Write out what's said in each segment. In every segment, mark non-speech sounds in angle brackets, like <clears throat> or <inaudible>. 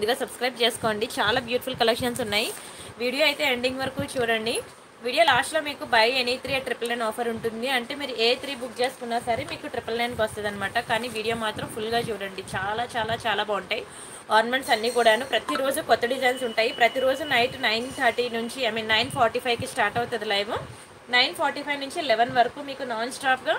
ముందుగా సబ్స్క్రైబ్ చేసుకోండి. చాలా బ్యూటిఫుల్ కలెక్షన్స్ ఉన్నాయి. వీడియో అయితే ఎండింగ్ వరకు చూడండి. వీడియో లాస్ట్లో మీకు buy any three triple nine offer ఉంటుంది. అంటే మీరు ఏ త్రీ బుక్ చేసుకున్నా సరే మీకు ట్రిపుల్ నైన్కి వస్తుంది అనమాట కానీ వీడియో మాత్రం ఫుల్గా చూడండి. చాలా చాలా చాలా బాగుంటాయి. ఆర్నమెంట్స్ అన్నీ కూడాను. ప్రతిరోజు కొత్త డిజైన్స్ ఉంటాయి. ప్రతిరోజు నైట్ నైన్ థర్టీ నుంచి ఐ మీన్ నైన్ ఫార్టీ ఫైవ్కి స్టార్ట్ అవుతుంది లైవ్ నైన్ ఫార్టీ ఫైవ్ నుంచి లెవెన్ వరకు మీకు నాన్ స్టాప్గా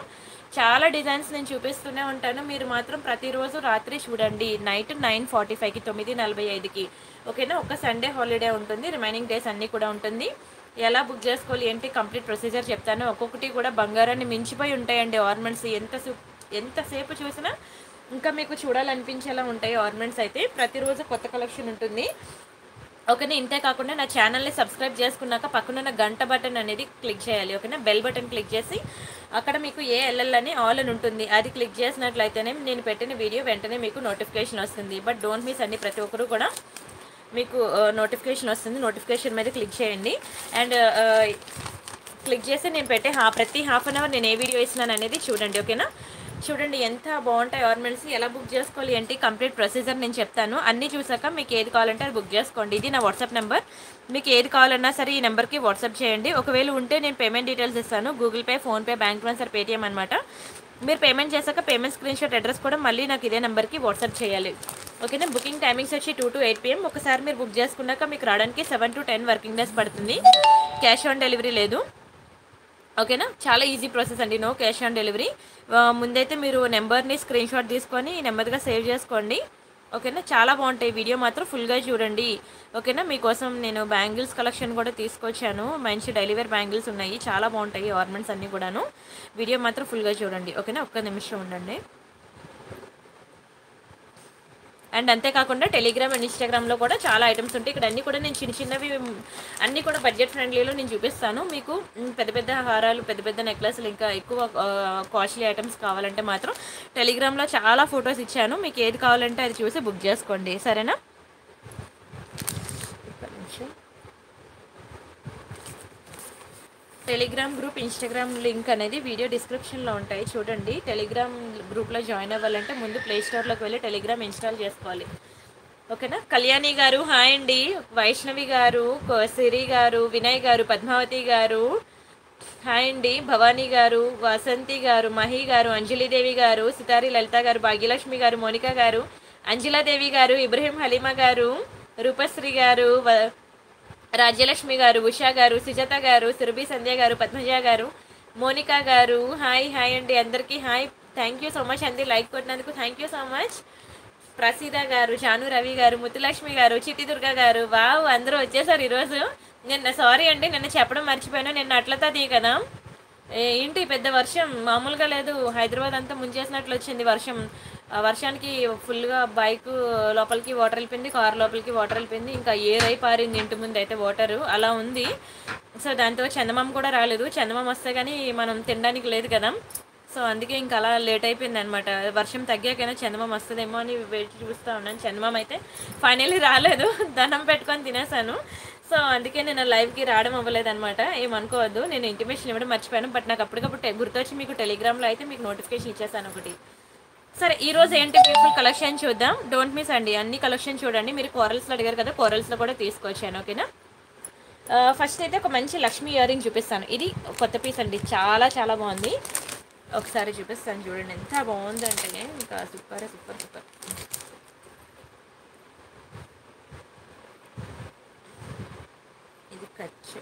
చాలా డిజైన్స్ నేను చూపిస్తూనే ఉంటాను. మీరు మాత్రం ప్రతిరోజు రాత్రి చూడండి. నైట్ నైన్ ఫార్టీ ఫైవ్కి తొమ్మిది నలభై ఐదుకి. ఓకేనా? ఒక సండే హాలిడే ఉంటుంది. రిమైనింగ్ డేస్ అన్నీ కూడా ఉంటుంది. ఎలా బుక్ చేసుకోవాలి? ఏంటి? కంప్లీట్ ప్రొసీజర్ చెప్తాను. ఒక్కొక్కటి కూడా బంగారాన్ని మించిపోయి ఉంటాయండి ఆర్నమెంట్స్. ఎంత ఎంతసేపు చూసినా ఇంకా మీకు చూడాలనిపించేలా ఉంటాయి ఆర్నమెంట్స్ అయితే. ప్రతిరోజు కొత్త కలెక్షన్ ఉంటుంది. ఓకేనా? ఇంతే కాకుండా నా ఛానల్ని సబ్స్క్రైబ్ చేసుకున్నాక పక్కనున్న గంట బటన్ అనేది క్లిక్ చేయాలి ఓకేనా? బెల్ బటన్ క్లిక్ చేసి అక్కడ మీకు ఏ ఎల్ఎల్ అని ఆల్ అని ఉంటుంది అది క్లిక్ చేసినట్లయితేనే నేను పెట్టిన వీడియో వెంటనే మీకు నోటిఫికేషన్ వస్తుంది. బట్ డోంట్ మిస్ అన్ని ప్రతి ఒక్కరు కూడా మీకు నోటిఫికేషన్ వస్తుంది. నోటిఫికేషన్ మీద క్లిక్ చేయండి. అండ్ క్లిక్ చేసి నేను పెట్టే హా ప్రతి హాఫ్ అన్ అవర్ నేను ఏ వీడియో ఇస్తున్నాను అనేది చూడండి ఓకేనా? చూడండి ఎంత బాగుంటాయి ఆర్నమెంట్స్. ఎలా బుక్ చేసుకోవాలి ఏంటి? కంప్లీట్ ప్రొసీజర్ నేను చెప్తాను. అన్నీ చూసాక మీకు ఏది కావాలంటే అది బుక్ చేసుకోండి. ఇది నా వాట్సాప్ నెంబర్. మీకు ఏది కావాలన్నా సరే ఈ నెంబర్కి వాట్సాప్ చేయండి. ఒకవేళ ఉంటే నేను పేమెంట్ డీటెయిల్స్ ఇస్తాను. Google Pay PhonePe bank transfer Paytm అనమాట మీరు పేమెంట్ చేశాక పేమెంట్ స్క్రీన్ షాట్ అడ్రస్ కూడా మళ్ళీ నాకు ఇదే నెంబర్కి వాట్సాప్ చేయాలి. ఓకేనా? బుకింగ్ టైమింగ్స్ వచ్చి టూ టు ఎయిట్ పిఎం ఒకసారి మీరు బుక్ చేసుకున్నాక మీకు రావడానికి seven to ten working days పడుతుంది. క్యాష్ ఆన్ డెలివరీ లేదు. ఓకేనా? చాలా ఈజీ ప్రాసెస్ అండి. నో క్యాష్ ఆన్ డెలివరీ ముందైతే మీరు నెంబర్ని స్క్రీన్ షాట్ తీసుకొని నెమ్మదిగా సేవ్ చేసుకోండి. ఓకేనా? చాలా బాగుంటాయి. వీడియో మాత్రం ఫుల్గా చూడండి. ఓకేనా? మీకోసం నేను బ్యాంగిల్స్ కలెక్షన్ కూడా తీసుకొచ్చాను. మంచి డెలివరీ బ్యాంగిల్స్ ఉన్నాయి. చాలా బాగుంటాయి. ఆర్నమెంట్స్ అన్నీ కూడాను. వీడియో మాత్రం ఫుల్గా చూడండి. ఓకేనా? ఒక్క నిమిషం ఉండండి. అండ్ అంతేకాకుండా టెలిగ్రామ్ అండ్ ఇన్స్టాగ్రామ్లో కూడా చాలా ఐటమ్స్ ఉంటాయి. ఇక్కడ అన్నీ కూడా నేను చిన్న చిన్నవి అన్నీ కూడా బడ్జెట్ ఫ్రెండ్లీలో నేను చూపిస్తాను. మీకు పెద్ద పెద్ద హారాలు పెద్ద పెద్ద నెక్లెస్లు ఇంకా ఎక్కువ కాస్ట్లీ ఐటమ్స్ కావాలంటే మాత్రం టెలిగ్రామ్లో చాలా ఫొటోస్ ఇచ్చాను. మీకు ఏది కావాలంటే అది చూసి బుక్ చేసుకోండి. సరేనా ఒక్క నిమిషం. టెలిగ్రామ్ గ్రూప్ ఇన్స్టాగ్రామ్ లింక్ అనేది వీడియో డిస్క్రిప్షన్లో ఉంటాయి. చూడండి టెలిగ్రామ్ గ్రూప్లో జాయిన్ అవ్వాలంటే ముందు ప్లే స్టోర్లోకి వెళ్ళి టెలిగ్రామ్ ఇన్స్టాల్ చేసుకోవాలి. ఓకేనా? కళ్యాణి గారు హాయ్ అండి. వైష్ణవి గారు సిరి గారు వినయ్ గారు పద్మావతి గారు హాయ్ అండి. భవానీ గారు వసంతి గారు మహి గారు అంజలిదేవి గారు సితారి లలిత గారు భాగ్యలక్ష్మి గారు మోనిక గారు అంజలాదేవి గారు ఇబ్రహీం హలీమా గారు రూపశ్రీ గారు రాజ్యలక్ష్మి గారు ఉషా గారు సుజాత గారు సురభి సంధ్య గారు పద్మజ గారు మోనికా గారు హాయ్ హాయ్ అండి అందరికీ hi. Thank you so much అండి like కొట్టినందుకు. Thank you so much Praseeda గారు జాను రవి గారు ముత్తులక్ష్మి గారు చిట్టి గారు. వావ్ అందరూ వచ్చేసారు ఈరోజు. నిన్న సారీ అండి నిన్న చెప్పడం మర్చిపోయాను. నిన్న అట్లతో తీ కదా ఏంటి పెద్ద వర్షం? మామూలుగా లేదు. హైదరాబాద్ అంతా ముంచేసినట్లు వచ్చింది వర్షం. వర్షానికి ఫుల్గా బైక్ లోపలికి వాటర్ వెళ్ళిపోయింది కార్ లోపలికి వాటర్ వెళ్ళిపోయింది. ఇంకా ఏరై పారింది ఇంటి ముందు అయితే వాటరు. అలా ఉంది. సో దాంతో చందమామ కూడా రాలేదు. చందమామ వస్తే కానీ మనం తినడానికి లేదు కదా. సో అందుకే ఇంకా అలా లేట్ అయిపోయింది అనమాట వర్షం తగ్గాకైనా చందమామ వస్తుందేమో అని వెయిట్ చూస్తూ ఉన్నాను. చందమామ అయితే ఫైనల్లీ రాలేదు. <laughs> దండం పెట్టుకొని తినేసాను సో అందుకే నేను లైవ్కి రావడం అవ్వలేదనమాట ఏమనుకోవద్దు. నేను ఇంటిమేషన్ ఇవ్వడం మర్చిపోయాను. బట్ నాకు అప్పటికప్పుడు టె- గుర్తొచ్చి మీకు టెలిగ్రామ్లో అయితే మీకు నోటిఫికేషన్ ఇచ్చేసాను ఒకటి. సరే ఈ రోజు ఏంటి బ్యూటిఫుల్ కలెక్షన్ చూద్దాం. డోంట్ మిస్ అండి. అన్ని కలెక్షన్ చూడండి. మీరు కోరల్స్లో అడిగారు కదా కోరల్స్లో కూడా తీసుకొచ్చాను ఓకేనా? ఫస్ట్ అయితే ఒక మంచి లక్ష్మీ ఇయర్ రింగ్ చూపిస్తాను. ఇది కొత్త పీస్ అండి. చాలా చాలా బాగుంది. ఒకసారి చూపిస్తాను. చూడండి ఎంత బాగుందంటే ఇంకా సూపర్ సూపర్ సూపర్. ఖర్చు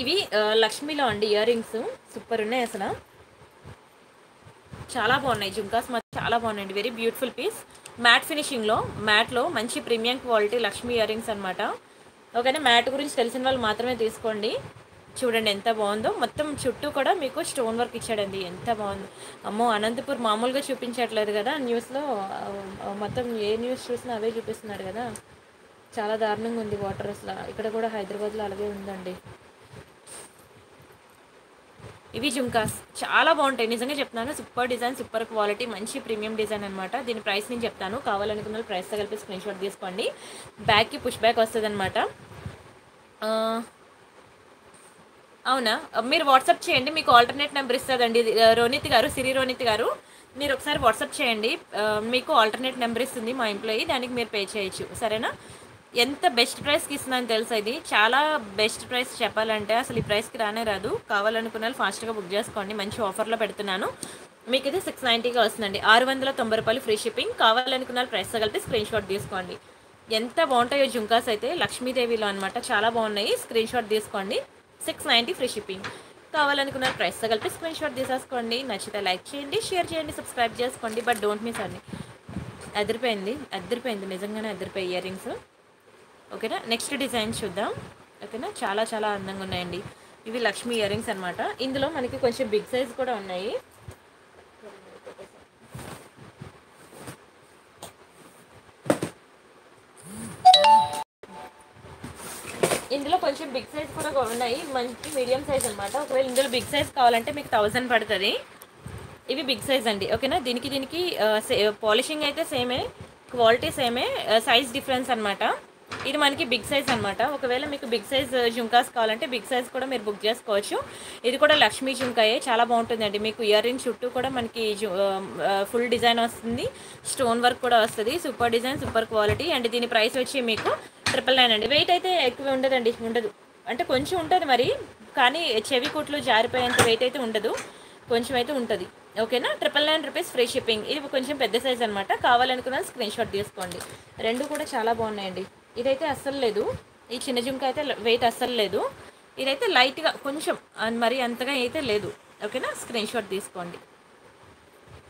ఇవి లక్ష్మిలో లక్ష్మీలో అండి ఇయర్ రింగ్స్. సూపర్ ఉన్నాయి అసలు. చాలా బాగున్నాయి. జుంకాస్ మాత్రం చాలా బాగున్నాయండి వెరీ బ్యూటిఫుల్ పీస్ మ్యాట్ ఫినిషింగ్లో మ్యాట్లో మంచి premium quality Lakshmi ear rings అనమాట ఓకేనా? మ్యాట్ గురించి తెలిసిన వాళ్ళు మాత్రమే తీసుకోండి. చూడండి ఎంత బాగుందో. మొత్తం చుట్టూ కూడా మీకు స్టోన్ వర్క్ ఇచ్చాడండి. ఎంత బాగుంది. అమ్మో అనంతపూర్ మామూలుగా చూపించట్లేదు కదా న్యూస్లో. మొత్తం ఏ న్యూస్ చూసినా అవే చూపిస్తున్నాడు కదా. చాలా దారుణంగా ఉంది వాటర్ అసలు. ఇక్కడ కూడా హైదరాబాద్లో అలాగే ఉందండి. ఇవి జుంకాస్. చాలా బాగుంటాయి. నిజంగా చెప్తున్నాను సూపర్ డిజైన్ సూపర్ క్వాలిటీ మంచి ప్రీమియం డిజైన్ అనమాట దీని ప్రైస్ నేను చెప్తాను. కావాలనుకున్న ప్రైస్తో కలిపి స్క్రీన్ షాట్ తీసుకోండి. బ్యాక్కి పుష్ బ్యాక్ వస్తుంది అనమాట అవునా? మీరు వాట్సాప్ చేయండి మీకు ఆల్టర్నేట్ నెంబర్ ఇస్తుందండి. ఇది, రోనిత్ గారు సిరి రోనిత్ గారు. మీరు ఒకసారి వాట్సాప్ చేయండి. మీకు ఆల్టర్నేట్ నెంబర్ ఇస్తుంది మా ఎంప్లాయీ దానికి మీరు పే చేయొచ్చు. సరేనా? ఎంత బెస్ట్ ప్రైస్కి ఇస్తుందని తెలుసా ఇది? చాలా బెస్ట్ ప్రైస్ చెప్పాలంటే అసలు ఈ ప్రైస్కి రానే రాదు. కావాలనుకున్న వాళ్ళు ఫాస్ట్గా బుక్ చేసుకోండి. మంచి ఆఫర్లో పెడుతున్నాను. మీకు ఇది సిక్స్ నైంటీగా వస్తుందండి. ఆరు వందల తొంభై రూపాయలు ఫ్రీ షిప్పింగ్ కావాలనుకున్న వాళ్ళు ప్రైస్ కలిపి స్క్రీన్ షాట్ తీసుకోండి. ఎంత బాగుంటాయో జుంకాస్ అయితే లక్ష్మీదేవిలో అనమాట చాలా బాగున్నాయి. స్క్రీన్ షాట్ తీసుకోండి. Six ninety free shipping. కావాలనుకున్న ప్రైస్ కలిపి స్క్రీన్ షాట్ తీసేసుకోండి. నచ్చితే లైక్ చేయండి షేర్ చేయండి సబ్స్క్రైబ్ చేసుకోండి బట్ డోంట్ మిస్ అండి అదిరిపోయింది అదిరిపోయింది. నిజంగానే అదిరిపోయి ఇయర్ రింగ్స్ ఓకేనా? నెక్స్ట్ డిజైన్ చూద్దాం. ఓకేనా? చాలా చాలా అందంగా ఉన్నాయండి. ఇవి లక్ష్మీ ఇయర్ రింగ్స్ అనమాట ఇందులో మనకి కొంచెం బిగ్ సైజ్ కూడా ఉన్నాయి. కొంచెం బిగ్ సైజ్ కూడా ఉన్నాయి. మంచి మీడియం సైజ్ అనమాట ఒకవేళ ఇందులో బిగ్ సైజ్ కావాలంటే మీకు థౌజండ్ పడుతుంది. ఇవి బిగ్ సైజ్ అండి. ఓకేనా దీనికి దీనికి పాలిషింగ్ అయితే సేమే క్వాలిటీ సేమే సైజ్ డిఫరెన్స్ అనమాట ఇది మనకి బిగ్ సైజ్ అనమాట ఒకవేళ మీకు బిగ్ సైజ్ uh, జుంకాస్ కావాలంటే బిగ్ సైజ్ కూడా మీరు బుక్ చేసుకోవచ్చు. ఇది కూడా లక్ష్మీ జుంకాయే చాలా బాగుంటుందండి. మీకు ఇయర్ రింగ్ చుట్టూ కూడా మనకి uh, uh, ఫుల్ డిజైన్ వస్తుంది. స్టోన్ వర్క్ కూడా వస్తుంది. Super design super quality. And దీని ప్రైస్ వచ్చి మీకు ట్రిపుల్ నైన్ అండి. వెయిట్ అయితే ఎక్కువ ఉండదండి ఉండదు. అంటే కొంచెం ఉంటుంది మరి కానీ చెవి కుట్లు జారిపోయేంత వెయిట్ అయితే ఉండదు. కొంచెం అయితే ఉంటుంది. ఓకేనా? Triple nine rupees free shipping. ఇది కొంచెం పెద్ద సైజ్ అనమాట కావాలనుకున్న స్క్రీన్ షాట్ తీసుకోండి. రెండు కూడా చాలా బాగున్నాయండి. ఇదైతే అస్సలు లేదు. ఈ చిన్న జుంక అయితే వెయిట్ అస్సలు లేదు. ఇదైతే లైట్గా కొంచెం మరి అంతగా అయితే లేదు. ఓకేనా? స్క్రీన్ షాట్ తీసుకోండి.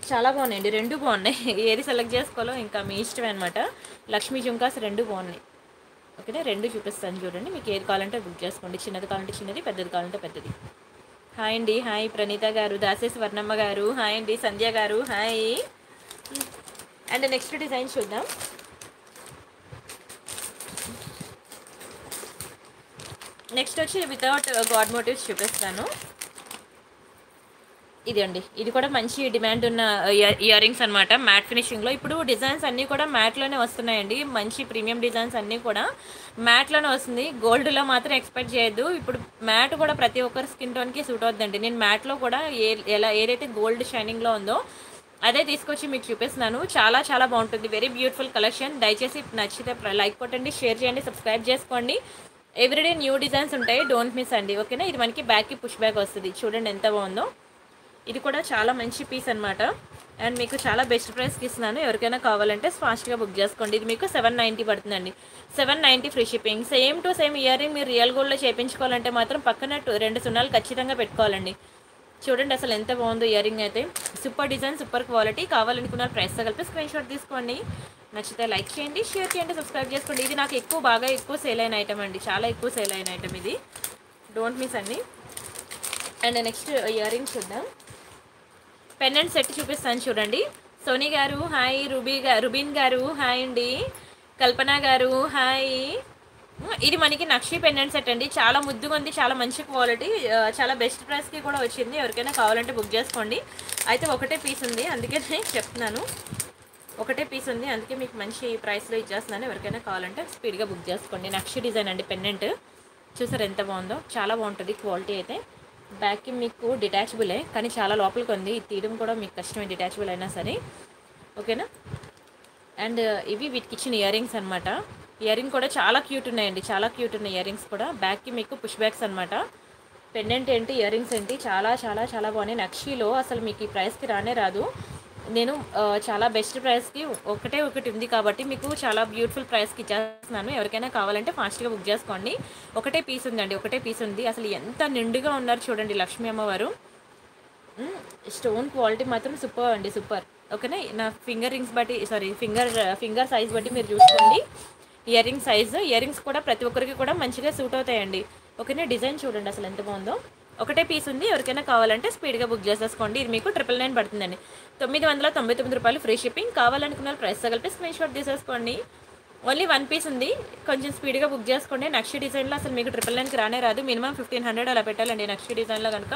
చాలా బాగున్నాయండి. రెండు బాగున్నాయి. <laughs> ఏది సెలెక్ట్ చేసుకోవాలో ఇంకా మీ ఇష్టమే అనమాట లక్ష్మీ జుంకాస్ రెండు బాగున్నాయి. ఓకేనా? రెండు చూపిస్తాను చూడండి. మీకు ఏది కావాలంటే బుక్ చేసుకోండి. చిన్నది కావాలంటే చిన్నది పెద్దది కావాలంటే పెద్దది. హాయ్ అండి. హాయ్ ప్రణీత గారు దాసేసి వర్ణమ్మ గారు. హాయ్ అండి Sandhya garu. Hi and next design చూద్దాం. నెక్స్ట్ వచ్చి వితౌట్ గాడ్ మోటివ్స్ చూపిస్తాను. ఇది అండి. ఇది కూడా మంచి డిమాండ్ ఉన్న ఇయర్ రింగ్స్ అనమాట మ్యాట్ ఫినిషింగ్లో ఇప్పుడు డిజైన్స్ అన్నీ కూడా మ్యాట్లోనే వస్తున్నాయండి. మంచి ప్రీమియం డిజైన్స్ అన్నీ కూడా మ్యాట్లోనే వస్తుంది. గోల్డ్లో మాత్రం ఎక్స్పెక్ట్ చేయొద్దు. ఇప్పుడు మ్యాట్ కూడా ప్రతి ఒక్కరి స్కిన్ టోన్కి సూట్ అవుతుందండి. నేను మ్యాట్లో కూడా ఏ ఎలా ఏదైతే గోల్డ్ షైనింగ్లో ఉందో అదే తీసుకొచ్చి మీకు చూపిస్తున్నాను. చాలా చాలా బాగుంటుంది. వెరీ బ్యూటిఫుల్ కలెక్షన్ దయచేసి నచ్చితే లైక్ కొట్టండి షేర్ చేయండి సబ్స్క్రైబ్ చేసుకోండి. ఎవ్రీడే న్యూ డిజైన్స్ ఉంటాయి. డోంట్ మిస్ అండి. ఓకేనా? ఇది మనకి బ్యాక్కి పుష్ బ్యాక్ వస్తుంది. చూడండి ఎంత బాగుందో. ఇది కూడా చాలా మంచి పీస్ అనమాట అండ్ మీకు చాలా బెస్ట్ ప్రైస్కి ఇస్తున్నాను. ఎవరికైనా కావాలంటే ఫాస్ట్గా బుక్ చేసుకోండి. ఇది మీకు సెవెన్ నైంటీ పడుతుందండి. Seven ninety free shipping same to same ear ring మీరు రియల్ గోల్డ్లో చేయించుకోవాలంటే మాత్రం పక్కన టూ- రెండు సున్నాలు ఖచ్చితంగా పెట్టుకోవాలండి. చూడండి అసలు ఎంత బాగుందో ఇయర్ రింగ్ అయితే. Super design super quality. కావాలనుకున్నారు ప్రైస్తో కలిపి స్క్రీన్ షాట్ తీసుకోండి. నచ్చితే లైక్ చేయండి షేర్ చేయండి సబ్స్క్రైబ్ చేసుకోండి. ఇది నాకు ఎక్కువ బాగా ఎక్కువ సేల్ అయిన ఐటమ్ అండి. చాలా ఎక్కువ సేల్ అయిన ఐటమ్ ఇది. డోంట్ మిస్ అండి. అండ్ నెక్స్ట్ ఇయర్ రింగ్ చూద్దాం. పెండెంట్ సెట్ చూపిస్తాను చూడండి. సోనీ గారు హాయ్. రుబీ గా రుబీన్ గారు హాయ్ అండి. కల్పన గారు హాయ్. ఇది మనకి నక్షి పెండెంట్ సెట్ అండి. చాలా ముద్దుగా ఉంది చాలా మంచి క్వాలిటీ. చాలా బెస్ట్ ప్రైస్కి కూడా వచ్చింది. ఎవరికైనా కావాలంటే బుక్ చేసుకోండి. అయితే ఒకటే పీస్ ఉంది అందుకే <laughs> నేను చెప్తున్నాను. ఒకటే పీస్ ఉంది అందుకే మీకు మంచి ప్రైస్లో ఇచ్చేస్తున్నాను. ఎవరికైనా కావాలంటే స్పీడ్గా బుక్ చేసుకోండి. నక్షి డిజైన్ అండి పెండెంట్. చూసారు ఎంత బాగుందో? చాలా బాగుంటుంది క్వాలిటీ అయితే. బ్యాక్కి మీకు డిటాచబులే కానీ చాలా లోపలికి ఉంది. ఇది తీయడం కూడా మీకు కష్టమే డిటాచబుల్ అయినా సరే. ఓకేనా? అండ్ ఇవి వీటికి ఇచ్చిన ఇయర్ రింగ్స్ అనమాట ఇయరింగ్ కూడా చాలా క్యూట్ ఉన్నాయండి. చాలా క్యూట్ ఉన్నాయి ఇయరింగ్స్ కూడా. బ్యాక్కి మీకు పుష్ బ్యాక్స్ అనమాట పెండెంట్ ఏంటి ఇయరింగ్స్ ఏంటి? చాలా చాలా చాలా బాగున్నాయి. నక్షీలో అసలు మీకు ఈ ప్రైస్కి రానే రాదు. నేను చాలా బెస్ట్ ప్రైస్కి ఒకటే ఒకటి ఉంది కాబట్టి మీకు చాలా బ్యూటిఫుల్ ప్రైస్కి ఇచ్చేస్తున్నాను. ఎవరికైనా కావాలంటే ఫాస్ట్గా బుక్ చేసుకోండి. ఒకటే పీస్ ఉందండి ఒకటే పీస్ ఉంది. అసలు ఎంత నిండుగా ఉన్నారు చూడండి లక్ష్మీ అమ్మవారు. స్టోన్ క్వాలిటీ మాత్రం సూపర్ అండి సూపర్ ఓకేనా నా? ఫింగర్ రింగ్స్ బట్టి సారీ ఫింగర్ ఫింగర్ సైజ్ బట్టి మీరు చూసుకోండి. Ear ring size ear rings కూడా ప్రతి ఒక్కరికి కూడా మంచిగా సూట్ అవుతాయండి. ఓకేనా డిజైన్ చూడండి అసలు ఎంత బాగుందో. ఒకటే పీస్ ఉంది ఎవరికైనా కావాలంటే స్పీడ్గా బుక్ చేసేసుకోండి. ఇది మీకు ట్రిపుల్ నైన్ పడుతుందండి. తొమ్మిది వందల తొంభై తొమ్మిది రూపాయలు ఫ్రీ షిప్పింగ్. కావాలనుకున్న ప్రైస్ కలిపి స్క్రీన్ షాట్ తీసేసుకోండి. ఓన్లీ వన్ పీస్ ఉంది. కొంచెం స్పీడ్గా బుక్ చేసుకోండి. నక్షి డిజైన్లో అసలు మీకు ట్రిపుల్ నైన్కి రానే రాదు. మినిమం ఫిఫ్టీన్ హండ్రెడ్ అలా పెట్టాలండి నక్షి డిజైన్లో కనుక.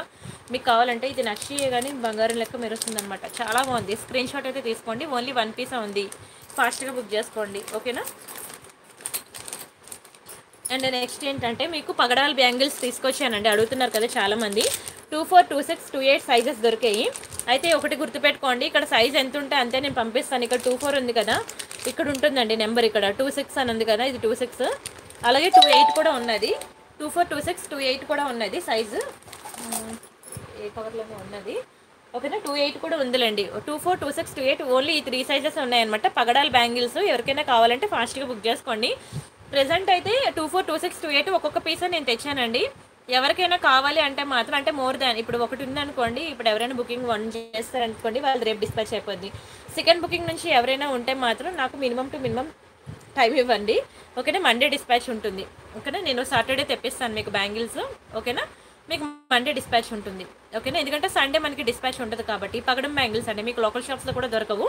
మీకు కావాలంటే ఇది నక్షియే కానీ బంగారం లెక్క మెరుస్తుంది అనమాట చాలా బాగుంది. స్క్రీన్ షాట్ అయితే తీసుకోండి. ఓన్లీ వన్ పీసే ఉంది. ఫాస్ట్గా బుక్ చేసుకోండి. ఓకేనా అండ్ నెక్స్ట్ ఏంటంటే మీకు పగడాల బ్యాంగిల్స్ తీసుకొచ్చానండి. అడుగుతున్నారు కదా చాలామంది. Two four two six two eight sizes దొరికాయి. అయితే ఒకటి గుర్తుపెట్టుకోండి ఇక్కడ సైజ్ ఎంత ఉంటే అంతే నేను పంపిస్తాను. ఇక్కడ టూ ఫోర్ ఉంది కదా ఇక్కడ ఉంటుందండి నెంబర్ ఇక్కడ. టూ సిక్స్ అని ఉంది కదా ఇది టూ సిక్స్. అలాగే టూ ఎయిట్ కూడా ఉన్నది. Two four two six two eight కూడా ఉన్నది సైజు. ఏ కవర్లోనే ఉన్నది. ఓకేనా? టూ ఎయిట్ కూడా ఉందిలేండి. Two four two six two eight only ఈ త్రీ సైజెస్ ఉన్నాయన్నమాట. పగడాల బ్యాంగిల్స్ ఎవరికైనా కావాలంటే ఫాస్ట్గా బుక్ చేసుకోండి. ప్రజెంట్ అయితే two four two six two eight ఒక్కొక్క పీస్ నేను తెచ్చానండి. ఎవరికైనా కావాలి అంటే మాత్రం అంటే మోర్ దాన్ ఇప్పుడు ఒకటి ఉందనుకోండి ఇప్పుడు ఎవరైనా బుకింగ్ వన్ చేస్తారనుకోండి వాళ్ళు రేపు డిస్పాచ్ అయిపోద్ది. సెకండ్ బుకింగ్ నుంచి ఎవరైనా ఉంటే మాత్రం నాకు మినిమం టు మినిమం టైం ఇవ్వండి. ఓకేనా మండే డిస్పాచ్ ఉంటుంది. ఓకేనా నేను సాటర్డే తెప్పిస్తాను మీకు బ్యాంగిల్స్ ఓకేనా మీకు మండే డిస్పాచ్ ఉంటుంది. ఓకేనా ఎందుకంటే సండే మనకి డిస్పాచ్ ఉంటుంది కాబట్టి పగడం బ్యాంగిల్స్ అండి. మీకు లోకల్ షాప్స్లో కూడా దొరకవు.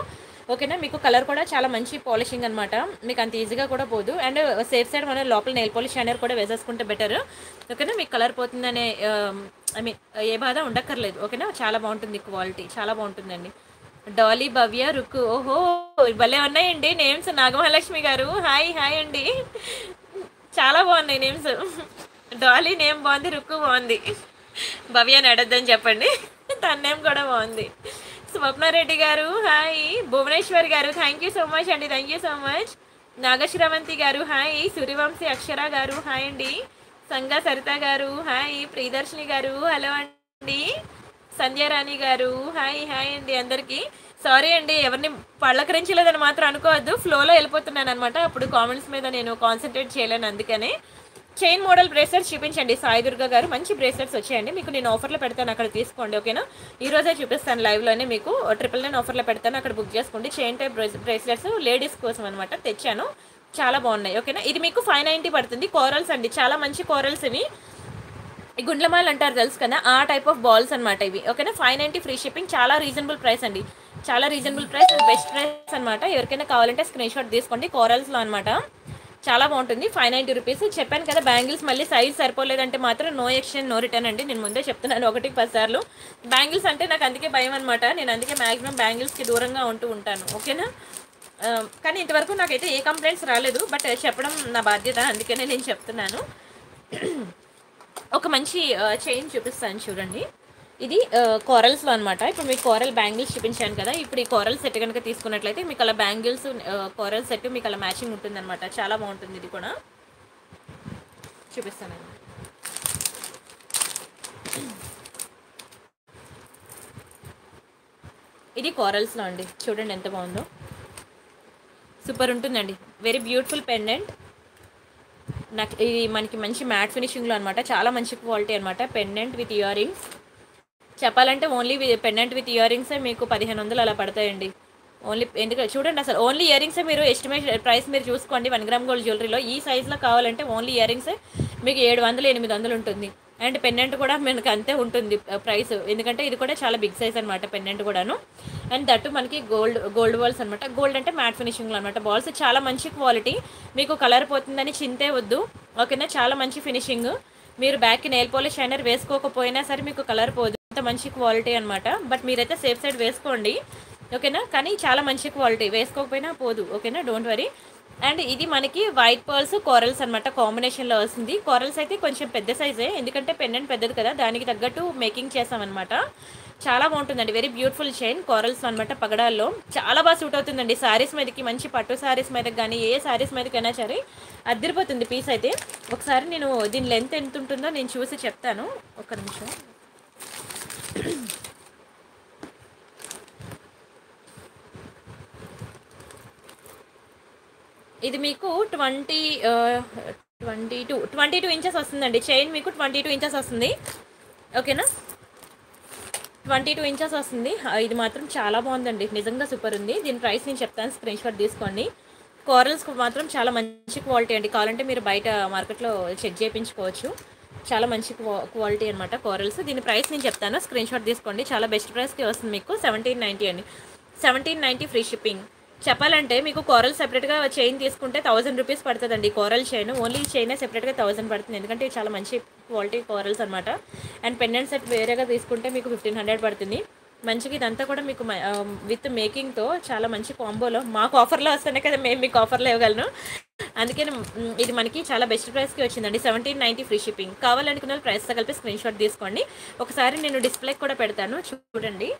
ఓకేనా మీకు కలర్ కూడా చాలా మంచి పాలిషింగ్ అనమాట మీకు అంత ఈజీగా కూడా పోదు. అండ్ సేఫ్ సైడ్ మనం లోపల నెయిల్ పాలిష్ షైనర్ కూడా వేసేసుకుంటే బెటర్ ఓకేనా మీకు కలర్ పోతుందనే um, ఐ మీన్ ఏ బాధ ఉండక్కర్లేదు. ఓకేనా చాలా బాగుంటుంది క్వాలిటీ చాలా బాగుంటుందండి. డాలీ భవ్య రుక్కు ఓహో! భలే ఉన్నాయండి నేమ్స్ నాగమహాలక్ష్మి గారు. హాయ్ హాయ్ అండి. చాలా బాగున్నాయి నేమ్స్ డాలీ నేమ్ బాగుంది రుక్కు బాగుంది. భవ్య నడద్దని చెప్పండి. తన నేమ్ కూడా బాగుంది. స్వప్నారెడ్డి గారు హాయ్. భువనేశ్వర్ గారు థ్యాంక్ యూ సో మచ్ అండి thank you so much Nagasravanthi గారు హాయ్. సూర్యవంశీ అక్షర గారు హాయ్ అండి. సంగ సరిత గారు హాయ్. ప్రియదర్శిని గారు హలో అండి. సంధ్యారాణి గారు హాయ్ హాయ్ అండి అందరికీ. సారీ అండి ఎవరిని పళ్ళకరించలేదని మాత్రం అనుకోవద్దు. ఫ్లోలో వెళ్ళిపోతున్నాను అనమాట అప్పుడు కామెంట్స్ మీద నేను కాన్సన్ట్రేట్ చేయలేను అందుకనే. చైన్ మోడల్ బ్రేస్లెట్స్ చూపించండి. సాయి దుర్గా గారు మంచి బ్రేస్లెట్స్ వచ్చాయండి. మీకు నేను ఆఫర్లో పెడతాను. అక్కడ తీసుకోండి ఓకేనా? ఈ రోజే చూపిస్తాను లైవ్లోనే మీకు. ట్రిపుల్ నైన్ ఆఫర్లో పెడతాను. అక్కడ బుక్ చేసుకోండి. చైన్ టైప్ బ్రేస్లెట్స్ లేడీస్ కోసం అనమాట తెచ్చాను. చాలా బాగున్నాయి ఓకేనా? ఇది మీకు ఫైవ్ నైంటీ పడుతుంది. కోరల్స్ అండి. చాలా మంచి కోరల్స్ ఇవి. ఈ అంటారు తెలుసు కదా? ఆ టైప్ ఆఫ్ బాల్స్ అనమాట ఇవి ఓకేనా? ఫైవ్ నైంటీ ఫ్రీ షిప్పింగ్ చాలా రీజనబుల్ ప్రైస్ అండి. చాలా రీజనబుల్ ప్రైస్ బెస్ట్ ప్రైస్ అనమాట ఎవరికైనా కావాలంటే స్క్రీన్ షాట్ తీసుకోండి కోరల్స్లో అనమాట చాలా బాగుంటుంది. ఫైవ్ నైంటీ రూపీస్ చెప్పాను కదా బ్యాంగిల్స్ మళ్ళీ సైజ్ సరిపోలేదంటే మాత్రం నో ఎక్స్చేంజ్ నో రిటర్న్ అండి. నేను ముందే చెప్తున్నాను ఒకటి పదిసార్లు బ్యాంగిల్స్ అంటే నాకు అందుకే భయం అనమాట నేను అందుకే మ్యాక్సిమం బ్యాంగిల్స్కి దూరంగా ఉంటూ ఉంటాను. ఓకేనా కానీ ఇంతవరకు నాకైతే ఏ కంప్లైంట్స్ రాలేదు. బట్ చెప్పడం నా బాధ్యత. అందుకనే నేను చెప్తున్నాను. ఒక మంచి చైన్ చూపిస్తాను చూడండి. ఇది కోరల్స్లో అనమాట ఇప్పుడు మీకు కోరల్ బ్యాంగిల్స్ చూపించాను కదా ఇప్పుడు ఈ కోరల్ సెట్ కనుక తీసుకున్నట్లయితే మీకు అలా బ్యాంగిల్స్ కోరల్ సెట్ మీకు అలా మ్యాచింగ్ ఉంటుంది అనమాట చాలా బాగుంటుంది ఇది కూడా. చూపిస్తానండి ఇది కోరల్స్లో అండి. చూడండి ఎంత బాగుందో. సూపర్ ఉంటుందండి. వెరీ బ్యూటిఫుల్ పెండెంట్ నాకు ఇది మనకి మంచి మ్యాట్ ఫినిషింగ్లో అనమాట చాలా మంచి క్వాలిటీ అనమాట పెండెంట్ విత్ ఇయర్ రింగ్స్ చెప్పాలంటే ఓన్లీ పెండెంట్ విత్ ఇయర్ రింగ్సే మీకు పదిహేను వందలు అలా పడతాయండి. ఓన్లీ ఎందుకంటే చూడండి అసలు ఓన్లీ ఇయర్ రింగ్సే మీరు ఎస్టిమేట్ ప్రైస్ మీరు చూసుకోండి. వన్ గ్రామ్ గోల్డ్ జ్యువెలరీలో ఈ సైజులో కావాలంటే ఓన్లీ ఇయర్ రింగ్సే మీకు ఏడు వందలు ఎనిమిది వందలు ఉంటుంది. అండ్ పెన్నెంట్ కూడా మనకి అంతే ఉంటుంది uh, ప్రైస్ ఎందుకంటే ఇది కూడా చాలా బిగ్ సైజ్ అనమాట పెన్నెంట్ కూడాను. అండ్ దట్టు మనకి గోల్డ్ గోల్డ్ బాల్స్ అనమాట గోల్డ్ అంటే మ్యాట్ ఫినిషింగ్లో అనమాట బాల్స్ చాలా మంచి క్వాలిటీ మీకు కలర్ పోతుందని చింతే వద్దు. ఓకేనా? చాలా మంచి ఫినిషింగ్ మీరు బ్యాక్కి నెయిల్ పోలిష్ షైనర్ వేసుకోకపోయినా సరే మీకు కలర్ పోదు. అంత మంచి క్వాలిటీ అనమాట బట్ మీరైతే సేఫ్ సైడ్ వేసుకోండి. ఓకేనా? కానీ చాలా మంచి క్వాలిటీ. వేసుకోకపోయినా పోదు. ఓకేనా? Don't worry. అండ్ ఇది మనకి వైట్ పర్ల్స్ కోరల్స్ అనమాట కాంబినేషన్లో వస్తుంది. కోరల్స్ అయితే కొంచెం పెద్ద సైజే. ఎందుకంటే పెండెంట్ పెద్దది కదా. దానికి తగ్గట్టు మేకింగ్ చేసామన్నమాట చాలా బాగుంటుందండి. Very beautiful chain. కోరల్స్ అనమాట పగడాల్లో. చాలా బాగా సూట్ అవుతుందండి. శారీస్ మీదకి మంచి పట్టు శారీస్ మీదకి కానీ ఏ శారీస్ మీదకైనా సరే అద్దరిపోతుంది పీస్ అయితే. ఒకసారి నేను దీని లెంత్ ఎంత ఉంటుందో నేను చూసి చెప్తాను. ఒక్క నిమిషం. <clears throat> ఇది మీకు twenty twenty two twenty two inches వస్తుందండి. చైన్ మీకు ట్వంటీ టూ ఇంచెస్ వస్తుంది. ఓకేనా? ట్వంటీ టూ ఇంచెస్ వస్తుంది. ఇది మాత్రం చాలా బాగుందండి. నిజంగా సూపర్ ఉంది. దీని ప్రైస్ నేను చెప్తాను. స్క్రీన్ షాట్ తీసుకోండి. కోరల్స్ మాత్రం చాలా మంచి క్వాలిటీ అండి. కావాలంటే మీరు బయట మార్కెట్లో చెక్ చేయించుకోవచ్చు. చాలా మంచి క్వా క్వాలిటీ అనమాట కోరల్స్. దీని ప్రైస్ నేను చెప్తాను. స్క్రీన్ షాట్ తీసుకోండి. చాలా బెస్ట్ ప్రైస్కి వస్తుంది మీకు. సెవెంటీన్ నైంటీ అండి. Seventeen ninety free shipping. చెప్పాలంటే మీకు కోరల్ సెపరేట్గా చైన్ తీసుకుంటే థౌసండ్ రూపీస్ పడుతుందండి కోరల్ చైన్. ఓన్లీ చైన్ సెపరేట్గా థౌసండ్ పడుతుంది. ఎందుకంటే చాలా మంచి క్వాలిటీ కోరల్స్ అనమాట అండ్ పెండెంట్ సెట్ వేరేగా తీసుకుంటే మీకు ఫిఫ్టీన్ హండ్రెడ్ పడుతుంది. మంచిగా ఇదంతా కూడా మీకు మ- విత్ మేకింగ్తో చాలా మంచి కాంబోలో మాకు ఆఫర్లో వస్తేనే కదా మేము మీకు ఆఫర్లో ఇవ్వగలను. అందుకని ఇది మనకి చాలా బెస్ట్ ప్రైస్కి వచ్చిందండి. సెవెంటీన్ నైంటీ ఫ్రీ షిప్పింగ్ కావాలనుకున్న వాళ్ళు ప్రైస్తో కలిపి స్క్రీన్ షాట్ తీసుకోండి. ఒకసారి నేను డిస్ప్లే కూడా పెడతాను. చూడండి.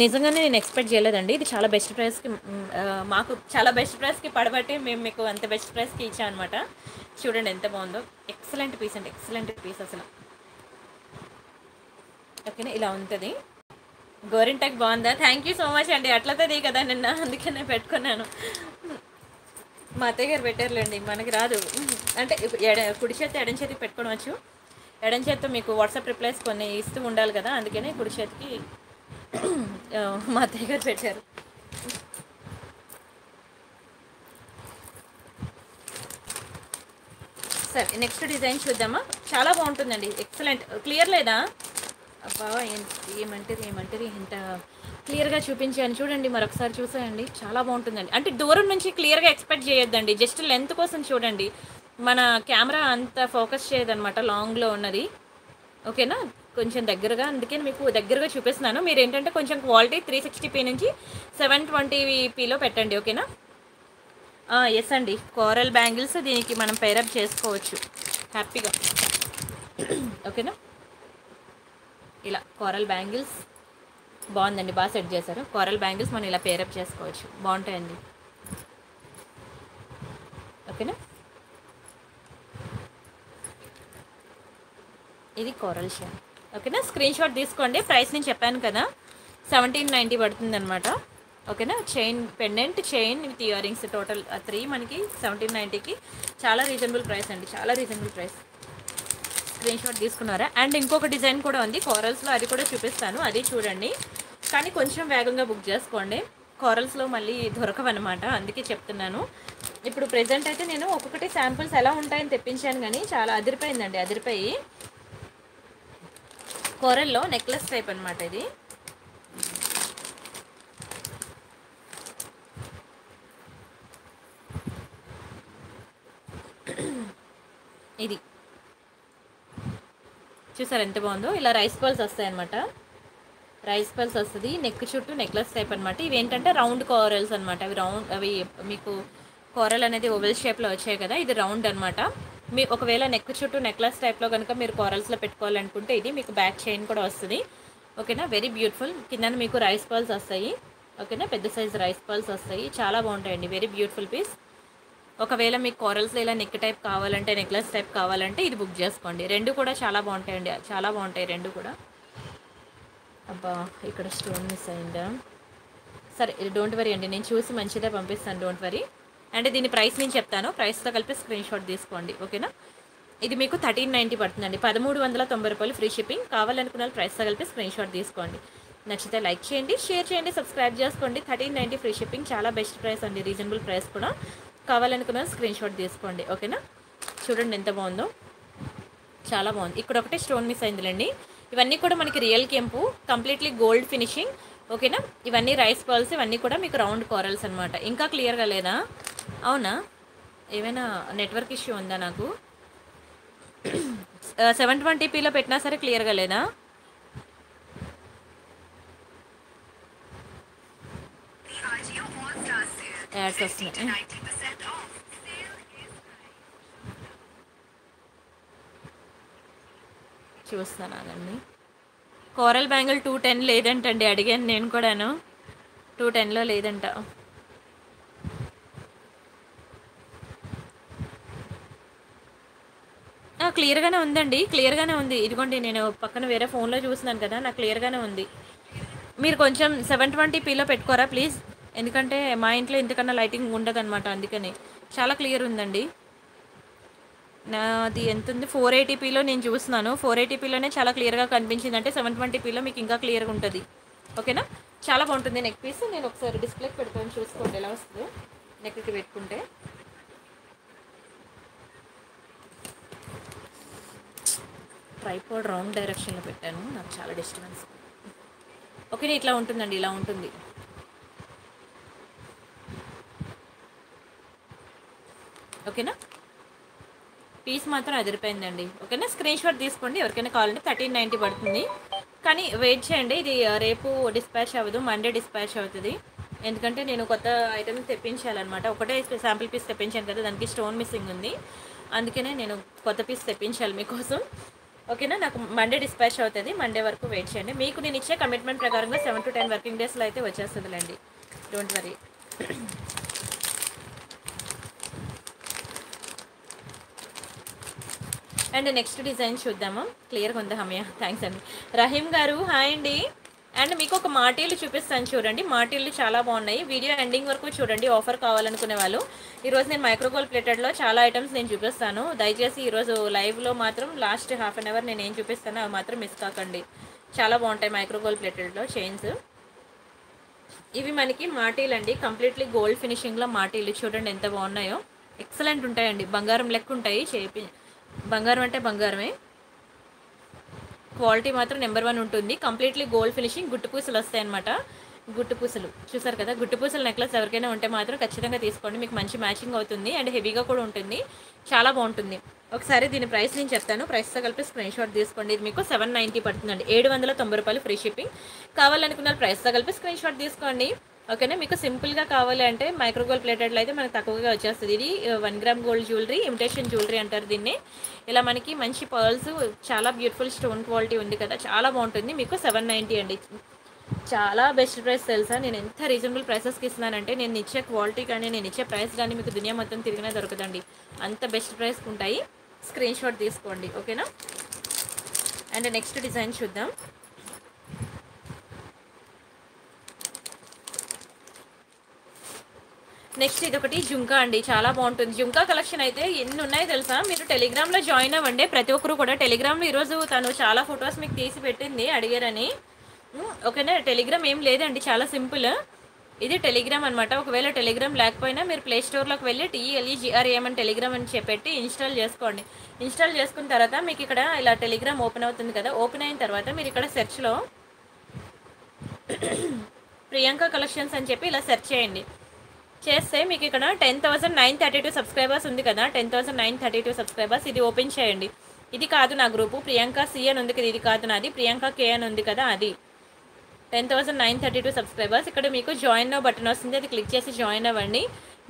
నిజంగానే నేను ఎక్స్పెక్ట్ చేయలేదండి. ఇది చాలా బెస్ట్ ప్రైస్కి మాకు చాలా బెస్ట్ ప్రైస్కి పడబట్టి మేము మీకు అంత బెస్ట్ ప్రైస్కి ఇచ్చామన్నమాట చూడండి ఎంత బాగుందో. ఎక్సలెంట్ పీస్ అండి. ఎక్సలెంట్ పీస్ అసలు. ఓకేనా? ఇలా ఉంటుంది. గోరింటాక్ బాగుందా? థ్యాంక్ యూ సో మచ్ అండి. అట్లతది కదా నిన్న. అందుకనే పెట్టుకున్నాను. మా అత్తయ్య గారు పెట్టారులేండి. మనకి రాదు. అంటే ఎడ కుడి చేతి ఎడం చేతికి పెట్టుకోవచ్చు ఎడం చేతితో మీకు వాట్సాప్ రిప్లైస్ కొన్ని ఇస్తూ ఉండాలి కదా. అందుకనే కుడి చేతికి మా అత్తయ్య గారు పెట్టారు. సరే నెక్స్ట్ డిజైన్ చూద్దామా? చాలా బాగుంటుందండి. ఎక్సలెంట్ క్లియర్ లేదా? అబ్బా ఏం- ఏమంటారు ఏమంటారు ఎంత క్లియర్గా చూపించాను. చూడండి మరొకసారి చూసేయండి. చాలా బాగుంటుందండి. అంటే దూరం నుంచి క్లియర్గా ఎక్స్పెక్ట్ చేయొద్దండి. జస్ట్ లెంత్ కోసం చూడండి. మన కెమెరా అంత ఫోకస్ చేయదనమాట లాంగ్లో ఉన్నది. ఓకేనా కొంచెం దగ్గరగా అందుకే మీకు దగ్గరగా చూపిస్తున్నాను. మీరు ఏంటంటే కొంచెం క్వాలిటీ త్రీ సిక్స్టీ పీ నుంచి సెవెన్ ట్వంటీ పీలో పెట్టండి ఓకేనా? ఎస్ అండి. కోరల్ బ్యాంగిల్స్ దీనికి మనం పేరప్ చేసుకోవచ్చు. హ్యాపీగా ఓకేనా? ఇలా కోరల్ బ్యాంగిల్స్ బాగుందండి బాగా సెట్ చేశారు. కోరల్ బ్యాంగిల్స్ మనం ఇలా పేరప్ చేసుకోవచ్చు. బాగుంటాయండి. ఓకేనా? ఇది కోరల్ షేర్ ఓకేనా? స్క్రీన్ షాట్ తీసుకోండి. ప్రైస్ నేను చెప్పాను కదా. సెవెంటీన్ నైంటీ పడుతుంది అనమాట ఓకేనా? Chain pendant chain with earrings total three మనకి సెవెంటీన్ నైంటీకి చాలా రీజనబుల్ ప్రైస్ అండి. చాలా రీజనబుల్ ప్రైస్. స్క్రీన్ షాట్ తీసుకున్నారా? అండ్ ఇంకొక డిజైన్ కూడా ఉంది. కోరల్స్లో అది కూడా చూపిస్తాను. అది చూడండి. కానీ కొంచెం వేగంగా బుక్ చేసుకోండి. కోరల్స్లో మళ్ళీ దొరకవన్నమాట. అందుకే చెప్తున్నాను. ఇప్పుడు ప్రజెంట్ అయితే నేను ఒక్కొక్కటి శాంపుల్స్ ఎలా ఉంటాయని తెప్పించాను కానీ చాలా అదిరిపోయిందండి. అదిరిపోయి కోరల్లో నెక్లెస్ టైప్ అనమాట ఇది. ఇది. చూసారు ఎంత బాగుందో? ఇలా రైస్ పల్స్ వస్తాయన్నమాట రైస్ పల్స్ వస్తుంది నెక్ చుట్టూ నెక్లెస్ టైప్ అనమాట ఇవి ఏంటంటే రౌండ్ కోరల్స్ అనమాట అవి రౌండ్ అవి మీకు కోరల్ అనేది ఓవెల్ షేప్లో వచ్చాయి కదా ఇది రౌండ్ అనమాట మీ ఒకవేళ నెక్ చుట్టూ నెక్లెస్ టైప్లో కనుక మీరు కోరల్స్లో పెట్టుకోవాలనుకుంటే ఇది మీకు బ్యాక్ చైన్ కూడా వస్తుంది. ఓకేనా? వెరీ బ్యూటిఫుల్ కింద మీకు రైస్ పాల్స్ వస్తాయి. ఓకేనా? పెద్ద సైజ్ రైస్ పాల్స్ వస్తాయి. చాలా బాగుంటాయండి. వెరీ బ్యూటిఫుల్ పీస్ ఒకవేళ మీకు కోరల్స్ ఇలా నెక్ టైప్ కావాలంటే నెక్లెస్ టైప్ కావాలంటే ఇది బుక్ చేసుకోండి. రెండు కూడా చాలా బాగుంటాయండి. చాలా బాగుంటాయి రెండు కూడా. అబ్బా ఇక్కడ స్టోన్ మిస్ అయిందా? సరే డోంట్ వరీ అండి. నేను చూసి మంచిదే పంపిస్తాను. డోంట్ వరీ అంటే దీని ప్రైస్ నేను చెప్తాను. ప్రైస్తో కలిపి స్క్రీన్ షాట్ తీసుకోండి. ఓకేనా? ఇది మీకు థర్టీన్ నైంటీ పడుతుందండి. పదమూడు వందల తొంభై రూపాయలు ఫ్రీ షిప్పింగ్ కావాలనుకున్న ప్రైస్తో కలిపి స్క్రీన్ షాట్ తీసుకోండి. నచ్చితే లైక్ చేయండి షేర్ చేయండి సబ్స్క్రైబ్ చేసుకోండి. థర్టీన్ నైంటీ ఫ్రీ షిప్పింగ్ చాలా బెస్ట్ ప్రైస్ అండి. రీజనబుల్ ప్రైస్ కూడా. కావాలనుకున్న స్క్రీన్ షాట్ తీసుకోండి. ఓకేనా? చూడండి ఎంత బాగుందో. చాలా బాగుంది. ఇక్కడ ఒకటే స్టోన్ మిస్ అయిందిలేండి. ఇవన్నీ కూడా మనకి రియల్ కెంపు కంప్లీట్లీ గోల్డ్ ఫినిషింగ్ ఓకేనా? ఇవన్నీ రైస్ పర్ల్స్ ఇవన్నీ కూడా మీకు రౌండ్ కోరల్స్ అనమాట ఇంకా క్లియర్గా లేదా? అవునా? ఏమైనా నెట్వర్క్ ఇష్యూ ఉందా నాకు? <clears throat> సెవెన్ ట్వంటీపీలో పెట్టినా సరే క్లియర్గా లేదా? యాడ్స్ వస్తున్నాయి. చూస్తాను అదండి కోరల్ బ్యాంగిల్ టూ టెన్ లేదంటండి అడిగాను నేను కూడాను. టూ టెన్లో లేదంట. క్లియర్గానే ఉందండి క్లియర్గానే ఉంది. ఇదిగోండి నేను పక్కన వేరే ఫోన్లో చూస్తున్నాను కదా నాకు క్లియర్గానే ఉంది. మీరు కొంచెం సెవెన్ ట్వంటీ పీలో పెట్టుకోరా ప్లీజ్? ఎందుకంటే మా ఇంట్లో ఇంతకన్నా లైటింగ్ ఉండదన్నమాట అందుకని. చాలా క్లియర్ ఉందండి. నాది ఎంత ఉంది ఫోర్ ఎయిటీపీలో నేను చూస్తున్నాను. ఫోర్ ఎయిటీపీలోనే చాలా క్లియర్గా కనిపించింది. అంటే సెవెన్ ట్వంటీపీలో మీకు ఇంకా క్లియర్గా ఉంటుంది. ఓకేనా? చాలా బాగుంటుంది నెక్ పీస్. నేను ఒకసారి డిస్ప్లేకి పెడతాను. చూసుకోండి ఎలా వస్తుందో. నెక్కి పెట్టుకుంటే. ట్రైపాడ్ రౌండ్ డైరెక్షన్లో పెట్టాను. నాకు చాలా డిస్టర్బెన్స్ ఓకే ఇట్లా ఉంటుందండి. ఇలా ఉంటుంది. ఓకేనా? పీస్ మాత్రం అదిరిపోయిందండి. ఓకేనా? స్క్రీన్ షాట్ తీసుకోండి. ఎవరికైనా కావాలంటే థర్టీన్ నైంటీ పడుతుంది. కానీ వెయిట్ చేయండి. ఇది రేపు డిస్పాచ్ అవ్వదు. మండే డిస్పాచ్ అవుతుంది. ఎందుకంటే నేను కొత్త ఐటమ్ తెప్పించాలన్నమాట. ఒకటే శాంపిల్ పీస్ తెప్పించాను కదా దానికి స్టోన్ మిస్సింగ్ ఉంది. అందుకనే నేను కొత్త పీస్ తెప్పించాలి మీకోసం. ఓకేనా? నాకు మండే డిస్పాచ్ అవుతుంది. మండే వరకు వెయిట్ చేయండి. మీకు నేను ఇచ్చే కమిట్మెంట్ ప్రకారంగా సెవెన్ టు టెన్ వర్కింగ్ డేస్లో అయితే వచ్చేస్తుందిలేండి. Don't worry and next design చూద్దాము. క్లియర్గా ఉంది హమయ్య థ్యాంక్స్ అండి. రహీం గారు హాయ్ అండి. అండ్ మీకు ఒక మాటీలు చూపిస్తాను చూడండి. మాటీలు చాలా బాగున్నాయి. వీడియో ఎండింగ్ వరకు చూడండి. ఆఫర్ కావాలనుకునే వాళ్ళు. ఈరోజు నేను మైక్రోగోల్ ప్లేటెడ్లో చాలా ఐటమ్స్ నేను చూపిస్తాను. దయచేసి ఈరోజు లైవ్లో మాత్రం లాస్ట్ హాఫ్ అన్ అవర్ నేను ఏం చూపిస్తానో అవి మాత్రం మిస్ కాకండి. చాలా బాగుంటాయి మైక్రోగోల్ ప్లేటెడ్లో చైన్స్. ఇవి మనకి మాటీలు అండి. కంప్లీట్లీ గోల్డ్ ఫినిషింగ్లో మాటీలు. చూడండి ఎంత బాగున్నాయో. ఎక్సలెంట్ ఉంటాయండి. బంగారం లెక్క ఉంటాయి. చేపి బంగారం అంటే బంగారమే. క్వాలిటీ మాత్రం నెంబర్ వన్ ఉంటుంది. కంప్లీట్లీ గోల్డ్ ఫినిషింగ్ గుట్టు పూసలు వస్తాయి అనమాట గుట్టు పూసలు. చూసారు కదా? గుట్టు పూసలు నెక్లెస్ ఎవరికైనా ఉంటే మాత్రం ఖచ్చితంగా తీసుకోండి. మీకు మంచి మ్యాచింగ్ అవుతుంది అండ్ హెవీగా కూడా ఉంటుంది. చాలా బాగుంటుంది. ఒకసారి దీని ప్రైస్ నేను చెప్తాను. ప్రైస్తో కలిపి స్క్రీన్ షాట్ తీసుకోండి. ఇది మీకు సెవెన్ నైంటీ పడుతుందండి. ఏడు వందల తొంభై రూపాయలు ఫ్రీ షిప్పింగ్. కావాలనుకున్న ప్రైస్తో కలిపి స్క్రీన్ షాట్ తీసుకోండి. ఓకేనా? మీకు సింపుల్గా కావాలి అంటే మైక్రోగోల్డ్ ప్లేటెడ్లో అయితే మనకు తక్కువగా వచ్చేస్తుంది. ఇది one gram gold jewellery imitation jewellery అంటారు దీన్ని. ఇలా మనకి మంచి పర్ల్స్ చాలా బ్యూటిఫుల్ స్టోన్ క్వాలిటీ ఉంది కదా చాలా బాగుంటుంది. మీకు సెవెన్ నైంటీ అండి. చాలా బెస్ట్ ప్రైస్ తెలుసా? నేను ఎంత రీజనబుల్ ప్రైసెస్కి ఇస్తున్నానంటే నేను ఇచ్చే క్వాలిటీ కానీ నేను ఇచ్చే ప్రైస్ కానీ మీకు దునియా మొత్తం తిరిగినా దొరకదండి. అంత బెస్ట్ ప్రైస్కి ఉంటాయి. స్క్రీన్ షాట్ తీసుకోండి. ఓకేనా? అండ్ నెక్స్ట్ డిజైన్ చూద్దాం. నెక్స్ట్ ఇది ఒకటి జుంకా అండి చాలా బాగుంటుంది. జుంకా కలెక్షన్ అయితే ఎన్ని ఉన్నాయి తెలుసా? మీరు టెలిగ్రామ్లో జాయిన్ అవ్వండి. ప్రతి ఒక్కరు కూడా టెలిగ్రామ్లో ఈరోజు తను చాలా ఫొటోస్ మీకు తీసి పెట్టింది అడిగారని. ఓకేనా? టెలిగ్రామ్ ఏం లేదండి చాలా సింపుల్. ఇది టెలిగ్రామ్ అనమాట ఒకవేళ టెలిగ్రామ్ లేకపోయినా మీరు ప్లే స్టోర్లోకి వెళ్ళి టీఎల్ఈజిఆర్ఏఎం అని టెలిగ్రామ్ అని చెప్పి ఇన్స్టాల్ చేసుకోండి. ఇన్స్టాల్ చేసుకున్న తర్వాత మీకు ఇక్కడ ఇలా టెలిగ్రామ్ ఓపెన్ అవుతుంది కదా ఓపెన్ అయిన తర్వాత మీరు ఇక్కడ సెర్చ్లో ప్రియాంక కలెక్షన్స్ అని చెప్పి ఇలా సెర్చ్ చేయండి. చేస్తే మీకు ఇక్కడ ten thousand nine thirty two subscribers ఉంది కదా. Ten thousand nine thirty two subscribers ఇది ఓపెన్ చేయండి. ఇది కాదు నా గ్రూపు ప్రియాంక సి అని ఉంది కదా. ఇది కాదు నాది. ప్రియాంక కే అని ఉంది కదా అది. Ten thousand nine thirty two subscribers ఇక్కడ మీకు జాయిన్ బటన్ వస్తుంది. అది క్లిక్ చేసి జాయిన్ అవ్వండి.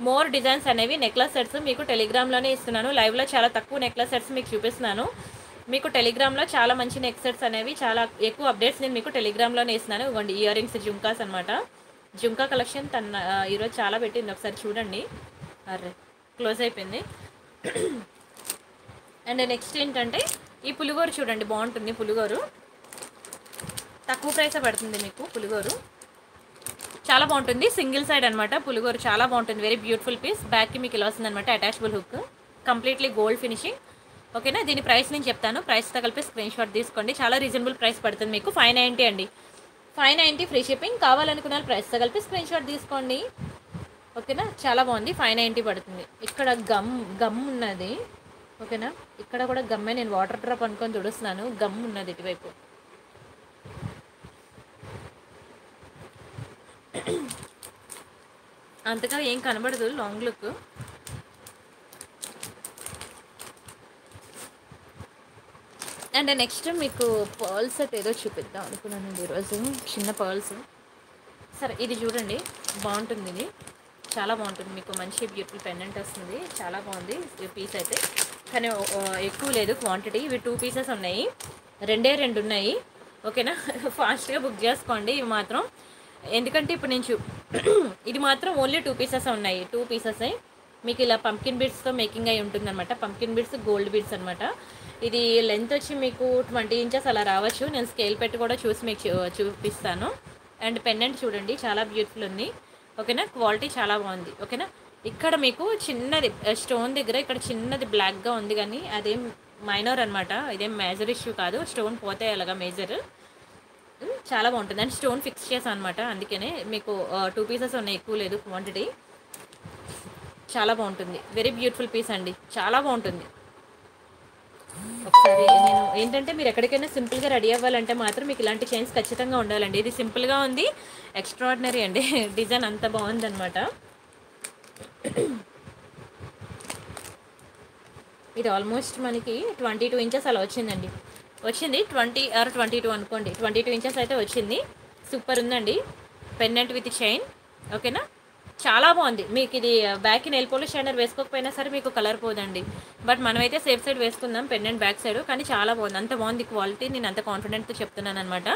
మోర్ డిజైన్స్ అనేవి నెక్లెస్ సెట్స్ మీకు టెలిగ్రామ్లోనే ఇస్తున్నాను. లైవ్లో చాలా తక్కువ నెక్లెస్ సెట్స్ మీకు చూపిస్తున్నాను. మీకు టెలిగ్రామ్లో చాలా మంచి నెక్ సెట్స్ అనేవి చాలా ఎక్కువ అప్డేట్స్ నేను మీకు టెలిగ్రామ్లోనే ఇస్తున్నాను. ఇవ్వండి ఇయర్ రింగ్స్ జుంకాస్ అనమాట జుంకా కలెక్షన్ తన ఈరోజు చాలా పెట్టింది. ఒకసారి చూడండి. అర్రే క్లోజ్ అయిపోయింది. అండ్ నెక్స్ట్ ఏంటంటే ఈ పులిగోరు చూడండి బాగుంటుంది పులిగోరు. తక్కువ ప్రైస్ పడుతుంది మీకు పులిగోరు? చాలా బాగుంటుంది. సింగిల్ సైడ్ అనమాట పులిగోరు. చాలా బాగుంటుంది. వెరీ బ్యూటిఫుల్ పీస్ బ్యాక్కి మీకు ఇలా వస్తుంది అనమాట attachable hook completely gold finishing ఓకేనా దీని ప్రైస్ నేను చెప్తాను. ప్రైస్తో కలిపి స్క్రీన్ షాట్ తీసుకోండి. చాలా రీజనబుల్ ప్రైస్ పడుతుంది మీకు. ఫైవ్ నైంటీ అండి. Five ninety free shipping. కావాలనుకున్న వాళ్ళు ప్రైస్తో కలిపి స్క్రీన్ షాట్ తీసుకోండి. ఓకేనా? చాలా బాగుంది. ఫైవ్ నైంటీ పడుతుంది. ఇక్కడ గమ్ గమ్ ఉన్నది. ఓకేనా? ఇక్కడ కూడా గమ్మే నేను వాటర్ డ్రాప్ అనుకొని తుడుస్తున్నాను. గమ్ ఉన్నది ఇటువైపు. అంతగా ఏం కనబడదు. Long look. అండ్ నెక్స్ట్ మీకు పర్ల్స్ అయితే ఏదో చూపిద్దాం అనుకున్నానండి ఈరోజు చిన్న పర్ల్స్ సరే ఇది చూడండి. బాగుంటుంది ఇది. చాలా బాగుంటుంది. మీకు మంచి బ్యూటిఫుల్ పెండెంట్ వస్తుంది. చాలా బాగుంది పీస్ అయితే. కానీ ఎక్కువ లేదు క్వాంటిటీ ఇవి టూ పీసెస్ ఉన్నాయి. రెండే రెండు ఉన్నాయి. ఓకేనా? <laughs> ఫాస్ట్గా బుక్ చేసుకోండి. ఇవి మాత్రం. ఎందుకంటే ఇప్పుడు నేను చూ <clears throat> ఇది మాత్రం ఓన్లీ టూ పీసెస్ ఉన్నాయి. టూ పీసెస్ మీకు ఇలా పంకిన్ బీడ్స్తో మేకింగ్ అయి ఉంటుంది అనమాట పంకిన్ బీడ్స్ గోల్డ్ బీడ్స్ అనమాట ఇది లెంత్ వచ్చి మీకు ట్వంటీ ఇంచెస్ అలా రావచ్చు. నేను స్కేల్ పెట్టి కూడా చూసి మీకు చూ- చూపిస్తాను. అండ్ పెన్నెంట్ చూడండి చాలా బ్యూటిఫుల్ ఉంది. ఓకేనా? క్వాలిటీ చాలా బాగుంది. ఓకేనా? ఇక్కడ మీకు చిన్నది స్టోన్ దగ్గర ఇక్కడ చిన్నది బ్లాక్గా ఉంది కానీ అదేం మైనర్ అనమాట ఇదేం మేజర్ ఇష్యూ కాదు. స్టోన్ పోతే అలాగా మేజర్ చాలా బాగుంటుంది. అండ్ స్టోన్ ఫిక్స్ చేసాను అనమాట అందుకనే మీకు టూ పీసెస్ ఉన్నాయి. ఎక్కువ లేదు క్వాంటిటీ చాలా బాగుంటుంది. వెరీ బ్యూటిఫుల్ పీస్ అండి. చాలా బాగుంటుంది. ఒకసారి నేను ఏంటంటే మీరు ఎక్కడికైనా సింపుల్గా రెడీ అవ్వాలంటే మాత్రం మీకు ఇలాంటి చైన్స్ ఖచ్చితంగా ఉండాలండి. ఇది సింపుల్గా ఉంది ఎక్స్ట్రాడినరీ అండి. <laughs> డిజైన్ అంత బాగుందనమాట ఇది ఆల్మోస్ట్ మనకి ట్వంటీ టూ ఇంచెస్ అలా వచ్చిందండి. వచ్చింది ట్వంటీ ఆర్ ట్వంటీ టూ అనుకోండి. ట్వంటీ టూ ఇంచెస్ అయితే వచ్చింది. సూపర్ ఉందండి. Pendant with chain. ఓకేనా? చాలా బాగుంది. మీకు ఇది బ్యాక్ నెయిల్ పోలిష్ షైనర్ వేసుకోకపోయినా సరే మీకు కలర్ పోదండి. బట్ మనమైతే సేఫ్ సైడ్ వేసుకుందాం పెన్నెంట్ బ్యాక్ సైడ్ కానీ చాలా బాగుంది. అంత బాగుంది క్వాలిటీ నేను అంత కాన్ఫిడెంట్తో చెప్తున్నాను అనమాట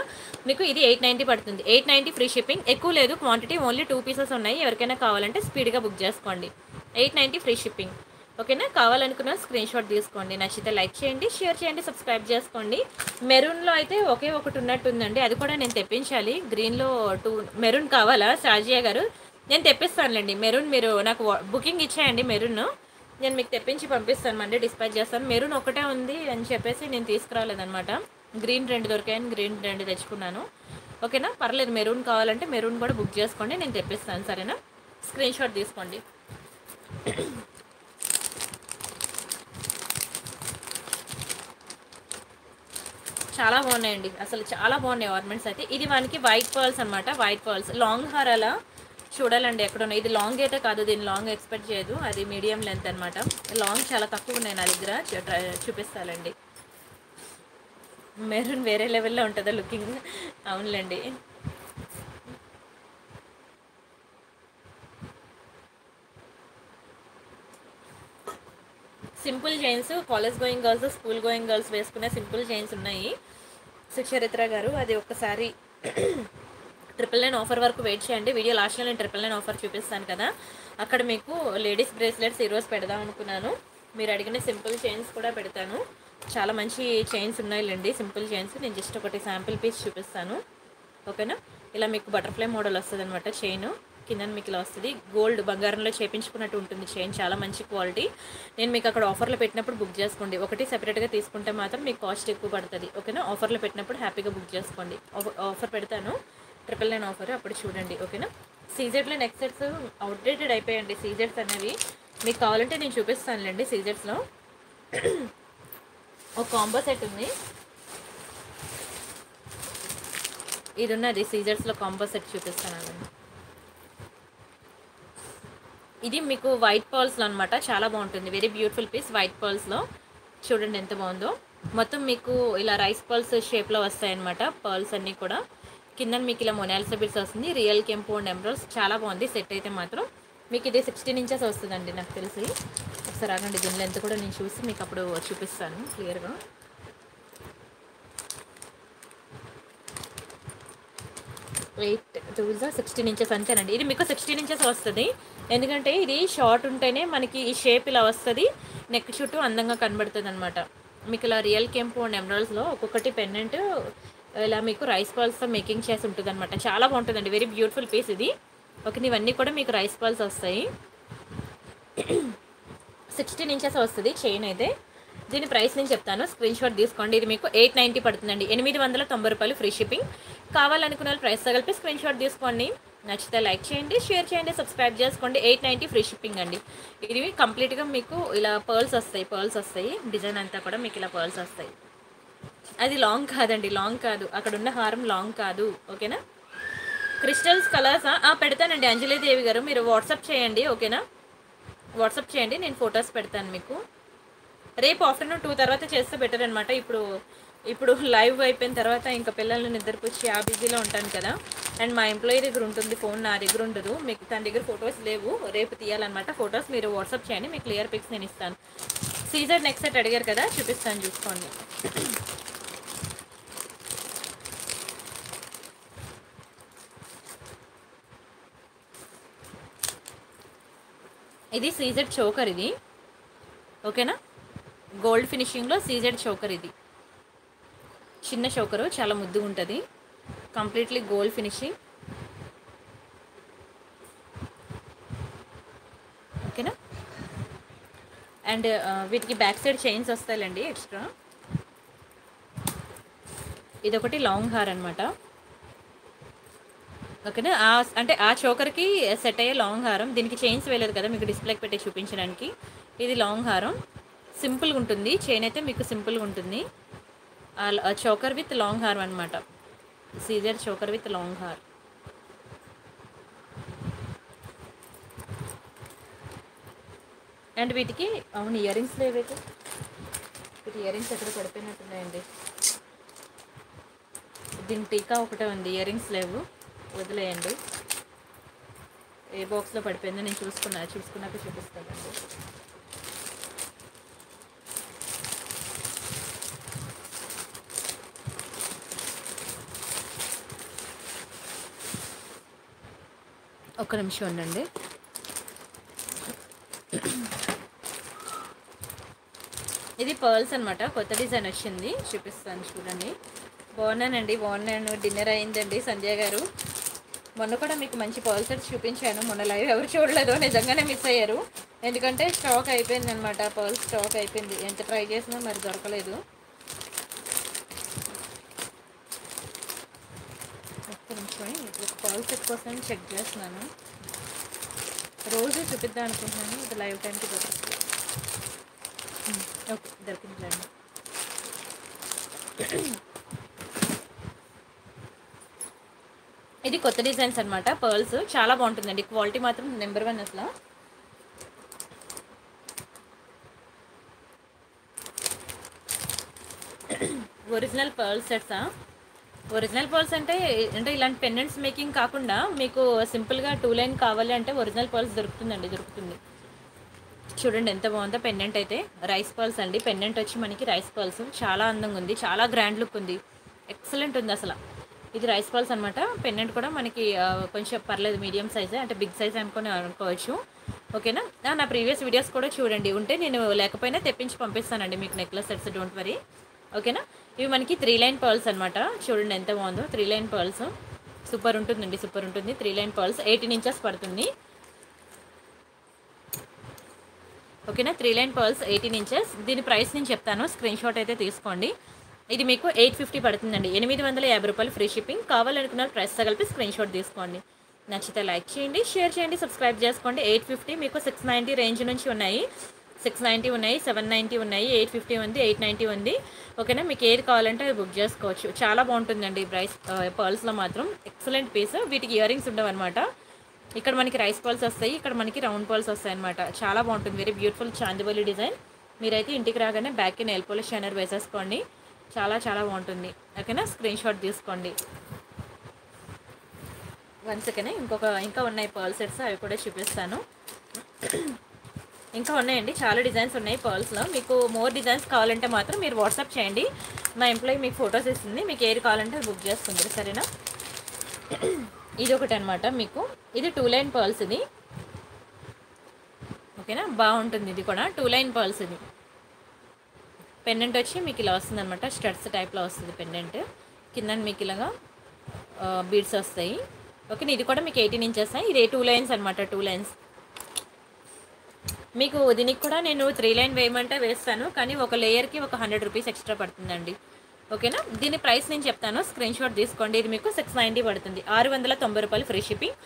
మీకు ఇది ఎయిట్ నైంటీ పడుతుంది. ఎయిట్ నైంటీ ఫ్రీ షిప్పింగ్ ఎక్కువ లేదు. క్వాంటిటీ ఓన్లీ టూ పీసెస్ ఉన్నాయి. ఎవరికైనా కావాలంటే స్పీడ్గా బుక్ చేసుకోండి. ఎయిట్ నైంటీ ఫ్రీ షిప్పింగ్ ఓకేనా? కావాలనుకున్న స్క్రీన్ షాట్ తీసుకోండి. నచ్చితే లైక్ చేయండి షేర్ చేయండి సబ్స్క్రైబ్ చేసుకోండి. మెరూన్లో అయితే ఒకే ఒకటి ఉన్నట్టుందండి. అది కూడా నేను తెప్పించాలి. గ్రీన్లో టూ మెరూన్ కావాలా? షాజియా గారు? నేను తెప్పిస్తానులేండి. మెరూన్ మీరు నాకు బుకింగ్ ఇచ్చేయండి మెరూన్. నేను మీకు తెప్పించి పంపిస్తాను. మండే డిస్పాచ్ చేస్తాను. మెరూన్ ఒకటే ఉంది అని చెప్పేసి నేను తీసుకురాలేదనమాట గ్రీన్ రెండు దొరికాయని గ్రీన్ రెండు తెచ్చుకున్నాను. ఓకేనా? పర్లేదు. మెరూన్ కావాలంటే మెరూన్ కూడా బుక్ చేసుకోండి. నేను తెప్పిస్తాను. సరేనా? స్క్రీన్ షాట్ తీసుకోండి. చాలా బాగున్నాయండి. అసలు చాలా బాగున్నాయి ఆర్నమెంట్స్ అయితే. ఇది మనకి వైట్ పర్ల్స్ అనమాట వైట్ పర్ల్స్ లాంగ్ హార్ అలా చూడాలండి ఎక్కడ ఇది లాంగ్ అయితే కాదు దీన్ని లాంగ్ ఎక్స్పెక్ట్ చేయదు. అది మీడియం లెంత్ అనమాట లాంగ్ చాలా తక్కువ ఉన్నాయి నా దగ్గర. చూపిస్తానండి మెరూన్ వేరే లెవెల్లో ఉంటుందా లుకింగ్ అవునులేండి. Simple chains college going girls school going girls వేసుకునే సింపుల్ చైన్స్ ఉన్నాయి. సుచరిత్ర గారు అది ఒక్కసారి ట్రిపుల్ నైన్ ఆఫర్ వరకు వెయిట్ చేయండి. వీడియో లాస్ట్లో నేను ట్రిపుల్ నైన్ ఆఫర్ చూపిస్తాను కదా. అక్కడ మీకు లేడీస్ బ్రేస్లెట్స్ ఈరోజు పెడదాం అనుకున్నాను. మీరు అడిగిన సింపుల్ చైన్స్ కూడా పెడతాను. చాలా మంచి చైన్స్ ఉన్నాయిలేండి. Simple chains. నేను జస్ట్ ఒకటి శాంపిల్ పీస్ చూపిస్తాను. ఓకేనా? ఇలా మీకు బటర్ఫ్లై మోడల్ వస్తుంది అనమాట చైన్. కింద మీకు ఇలా వస్తుంది. గోల్డ్ బంగారంలో చేపించుకున్నట్టు ఉంటుంది చైన్. చాలా మంచి క్వాలిటీ. నేను మీకు అక్కడ ఆఫర్లో పెట్టినప్పుడు బుక్ చేసుకోండి. ఒకటి సెపరేట్గా తీసుకుంటే మాత్రం మీకు కాస్ట్ ఎక్కువ పడుతుంది. ఓకేనా? ఆఫర్లో పెట్టినప్పుడు హ్యాపీగా బుక్ చేసుకోండి. ఆఫర్- ఆఫర్ పెడతాను. ట్రిపుల్ నైన్ ఆఫర్ అప్పుడు చూడండి ఓకేనా సీజెడ్లో నెక్స్ట్ సెట్స్ అవుట్డేటెడ్ అయిపోయాయండి సీజెడ్స్ అనేవి. మీకు కావాలంటే నేను చూపిస్తానులేండి సీజెడ్స్లో <clears throat> ఒక కాంబో సెట్ ఉంది. ఇది ఉన్నది సీజర్స్లో కాంబో సెట్ చూపిస్తాను అండి ఇది మీకు వైట్ పర్ల్స్లో అనమాట చాలా బాగుంటుంది. వెరీ బ్యూటిఫుల్ పీస్ వైట్ పర్ల్స్లో చూడండి ఎంత బాగుందో. మొత్తం మీకు ఇలా రైస్ పర్ల్స్ షేప్లో వస్తాయన్నమాట పర్ల్స్ అన్నీ కూడా. కింద మీకు ఇలా మొనాలిసా వస్తుంది. రియల్ కెంపు అండ్ ఎంబ్రోస్ చాలా బాగుంది. సెట్ అయితే మాత్రం మీకు ఇది సిక్స్టీన్ ఇంచెస్ వస్తుందండి నాకు తెలిసి. ఒకసారి ఆగండి దీని లెంత్ కూడా నేను చూసి మీకు అప్పుడు చూపిస్తాను క్లియర్గా. ఎయిట్ టూజా సిక్స్టీన్ ఇంచెస్ అంతేనండి. ఇది మీకు సిక్స్టీన్ ఇంచెస్ వస్తుంది. ఎందుకంటే ఇది షార్ట్ ఉంటేనే మనకి ఈ షేప్ ఇలా వస్తుంది. నెక్ చుట్టూ అందంగా కనబడుతుంది అనమాట మీకు ఇలా రియల్ కెంపు అండ్ ఎమరాల్స్లో ఒక్కొక్కటి పెండెంట్ ఇలా మీకు రైస్ బాల్స్తో మేకింగ్ చేసి ఉంటుంది అనమాట చాలా బాగుంటుందండి. వెరీ బ్యూటిఫుల్ పీస్ ఇది. ఓకే ఇవన్నీ కూడా మీకు రైస్ బాల్స్ వస్తాయి. సిక్స్టీన్ ఇంచెస్ వస్తుంది చైన్ అయితే. దీని ప్రైస్ నేను చెప్తాను. స్క్రీన్ షాట్ తీసుకోండి. ఇది మీకు ఎయిట్ నైంటీ పడుతుందండి. ఎనిమిది వందల తొంభై రూపాయలు ఫ్రీ షిప్పింగ్ కావాలనుకున్న వాళ్ళు ప్రైస్ తగిలిపి స్క్రీన్ షాట్ తీసుకోండి. నచ్చితే లైక్ చేయండి షేర్ చేయండి సబ్స్క్రైబ్ చేసుకోండి. ఎయిట్ నైంటీ ఫ్రీ షిప్పింగ్ అండి. ఇది కంప్లీట్గా మీకు ఇలా పర్ల్స్ వస్తాయి పర్ల్స్ వస్తాయి. డిజైన్ అంతా కూడా మీకు ఇలా పర్ల్స్ వస్తాయి. అది లాంగ్ కాదండి లాంగ్ కాదు. అక్కడ ఉన్న హారం లాంగ్ కాదు. ఓకేనా? క్రిస్టల్స్ కలర్స్ పెడతానండి. అంజలి దేవి గారు మీరు వాట్సాప్ చేయండి ఓకేనా? వాట్సాప్ చేయండి నేను ఫొటోస్ పెడతాను మీకు. రేపు ఆఫ్టర్నూన్ టూ తర్వాత చేస్తే బెటర్ అనమాట ఇప్పుడు ఇప్పుడు లైవ్ అయిపోయిన తర్వాత ఇంకా పిల్లల్ని నిద్రపుచ్చి ఆ బిజీలో ఉంటాను కదా. అండ్ మా ఎంప్లాయీ దగ్గర ఉంటుంది ఫోన్ నా దగ్గర ఉండదు. మీకు తన దగ్గర ఫొటోస్ లేవు. రేపు తీయాలన్నమాట. ఫొటోస్ మీరు వాట్సాప్ చేయండి మీకు క్లియర్ పిక్స్ నేను ఇస్తాను. సీజర్ నెక్స్ట్ సెట్ అడిగారు కదా చూపిస్తాను చూసుకోండి. ఇది సీజెడ్ చోకర్ ఇది. ఓకేనా గోల్డ్ ఫినిషింగ్లో సీజెడ్ చోకర్ ఇది. చిన్న చోకరు చాలా ముద్దుగా ఉంటుంది. కంప్లీట్లీ గోల్డ్ ఫినిషింగ్ ఓకేనా అండ్ వీటికి బ్యాక్ సైడ్ చైన్స్ వస్తాయండి ఎక్స్ట్రా ఇదొకటి లాంగ్ హార్ అనమాట ఓకేనా? ఆ అంటే ఆ చోకర్కి సెట్ అయ్యే లాంగ్ హారం. దీనికి చైన్స్ వేయలేదు కదా మీకు డిస్ప్లేకి పెట్టి చూపించడానికి. ఇది లాంగ్ హారం. సింపుల్గా ఉంటుంది. చైన్ అయితే మీకు సింపుల్గా ఉంటుంది. చోకర్ విత్ లాంగ్ హారం అనమాట సీజర్ చోకర్ విత్ లాంగ్ హార్. అండ్ వీటికి అవును ఇయర్ రింగ్స్ లేవైతే వీటి ఇయర్ రింగ్స్ ఎక్కడ పడిపోయినట్టున్నాయండి. దీని టీకా ఒకటే ఉంది. ఇయర్ రింగ్స్ లేవు. వదిలేయండి. ఏ బాక్స్లో పడిపోయిందో నేను చూసుకున్నా చూసుకున్నాక చూపిస్తానండి. ఒక్క నిమిషం ఉండండి. ఇది పర్ల్స్ అనమాట కొత్త డిజైన్ వచ్చింది. చూపిస్తాను చూడండి. బాగున్నానండి బాగున్నాను. డిన్నర్ అయిందండి సంజయ్ గారు. మొన్న కూడా మీకు మంచి పర్ల్ సెట్స్ చూపించాను. మొన్న లైవ్ ఎవరు చూడలేదు నిజంగానే మిస్ అయ్యారు. ఎందుకంటే స్టాక్ అయిపోయింది అనమాట పర్ల్ స్టాక్ అయిపోయింది. ఎంత ట్రై చేసినా మరి దొరకలేదు. నిమిషం పర్ల్ సెట్ కోసం చెక్ చేస్తున్నాను. రోజు చూపిద్దాం అనుకుంటున్నాను. ఇది లైవ్ టైంకి దొరుకుతుంది. ఓకే దొరికింది ఇది కొత్త డిజైన్స్ అనమాట పర్ల్స్ చాలా బాగుంటుందండి. క్వాలిటీ మాత్రం నెంబర్ వన్ అసలు. ఒరిజినల్ పర్ల్ సెట్సా ఒరిజినల్ పర్ల్స్ అంటే అంటే ఇలాంటి పెండెంట్స్ మేకింగ్ కాకుండా మీకు సింపుల్గా టూ లైన్ కావాలి అంటే ఒరిజినల్ పర్ల్స్ దొరుకుతుందండి దొరుకుతుంది. చూడండి ఎంత బాగుందో పెండెంట్ అయితే. రైస్ పర్ల్స్ అండి. పెండెంట్ వచ్చి మనకి రైస్ పర్ల్స్ చాలా అందంగా ఉంది. చాలా గ్రాండ్ లుక్ ఉంది. ఎక్సలెంట్ ఉంది అసలు. ఇది రైస్ బాల్స్ అనమాట పెన్నెంట్ కూడా మనకి కొంచెం పర్లేదు మీడియం సైజే అంటే బిగ్ సైజ్ అనుకుని అనుకోవచ్చు. ఓకేనా నా? ప్రీవియస్ వీడియోస్ కూడా చూడండి. ఉంటే నేను లేకపోయినా తెప్పించి పంపిస్తానండి మీకు నెక్లెస్ సెట్స్ డోంట్ వరీ ఓకేనా ఇవి మనకి త్రీ లైన్ పర్ల్స్ అనమాట చూడండి ఎంత బాగుందో. త్రీ లైన్ పర్ల్స్ సూపర్ ఉంటుందండి సూపర్ ఉంటుంది. Three line pearls eighteen inches పడుతుంది. ఓకేనా three line pearls eighteen inches దీని ప్రైస్ నేను చెప్తాను. స్క్రీన్ షాట్ అయితే తీసుకోండి. ఇది మీకు ఎయిట్ ఫిఫ్టీ పడుతుందండి. ఎనిమిది వందల యాభై రూపాయలు ఫ్రీ షిప్పింగ్. కావాలనుకున్న ప్రైస్ కలిపి స్క్రీన్ షాట్ తీసుకోండి. నచ్చితే లైక్ చేయండి షేర్ చేయండి సబ్స్క్రైబ్ చేసుకోండి. ఎయిట్ ఫిఫ్టీ మీకు సిక్స్ నైంటీ రేంజ్ నుంచి ఉన్నాయి. సిక్స్ నైంటీ ఉన్నాయి సెవెన్ నైంటీ ఉన్నాయి ఎయిట్ ఫిఫ్టీ ఉంది ఎయిట్ నైంటీ ఉంది. ఓకేనా? మీకు ఏది కావాలంటే అది బుక్ చేసుకోవచ్చు. చాలా బాగుంటుందండి ఈ ప్రైస్. పర్ల్స్లో మాత్రం ఎక్సలెంట్ పీస్. వీటికి ఇయర్ రింగ్స్ ఉండవన్నమాట. ఇక్కడ మనకి రైస్ పర్ల్స్ వస్తాయి ఇక్కడ మనకి రౌండ్ పర్ల్స్ వస్తాయి అనమాట చాలా బాగుంటుంది. వెరీ బ్యూటిఫుల్ చాందివల్లి డిజైన్. మీరైతే ఇంటికి రాగానే బ్యాక్కి నెయిల్ పోలిష్ షైనర్ వేసేసుకోండి. చాలా చాలా బాగుంటుంది. ఓకేనా? స్క్రీన్ షాట్ తీసుకోండి. వన్ సెకండ్ ఇంకొక ఇంకా ఉన్నాయి పర్ల్ సెట్స్ అవి కూడా చూపిస్తాను. ఇంకా ఉన్నాయండి చాలా డిజైన్స్ ఉన్నాయి పర్ల్స్లో మీకు మోర్ డిజైన్స్ కావాలంటే మాత్రం మీరు వాట్సాప్ చేయండి. మా ఎంప్లాయీ మీకు ఫొటోస్ ఇస్తుంది. మీకు ఏది కావాలంటే అది బుక్ చేసుకుంటారు సరేనా? ఇది ఒకటి అనమాట మీకు. ఇది టూ లైన్ పర్ల్స్ ఇది. ఓకేనా? బాగుంటుంది ఇది కూడా. టూ లైన్ పర్ల్స్ ఇది. పెండెంట్ వచ్చి మీకు ఇలా వస్తుంది అనమాట స్టడ్స్ టైప్లో వస్తుంది పెండెంట్. కింద మీకు ఇలాగా బీడ్స్ వస్తాయి. ఓకే ఇది కూడా మీకు ఎయిటీన్ ఇంచెస్ ఇది టూ లైన్స్ అనమాట టూ లైన్స్. మీకు దీనికి కూడా నేను త్రీ లైన్ వేయమంటే వేస్తాను. కానీ ఒక లేయర్కి ఒక హండ్రెడ్ రూపీస్ ఎక్స్ట్రా పడుతుందండి. ఓకేనా? దీని ప్రైస్ నేను చెప్తాను. స్క్రీన్ షాట్ తీసుకోండి. ఇది మీకు సిక్స్ నైంటీ పడుతుంది. ఆరు వందల తొంభై రూపాయలు ఫ్రీ షిప్పింగ్.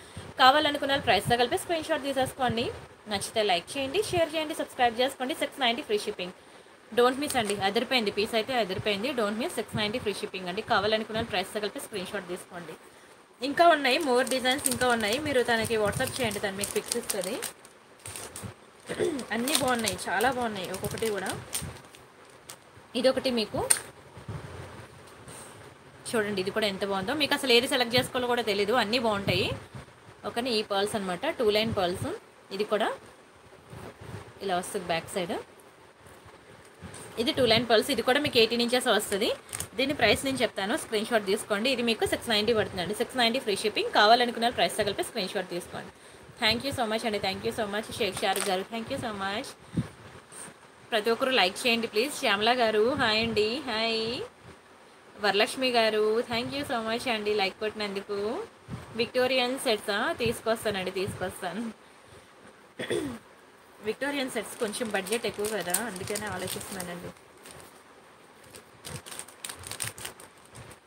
కావాలనుకున్న ప్రైస్తో కలిపి స్క్రీన్ షాట్ తీసేసుకోండి. నచ్చితే లైక్ చేయండి షేర్ చేయండి సబ్స్క్రైబ్ చేసుకోండి. Six ninety free shipping. Don't miss అండి. అదిరిపోయింది. పీస్ అయితే అదిరిపోయింది. Don't miss six ninety free shipping అండి. కావాలనుకున్న ప్రైస్ కలిపి స్క్రీన్ షాట్ తీసుకోండి. ఇంకా ఉన్నాయి. మోర్ డిజైన్స్ ఇంకా ఉన్నాయి. మీరు తనకి వాట్సాప్ చేయండి. తను మీకు పిక్స్ ఇస్తుంది. అన్నీ బాగున్నాయి. చాలా బాగున్నాయి. ఒక్కొక్కటి కూడా. ఇదొకటి మీకు. చూడండి. ఇది కూడా ఎంత బాగుందో. మీకు అసలు ఏది సెలెక్ట్ చేసుకోవాలో కూడా తెలీదు. అన్నీ బాగుంటాయి. ఓకేనా ఈ పర్ల్స్ అనమాట టూ లైన్ పర్ల్స్ ఇది కూడా. ఇలా వస్తుంది బ్యాక్ సైడ్ ఇది టూ లైన్ పల్స్ ఇది కూడా మీకు ఎయిటీన్ ఇంచెస్ వస్తుంది. దీని ప్రైస్ నేను చెప్తాను. స్క్రీన్ షాట్ తీసుకోండి. ఇది మీకు సిక్స్ నైంటీ పడుతుందండి. సిక్స్ నైంటీ ఫ్రీ షిప్పింగ్ కావాలనుకున్న ప్రైస్ కలిపి స్క్రీన్ షాట్ తీసుకోండి. థ్యాంక్ యూ సో మచ్ అండి. Thank you so much Shaik Sharu garu thank you so much ప్రతి ఒక్కరు లైక్ చేయండి ప్లీజ్ శ్యామల గారు హాయ్ అండి. Hi Varalakshmi garu thank you so much అండి. లైక్ కొట్టినందుకు. విక్టోరియన్ సెట్సా తీసుకొస్తానండి తీసుకొస్తాను. విక్టోరియన్ సెట్స్ కొంచెం బడ్జెట్ ఎక్కువ కదా అందుకనే ఆలోచిస్తున్నానండి.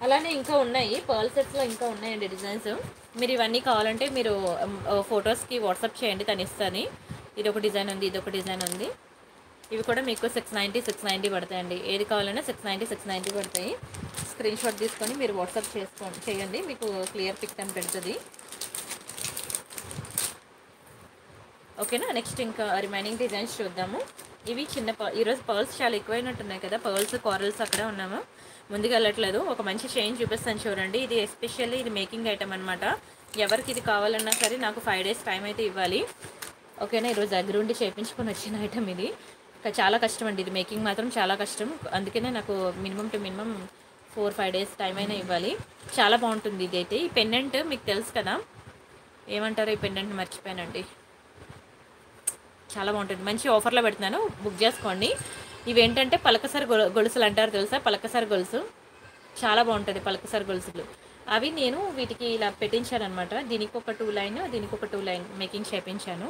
అలానే ఇంకా ఉన్నాయి పర్ల్ సెట్స్లో ఇంకా ఉన్నాయండి డిజైన్స్. మీరు ఇవన్నీ కావాలంటే మీరు ఫొటోస్కి వాట్సాప్ చేయండి తను ఇస్తాను ఇది ఒక డిజైన్ ఉంది ఇది ఒక డిజైన్ ఉంది. ఇవి కూడా మీకు సిక్స్ నైంటీ సిక్స్ నైంటీ పడతాయండి. ఏది కావాలన్నా సిక్స్ నైంటీ సిక్స్ నైంటీ పడతాయి. స్క్రీన్ షాట్ తీసుకొని మీరు వాట్సాప్ చేసుకోండి చేయండి మీకు క్లియర్ పిక్ అని పెడుతుంది. ఓకేనా? నెక్స్ట్ ఇంకా రిమైనింగ్ డిజైన్స్ చూద్దాము. ఇవి చిన్న ప- ఈరోజు పర్ల్స్ చాలా ఎక్కువైనట్టున్నాయి కదా. పర్ల్స్ కారల్స్ అక్కడే ఉన్నాము. ముందుకు వెళ్ళట్లేదు. ఒక మంచి చైన్ చూపిస్తాను చూడండి. ఇది ఎస్పెషల్లీ ఇది మేకింగ్ ఐటమ్ అనమాట ఎవరికి ఇది కావాలన్నా సరే నాకు ఫైవ్ డేస్ టైం అయితే ఇవ్వాలి. ఓకేనా? ఈరోజు దగ్గర ఉండి చేయించుకొని వచ్చిన ఐటమ్ ఇది. చాలా కష్టం అండి. ఇది మేకింగ్ మాత్రం చాలా కష్టం. అందుకనే నాకు minimum to minimum four five days time అయినా ఇవ్వాలి. చాలా బాగుంటుంది ఇది అయితే ఈ పెండెంట్ మీకు తెలుసు కదా? ఏమంటారు ఈ పెండెంట్ మర్చిపోయానండి. చాలా బాగుంటుంది. మంచి ఆఫర్లో పెడుతున్నాను. బుక్ చేసుకోండి. ఇవేంటంటే పలకసారి గొ గొలుసులు అంటారు తెలుసా? పలకసారి గొలుసు. చాలా బాగుంటుంది పలకసారి గొలుసులు. అవి నేను వీటికి ఇలా పెట్టించాను అనమాట దీనికి ఒక టూ లైన్ దీనికి ఒక టూ లైన్ మేకింగ్ చేయించాను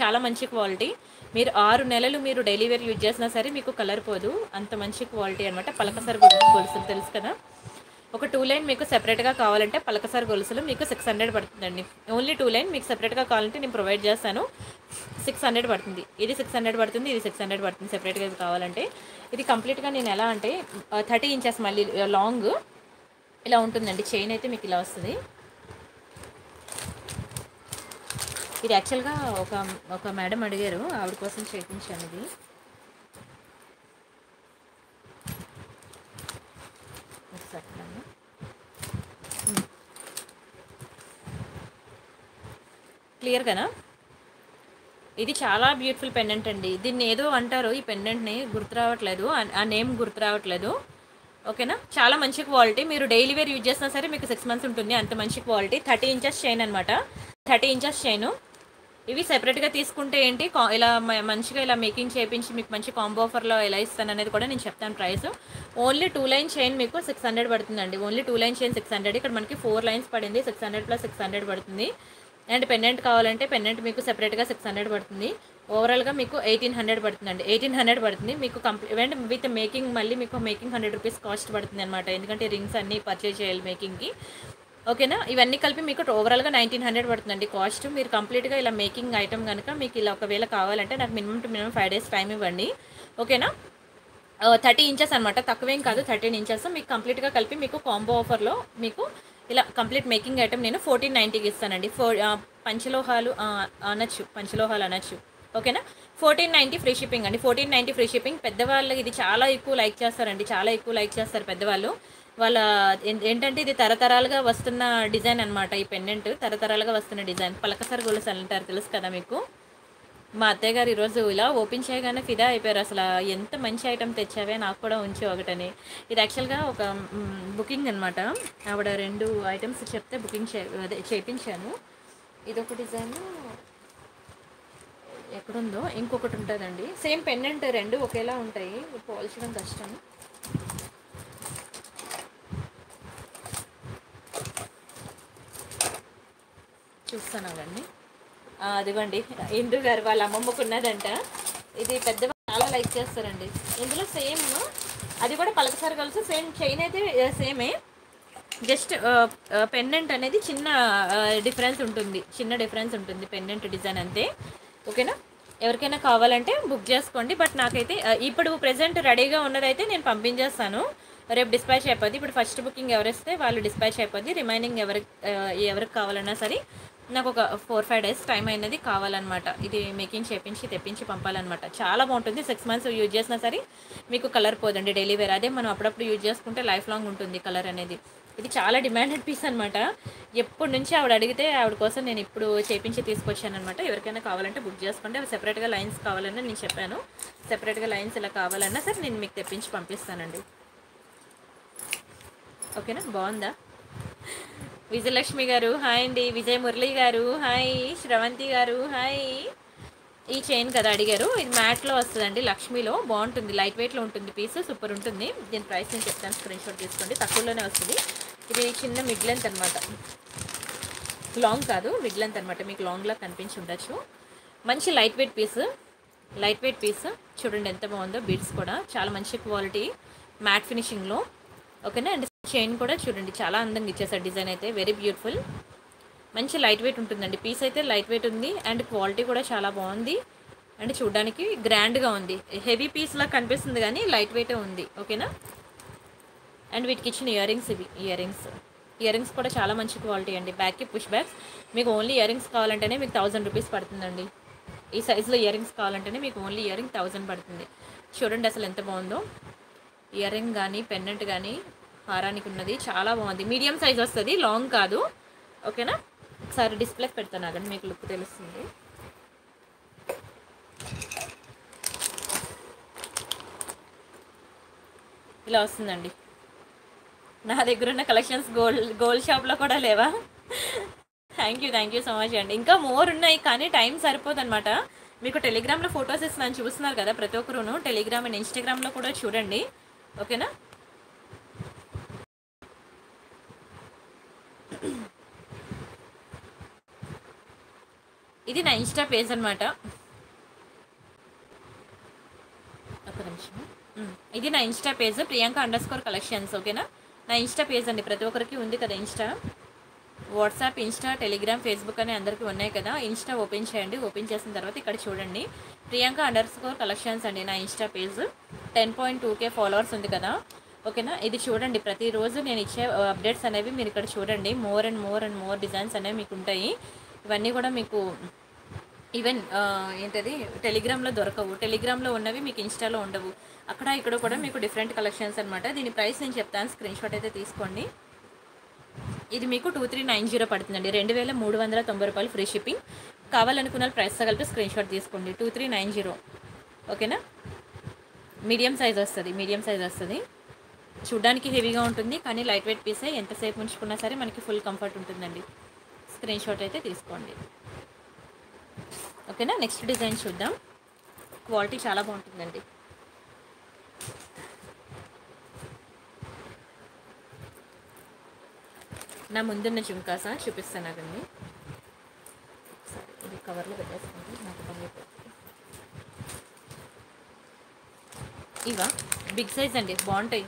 చాలా మంచి క్వాలిటీ మీరు ఆరు నెలలు మీరు డైలీ వేర్ యూజ్ చేసినా సరే మీకు కలర్ పోదు. అంత మంచి క్వాలిటీ అనమాట పలకసారి గొలుసులు తెలుసు కదా? ఒక టూ లైన్ మీకు సెపరేట్గా కావాలంటే పలకసారి గొలుసులు మీకు సిక్స్ హండ్రెడ్ పడుతుందండి. ఓన్లీ టూ లైన్ మీకు సెపరేట్గా కావాలంటే నేను ప్రొవైడ్ చేస్తాను. సిక్స్ హండ్రెడ్ పడుతుంది. ఇది సిక్స్ హండ్రెడ్ పడుతుంది ఇది సిక్స్ హండ్రెడ్ పడుతుంది సెపరేట్గా ఇది కావాలంటే. ఇది కంప్లీట్గా నేను ఎలా అంటే థర్టీ ఇంచెస్ మళ్ళీ లాంగ్ ఇలా ఉంటుందండి. చైన్ అయితే మీకు ఇలా వస్తుంది. ఇది యాక్చువల్గా ఒక ఒక మేడం అడిగారు. ఆవిడ కోసం చేయించాను ఇది ఒకసారి ఇలాగా. క్లియర్ కదా ఇది చాలా బ్యూటిఫుల్ పెండెంట్ అండి. దీన్ని ఏదో అంటారు ఈ పెండెంట్ని గుర్తు రావట్లేదు ఆ- నేమ్ గుర్తు రావట్లేదు. ఓకేనా? చాలా మంచి క్వాలిటీ. మీరు డైలీ వేర్ యూజ్ చేసినా సరే మీకు సిక్స్ మంత్స్ ఉంటుంది. అంత మంచి క్వాలిటీ. థర్టీ ఇంచెస్ చైన్ అనమాట థర్టీ ఇంచెస్ చైన్. ఇవి సెపరేట్గా తీసుకుంటే ఏంటి? ఇలా మంచిగా ఇలా మేకింగ్ చేయించి మీకు మంచి కాంబో ఆఫర్లో ఎలా ఇస్తాను అనేది కూడా నేను చెప్తాను price. Only two line chain మీకు సిక్స్ హండ్రెడ్ పడుతుందండి. Only two line chain six hundred. ఇక్కడ మనకి ఫోర్ లైన్స్ పడింది. Six hundred plus six hundred పడుతుంది. అండ్ పెండెంట్ కావాలంటే పెండెంట్ మీకు సెపరేట్గా సిక్స్ హండ్రెడ్ పడుతుంది. ఓవరాల్గా మీకు ఎయిటీన్ హండ్రెడ్ పడుతుందండి. ఎయిటీన్ హండ్రెడ్ పడుతుంది. మీకు కంప్లీట్ అండ్ విత్ మేకింగ్ మళ్ళీ మీకు మేకింగ్ హండ్రెడ్ రూపీస్ కాస్ట్ పడుతుంది అనమాట ఎందుకంటే రింగ్స్ అన్నీ పర్చేజ్ చేయాలి మేకింగ్కి ఓకేనా ఇవన్నీ కలిపి మీకు ఓవరాల్గా నైన్టీన్ హండ్రెడ్ పడుతుందండి కాస్ట్ మీరు కంప్లీట్గా ఇలా మేకింగ్ ఐటమ్ కనుక మీకు ఇలా ఒకవేళ కావాలంటే నాకు minimum to minimum five days time ఇవ్వండి. ఓకేనా థర్టీ ఇంచెస్ అనమాట తక్కువేం కాదు థర్టీన్ ఇంచెస్ మీకు కంప్లీట్గా కలిపి మీకు కాంబో ఆఫర్లో మీకు ఇలా కంప్లీట్ మేకింగ్ ఐటమ్ నేను ఫోర్టీన్ నైంటీకి ఇస్తానండి. ఫోర్ పంచలోహాలు అనొచ్చు పంచలోహాలు అనొచ్చు. ఓకేనా? ఫోర్టీన్ నైంటీ ఫ్రీ షిప్పింగ్ అండి. Fourteen ninety free shipping. పెద్దవాళ్ళకి ఇది చాలా ఎక్కువ లైక్ చేస్తారండి. చాలా ఎక్కువ లైక్ చేస్తారు పెద్దవాళ్ళు. వాళ్ళ ఏంటంటే ఇది తరతరాలుగా వస్తున్న డిజైన్ అనమాట ఈ పెండెంట్ తరతరాలుగా వస్తున్న డిజైన్. పలకసారి గొలుసు అంటారు తెలుసు కదా మీకు? మా అత్తయ్య గారు ఈరోజు ఇలా ఓపెన్ చేయగానే ఫిదా అయిపోయారు. అసలు ఎంత మంచి ఐటమ్ తెచ్చావే నాకు కూడా ఉంచి ఒకటని. ఇది యాక్చువల్గా ఒక బుకింగ్ అనమాట ఆవిడ రెండు ఐటమ్స్ చెప్తే బుకింగ్ చే అదే చేయించాను ఇది ఒక డిజైన్. ఎక్కడుందో? ఇంకొకటి ఉంటుందండి. సేమ్ పెండెంట్ రెండు ఒకేలా ఉంటాయి. పోల్చడం కష్టం. చూస్తాను అవన్నీ. అదిగోండి. ఇండు గారు వాళ్ళ అమ్మమ్మకు ఉన్నదంట ఇది పెద్ద చాలా లైక్ చేస్తారండి. ఇందులో సేమ్ అది కూడా పలకసారి కలిసి సేమ్ చైన్ అయితే సేమే. జస్ట్ పెండెంట్ అనేది చిన్న డిఫరెన్స్ ఉంటుంది. చిన్న డిఫరెన్స్ ఉంటుంది పెండెంట్ డిజైన్ అంతే. ఓకేనా? ఎవరికైనా కావాలంటే బుక్ చేసుకోండి. బట్ నాకైతే ఇప్పుడు ప్రెసెంట్ రెడీగా ఉన్నదైతే నేను పంపించేస్తాను. రేపు డిస్పాచ్ అయిపోద్ది. ఇప్పుడు ఫస్ట్ బుకింగ్ ఎవరిస్తే వాళ్ళు డిస్పాచ్ అయిపోద్ది. రిమైనింగ్ ఎవరికి ఎవరికి కావాలన్నా సరే నాకు ఒక ఫోర్ ఫైవ్ డేస్ టైం అయినది కావాలన్నమాట. ఇది మేకింగ్ చేపించి తెప్పించి పంపాలన్నమాట. చాలా బాగుంటుంది. సిక్స్ మంత్స్ యూజ్ చేసినా సరే మీకు కలర్ పోదండి. డైలీ వేర్ అదే మనం అప్పుడప్పుడు యూజ్ చేసుకుంటే లైఫ్ లాంగ్ ఉంటుంది కలర్ అనేది. ఇది చాలా డిమాండెడ్ పీస్ అనమాట ఎప్పటి నుంచి ఆవిడ అడిగితే ఆవిడ కోసం నేను ఇప్పుడు చేపించి తీసుకొచ్చానమాట ఎవరికైనా కావాలంటే బుక్ చేసుకోండి. అవి సెపరేట్గా లైన్స్ కావాలన్నా నేను చెప్పాను. సెపరేట్గా లైన్స్ ఇలా కావాలన్నా సరే నేను మీకు తెప్పించి పంపిస్తానండి. ఓకేనా బాగుందా? విజయలక్ష్మి గారు హాయ్ అండి. విజయ మురళి గారు హాయ్. శ్రవంతి గారు హాయ్. ఈ చైన్ కదా అడిగారు. ఇది మ్యాట్లో వస్తుందండి లక్ష్మిలో. బాగుంటుంది లైట్ వెయిట్లో ఉంటుంది పీస్ సూపర్ ఉంటుంది. దీని ప్రైస్ నేను చెప్తాను స్క్రీన్ షాట్ తీసుకోండి. తక్కువలోనే వస్తుంది. ఇది చిన్న మిడ్ లెంత్ అనమాట లాంగ్ కాదు మిడ్ లెంత్ అనమాట మీకు లాంగ్లా కనిపించి ఉండొచ్చు. మంచి light weight piece light weight piece. చూడండి ఎంత బాగుందో బీడ్స్ కూడా. చాలా మంచి క్వాలిటీ. మ్యాట్ ఫినిషింగ్లో. ఓకేనా? అండ్ చైన్ కూడా చూడండి చాలా అందంగా ఇచ్చేసారు. డిజైన్ అయితే వెరీ బ్యూటిఫుల్ మంచి లైట్ వెయిట్ ఉంటుందండి. పీస్ అయితే లైట్ వెయిట్ ఉంది అండ్ క్వాలిటీ కూడా చాలా బాగుంది. అండ్ చూడడానికి గ్రాండ్గా ఉంది. హెవీ పీస్లా కనిపిస్తుంది కానీ లైట్ వెయిటే ఉంది. ఓకేనా అండ్ వీటికి ఇచ్చిన ఇయర్ రింగ్స్ ఇవి ఇయర్ రింగ్స్ ఇయర్ రింగ్స్ కూడా చాలా మంచి క్వాలిటీ అండి. బ్యాక్కి పుష్ బ్యాగ్స్ మీకు ఓన్లీ ఇయర్ రింగ్స్ కావాలంటేనే మీకు థౌజండ్ రూపీస్ పడుతుందండి. ఈ సైజులో ఇయర్ రింగ్స్ కావాలంటేనే మీకు ఓన్లీ ఇయర్ రింగ్ థౌజండ్ పడుతుంది. చూడండి అసలు ఎంత బాగుందో. ఇయర్ రింగ్ కానీ పెన్నెంట్ కానీ హారానికి ఉన్నది చాలా బాగుంది. మీడియం సైజ్ వస్తుంది. లాంగ్ కాదు. ఓకేనా? ఒకసారి డిస్ప్లే పెడతాను అక్కడ మీకు లుక్ తెలుస్తుంది. ఇలా వస్తుందండి. నా దగ్గర ఉన్న కలెక్షన్స్ గోల్డ్ గోల్డ్ షాప్లో కూడా లేవా? Thank you thank you so much అండి. ఇంకా మోర్ ఉన్నాయి కానీ టైం సరిపోదనమాట మీకు టెలిగ్రామ్లో ఫొటోస్ ఇస్తున్నాను. చూస్తున్నారు కదా ప్రతి ఒక్కరును. టెలిగ్రామ్ అండ్ ఇన్స్టాగ్రామ్లో కూడా చూడండి. ఓకేనా? ఇది నా ఇన్స్టా పేజ్ అనమాట ఒక నిమిషం. ఇది నా Insta page Priyanka underscore collections ఓకేనా నా ఇన్స్టా పేజ్ అండి ప్రతి ఒక్కరికి ఉంది కదా Insta. WhatsApp Insta Telegram Facebook అని అందరికీ ఉన్నాయి కదా? ఇన్స్టా ఓపెన్ చేయండి ఓపెన్ చేసిన తర్వాత ఇక్కడ చూడండి. ప్రియాంక అండర్ స్కోర్ కలెక్షన్స్ అండి నా Insta page. Ten point two K followers ఉంది కదా? ఓకేనా? ఇది చూడండి ప్రతిరోజు నేను ఇచ్చే uh, అప్డేట్స్ అనేవి మీరు ఇక్కడ చూడండి. More and more and more designs అనేవి మీకు ఉంటాయి. ఇవన్నీ కూడా మీకు ఈవెన్ ఏంటది టెలిగ్రామ్లో దొరకవు. టెలిగ్రామ్లో ఉన్నవి మీకు ఇన్స్టాలో ఉండవు. అక్కడ ఇక్కడ కూడా మీకు డిఫరెంట్ కలెక్షన్స్ అనమాట దీని ప్రైస్ నేను చెప్తాను. స్క్రీన్ షాట్ అయితే తీసుకోండి. ఇది మీకు టూ త్రీ నైన్ జీరో పడుతుందండి. రెండు వేల మూడు వందల తొంభై రూపాయలు ఫ్రీ షిప్పింగ్ కావాలనుకున్న ప్రైస్తో కలిపి స్క్రీన్ షాట్ తీసుకోండి. టూ త్రీ నైన్ జీరో ఓకేనా? మీడియం సైజ్ వస్తుంది. మీడియం సైజ్ వస్తుంది. చూడ్డానికి హెవీగా ఉంటుంది కానీ లైట్ వెయిట్ పీసే ఎంతసేపు ఉంచుకున్నా సరే మనకి ఫుల్ కంఫర్ట్ ఉంటుందండి. స్క్రీన్ షాట్ అయితే తీసుకోండి. ఓకేనా? నెక్స్ట్ డిజైన్ చూద్దాం. క్వాలిటీ చాలా బాగుంటుందండి. నా ముందున్న జుంకాస చూపిస్తాను అదండి సరే ఇది కవర్లో పెట్టేసుకోండి. నాకు పని ఇవా? బిగ్ సైజ్ అండి. బాగుంటాయి.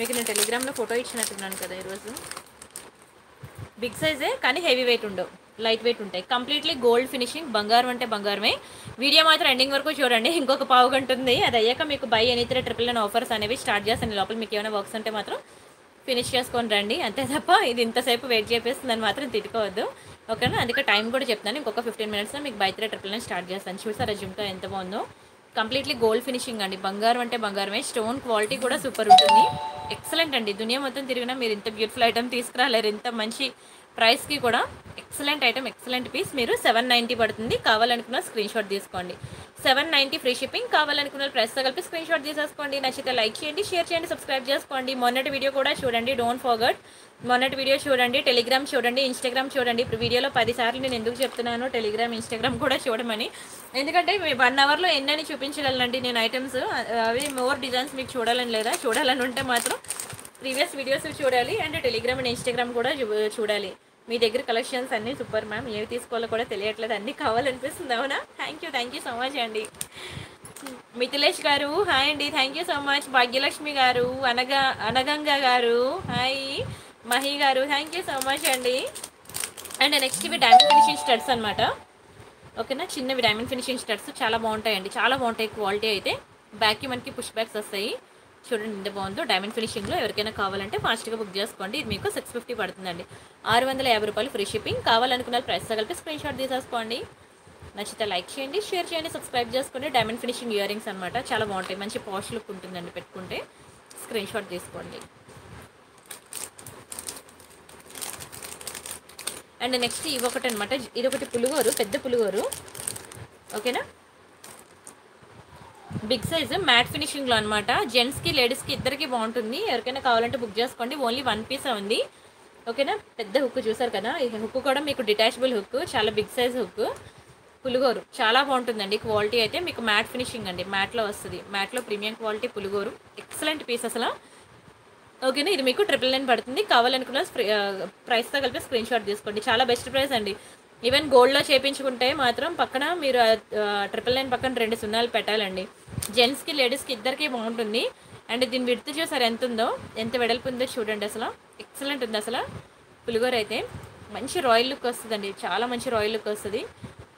మీకు నేను టెలిగ్రామ్లో ఫోటో ఇచ్చినట్టున్నాను కదా ఈరోజు. బిగ్ సైజే కానీ హెవీ వెయిట్ ఉండవు. లైట్ వెయిట్ ఉంటాయి. కంప్లీట్లీ గోల్డ్ ఫినిషింగ్ బంగారం అంటే బంగారమే. వీడియో మాత్రం ఎండింగ్ వరకు చూడండి. ఇంకొక పావు గంట ఉంది. అది అయ్యాక మీకు buy any three triple nine offers అనేవి స్టార్ట్ చేస్తాను. లోపల మీకు ఏమైనా వర్క్స్ ఉంటే మాత్రం ఫినిష్ చేసుకొని రండి. అంతే తప్ప ఇది ఇంతసేపు వెయిట్ చేపిస్తుందని మాత్రం తిట్టుకోవద్దు. ఓకేనా? అందుకే టైం కూడా చెప్తాను ఇంకొక ఫిఫ్టీన్ మినిట్స్లో మీకు buy three triple nine start చేస్తాను. చూసారా జుమ్కా ఎంత బాగుందో? కంప్లీట్లీ గోల్డ్ ఫినిషింగ్ అండి. బంగారం అంటే బంగారమే. స్టోన్ క్వాలిటీ కూడా సూపర్ ఉంటుంది. ఎక్సలెంట్ అండి. దునియా మొత్తం తిరిగినా మీరు ఇంత బ్యూటిఫుల్ ఐటమ్ తీసుకురాలేరు. ఇంత మంచి ప్రైస్కి కూడా ఎక్సలెంట్ ఐటమ్ ఎక్సలెంట్ పీస్. మీరు సెవెన్ నైంటీ పడుతుంది. కావాలనుకున్న స్క్రీన్ షాట్ తీసుకోండి. Seven ninety free shipping. కావాలనుకున్న ప్రైస్తో కలిపి స్క్రీన్ షాట్ తీసేసుకోండి. నచ్చితే లైక్ చేయండి షేర్ చేయండి సబ్స్క్రైబ్ చేసుకోండి. మొన్నటి వీడియో కూడా చూడండి. డోంట్ ఫర్గట్ మొన్నటి వీడియో చూడండి. టెలిగ్రామ్ చూడండి. ఇన్స్టాగ్రామ్ చూడండి. ఇప్పుడు వీడియోలో పదిసార్లు నేను ఎందుకు చెప్తున్నాను టెలిగ్రామ్ ఇన్స్టాగ్రామ్ కూడా చూడమని. ఎందుకంటే వన్ అవర్లో ఎన్నని చూపించగలనండి నేను ఐటమ్స్ అవి మోర్ డిజైన్స్ మీకు చూడాలని లేదా? చూడాలని ఉంటే మాత్రం ప్రీవియస్ వీడియోస్ చూడాలి అండ్ టెలిగ్రామ్ అండ్ ఇన్స్టాగ్రామ్ కూడా చూ- చూడాలి. మీ దగ్గర కలెక్షన్స్ అన్నీ సూపర్ మ్యామ్. ఏవి తీసుకోవాలో కూడా తెలియట్లేదు. అన్నీ కావాలనిపిస్తుంది అవునా? Thank you thank you so much అండి. మిథిలేష్ గారు హాయ్ అండి. Thank you so much Bhagyalakshmi గారు అనగా అనగంగా గారు హాయ్ మహి గారు థ్యాంక్ యూ సో మచ్ అండి. అండ్ నెక్స్ట్ ఇవి డైమండ్ ఫినిషింగ్ స్టడ్స్ అనమాట ఓకేనా? చిన్నవి డైమండ్ ఫినిషింగ్ స్టడ్స్ చాలా బాగుంటాయండి. చాలా బాగుంటాయి క్వాలిటీ అయితే. బ్యాక్కి మనకి పుష్ బ్యాక్స్ వస్తాయి. చూడండి ఎంత బాగుందో. డైమండ్ ఫినిషింగ్లో ఎవరికైనా కావాలంటే ఫాస్ట్గా బుక్ చేసుకోండి. ఇది మీకు సిక్స్ ఫిఫ్టీ పడుతుందండి. ఆరు వందల యాభై రూపాయలు ఫ్రీ షిప్పింగ్ కావాలనుకున్న ప్రైస్ కలిపి స్క్రీన్ షాట్ తీసేసుకోండి. నచ్చితే లైక్ చేయండి షేర్ చేయండి సబ్స్క్రైబ్ చేసుకోండి. డైమండ్ ఫినిషింగ్ ఇయర్ రింగ్స్ అనమాట చాలా బాగుంటాయి. మంచి పాష్ లుక్ ఉంటుందండి పెట్టుకుంటే. స్క్రీన్ షాట్ తీసుకోండి. అండ్ నెక్స్ట్ ఇవి ఒకటి అనమాట ఇది ఒకటి పులిగోరు పెద్ద పులిగోరు ఓకేనా బిగ్ సైజ్ మ్యాట్ ఫినిషింగ్లో అనమాట జెంట్స్కి లేడీస్కి ఇద్దరికి బాగుంటుంది. ఎవరికైనా కావాలంటే బుక్ చేసుకోండి. ఓన్లీ వన్ పీసే ఉంది. ఓకేనా పెద్ద హుక్ చూసారు కదా? ఈ హుక్ కూడా మీకు డిటాచబుల్ హుక్ చాలా బిగ్ సైజ్ హుక్ పులిగోరు చాలా బాగుంటుందండి. క్వాలిటీ అయితే మీకు మ్యాట్ ఫినిషింగ్ అండి. మ్యాట్లో వస్తుంది. మ్యాట్లో ప్రీమియం క్వాలిటీ పులిగోరు. ఎక్సలెంట్ పీస్ అసలు. ఓకేనా ఇది మీకు ట్రిపుల్ నైన్ పడుతుంది. కావాలనుకున్న స్ప్రే- ప్రైస్తో కలిపి స్క్రీన్ షాట్ తీసుకోండి. చాలా బెస్ట్ ప్రైస్ అండి. ఈవెన్ గోల్డ్లో చేయించుకుంటే మాత్రం పక్కన మీరు ట్రిపుల్ నైన్ పక్కన రెండు సున్నాలు పెట్టాలండి. జెంట్స్కి లేడీస్కి ఇద్దరికి బాగుంటుంది. అండ్ దీని విడుతు చూసారు ఎంత ఉందో? ఎంత వెడల్పు ఉందో చూడండి అసలు. ఎక్సలెంట్ ఉంది అసలు. పులిగోర అయితే మంచి రాయల్ లుక్ వస్తుందండి. చాలా మంచి రాయల్ లుక్ వస్తుంది.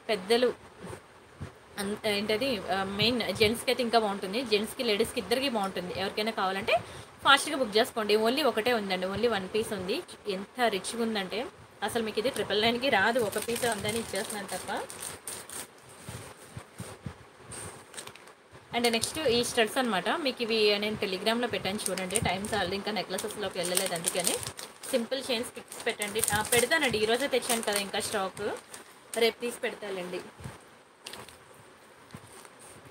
పెద్దలు అంత ఏంటది మెయిన్ జెంట్స్కి అయితే ఇంకా బాగుంటుంది. జెంట్స్కి లేడీస్కి ఇద్దరికి బాగుంటుంది. ఎవరికైనా కావాలంటే ఫాస్ట్గా బుక్ చేసుకోండి. ఓన్లీ ఒకటే ఉందండి. ఓన్లీ వన్ పీస్ ఉంది. ఎంత రిచ్గా ఉందంటే అసలు మీకు ఇది ట్రిపుల్ నైన్కి రాదు ఒక పీస్ ఉందని ఇచ్చేస్తున్నాను తప్ప. అండ్ నెక్స్ట్ ఈ స్టడ్స్ అనమాట మీకు ఇవి నేను టెలిగ్రామ్లో పెట్టాను చూడండి టైం చాలు ఇంకా నెక్లెసెస్లోకి వెళ్ళలేదు అందుకని. సింపుల్ చైన్స్ పిక్స్ పెట్టండి. పెడతానండి ఈరోజే తెచ్చాను కదా ఇంకా స్టాక్ రేపు తీసి పెడతానండి.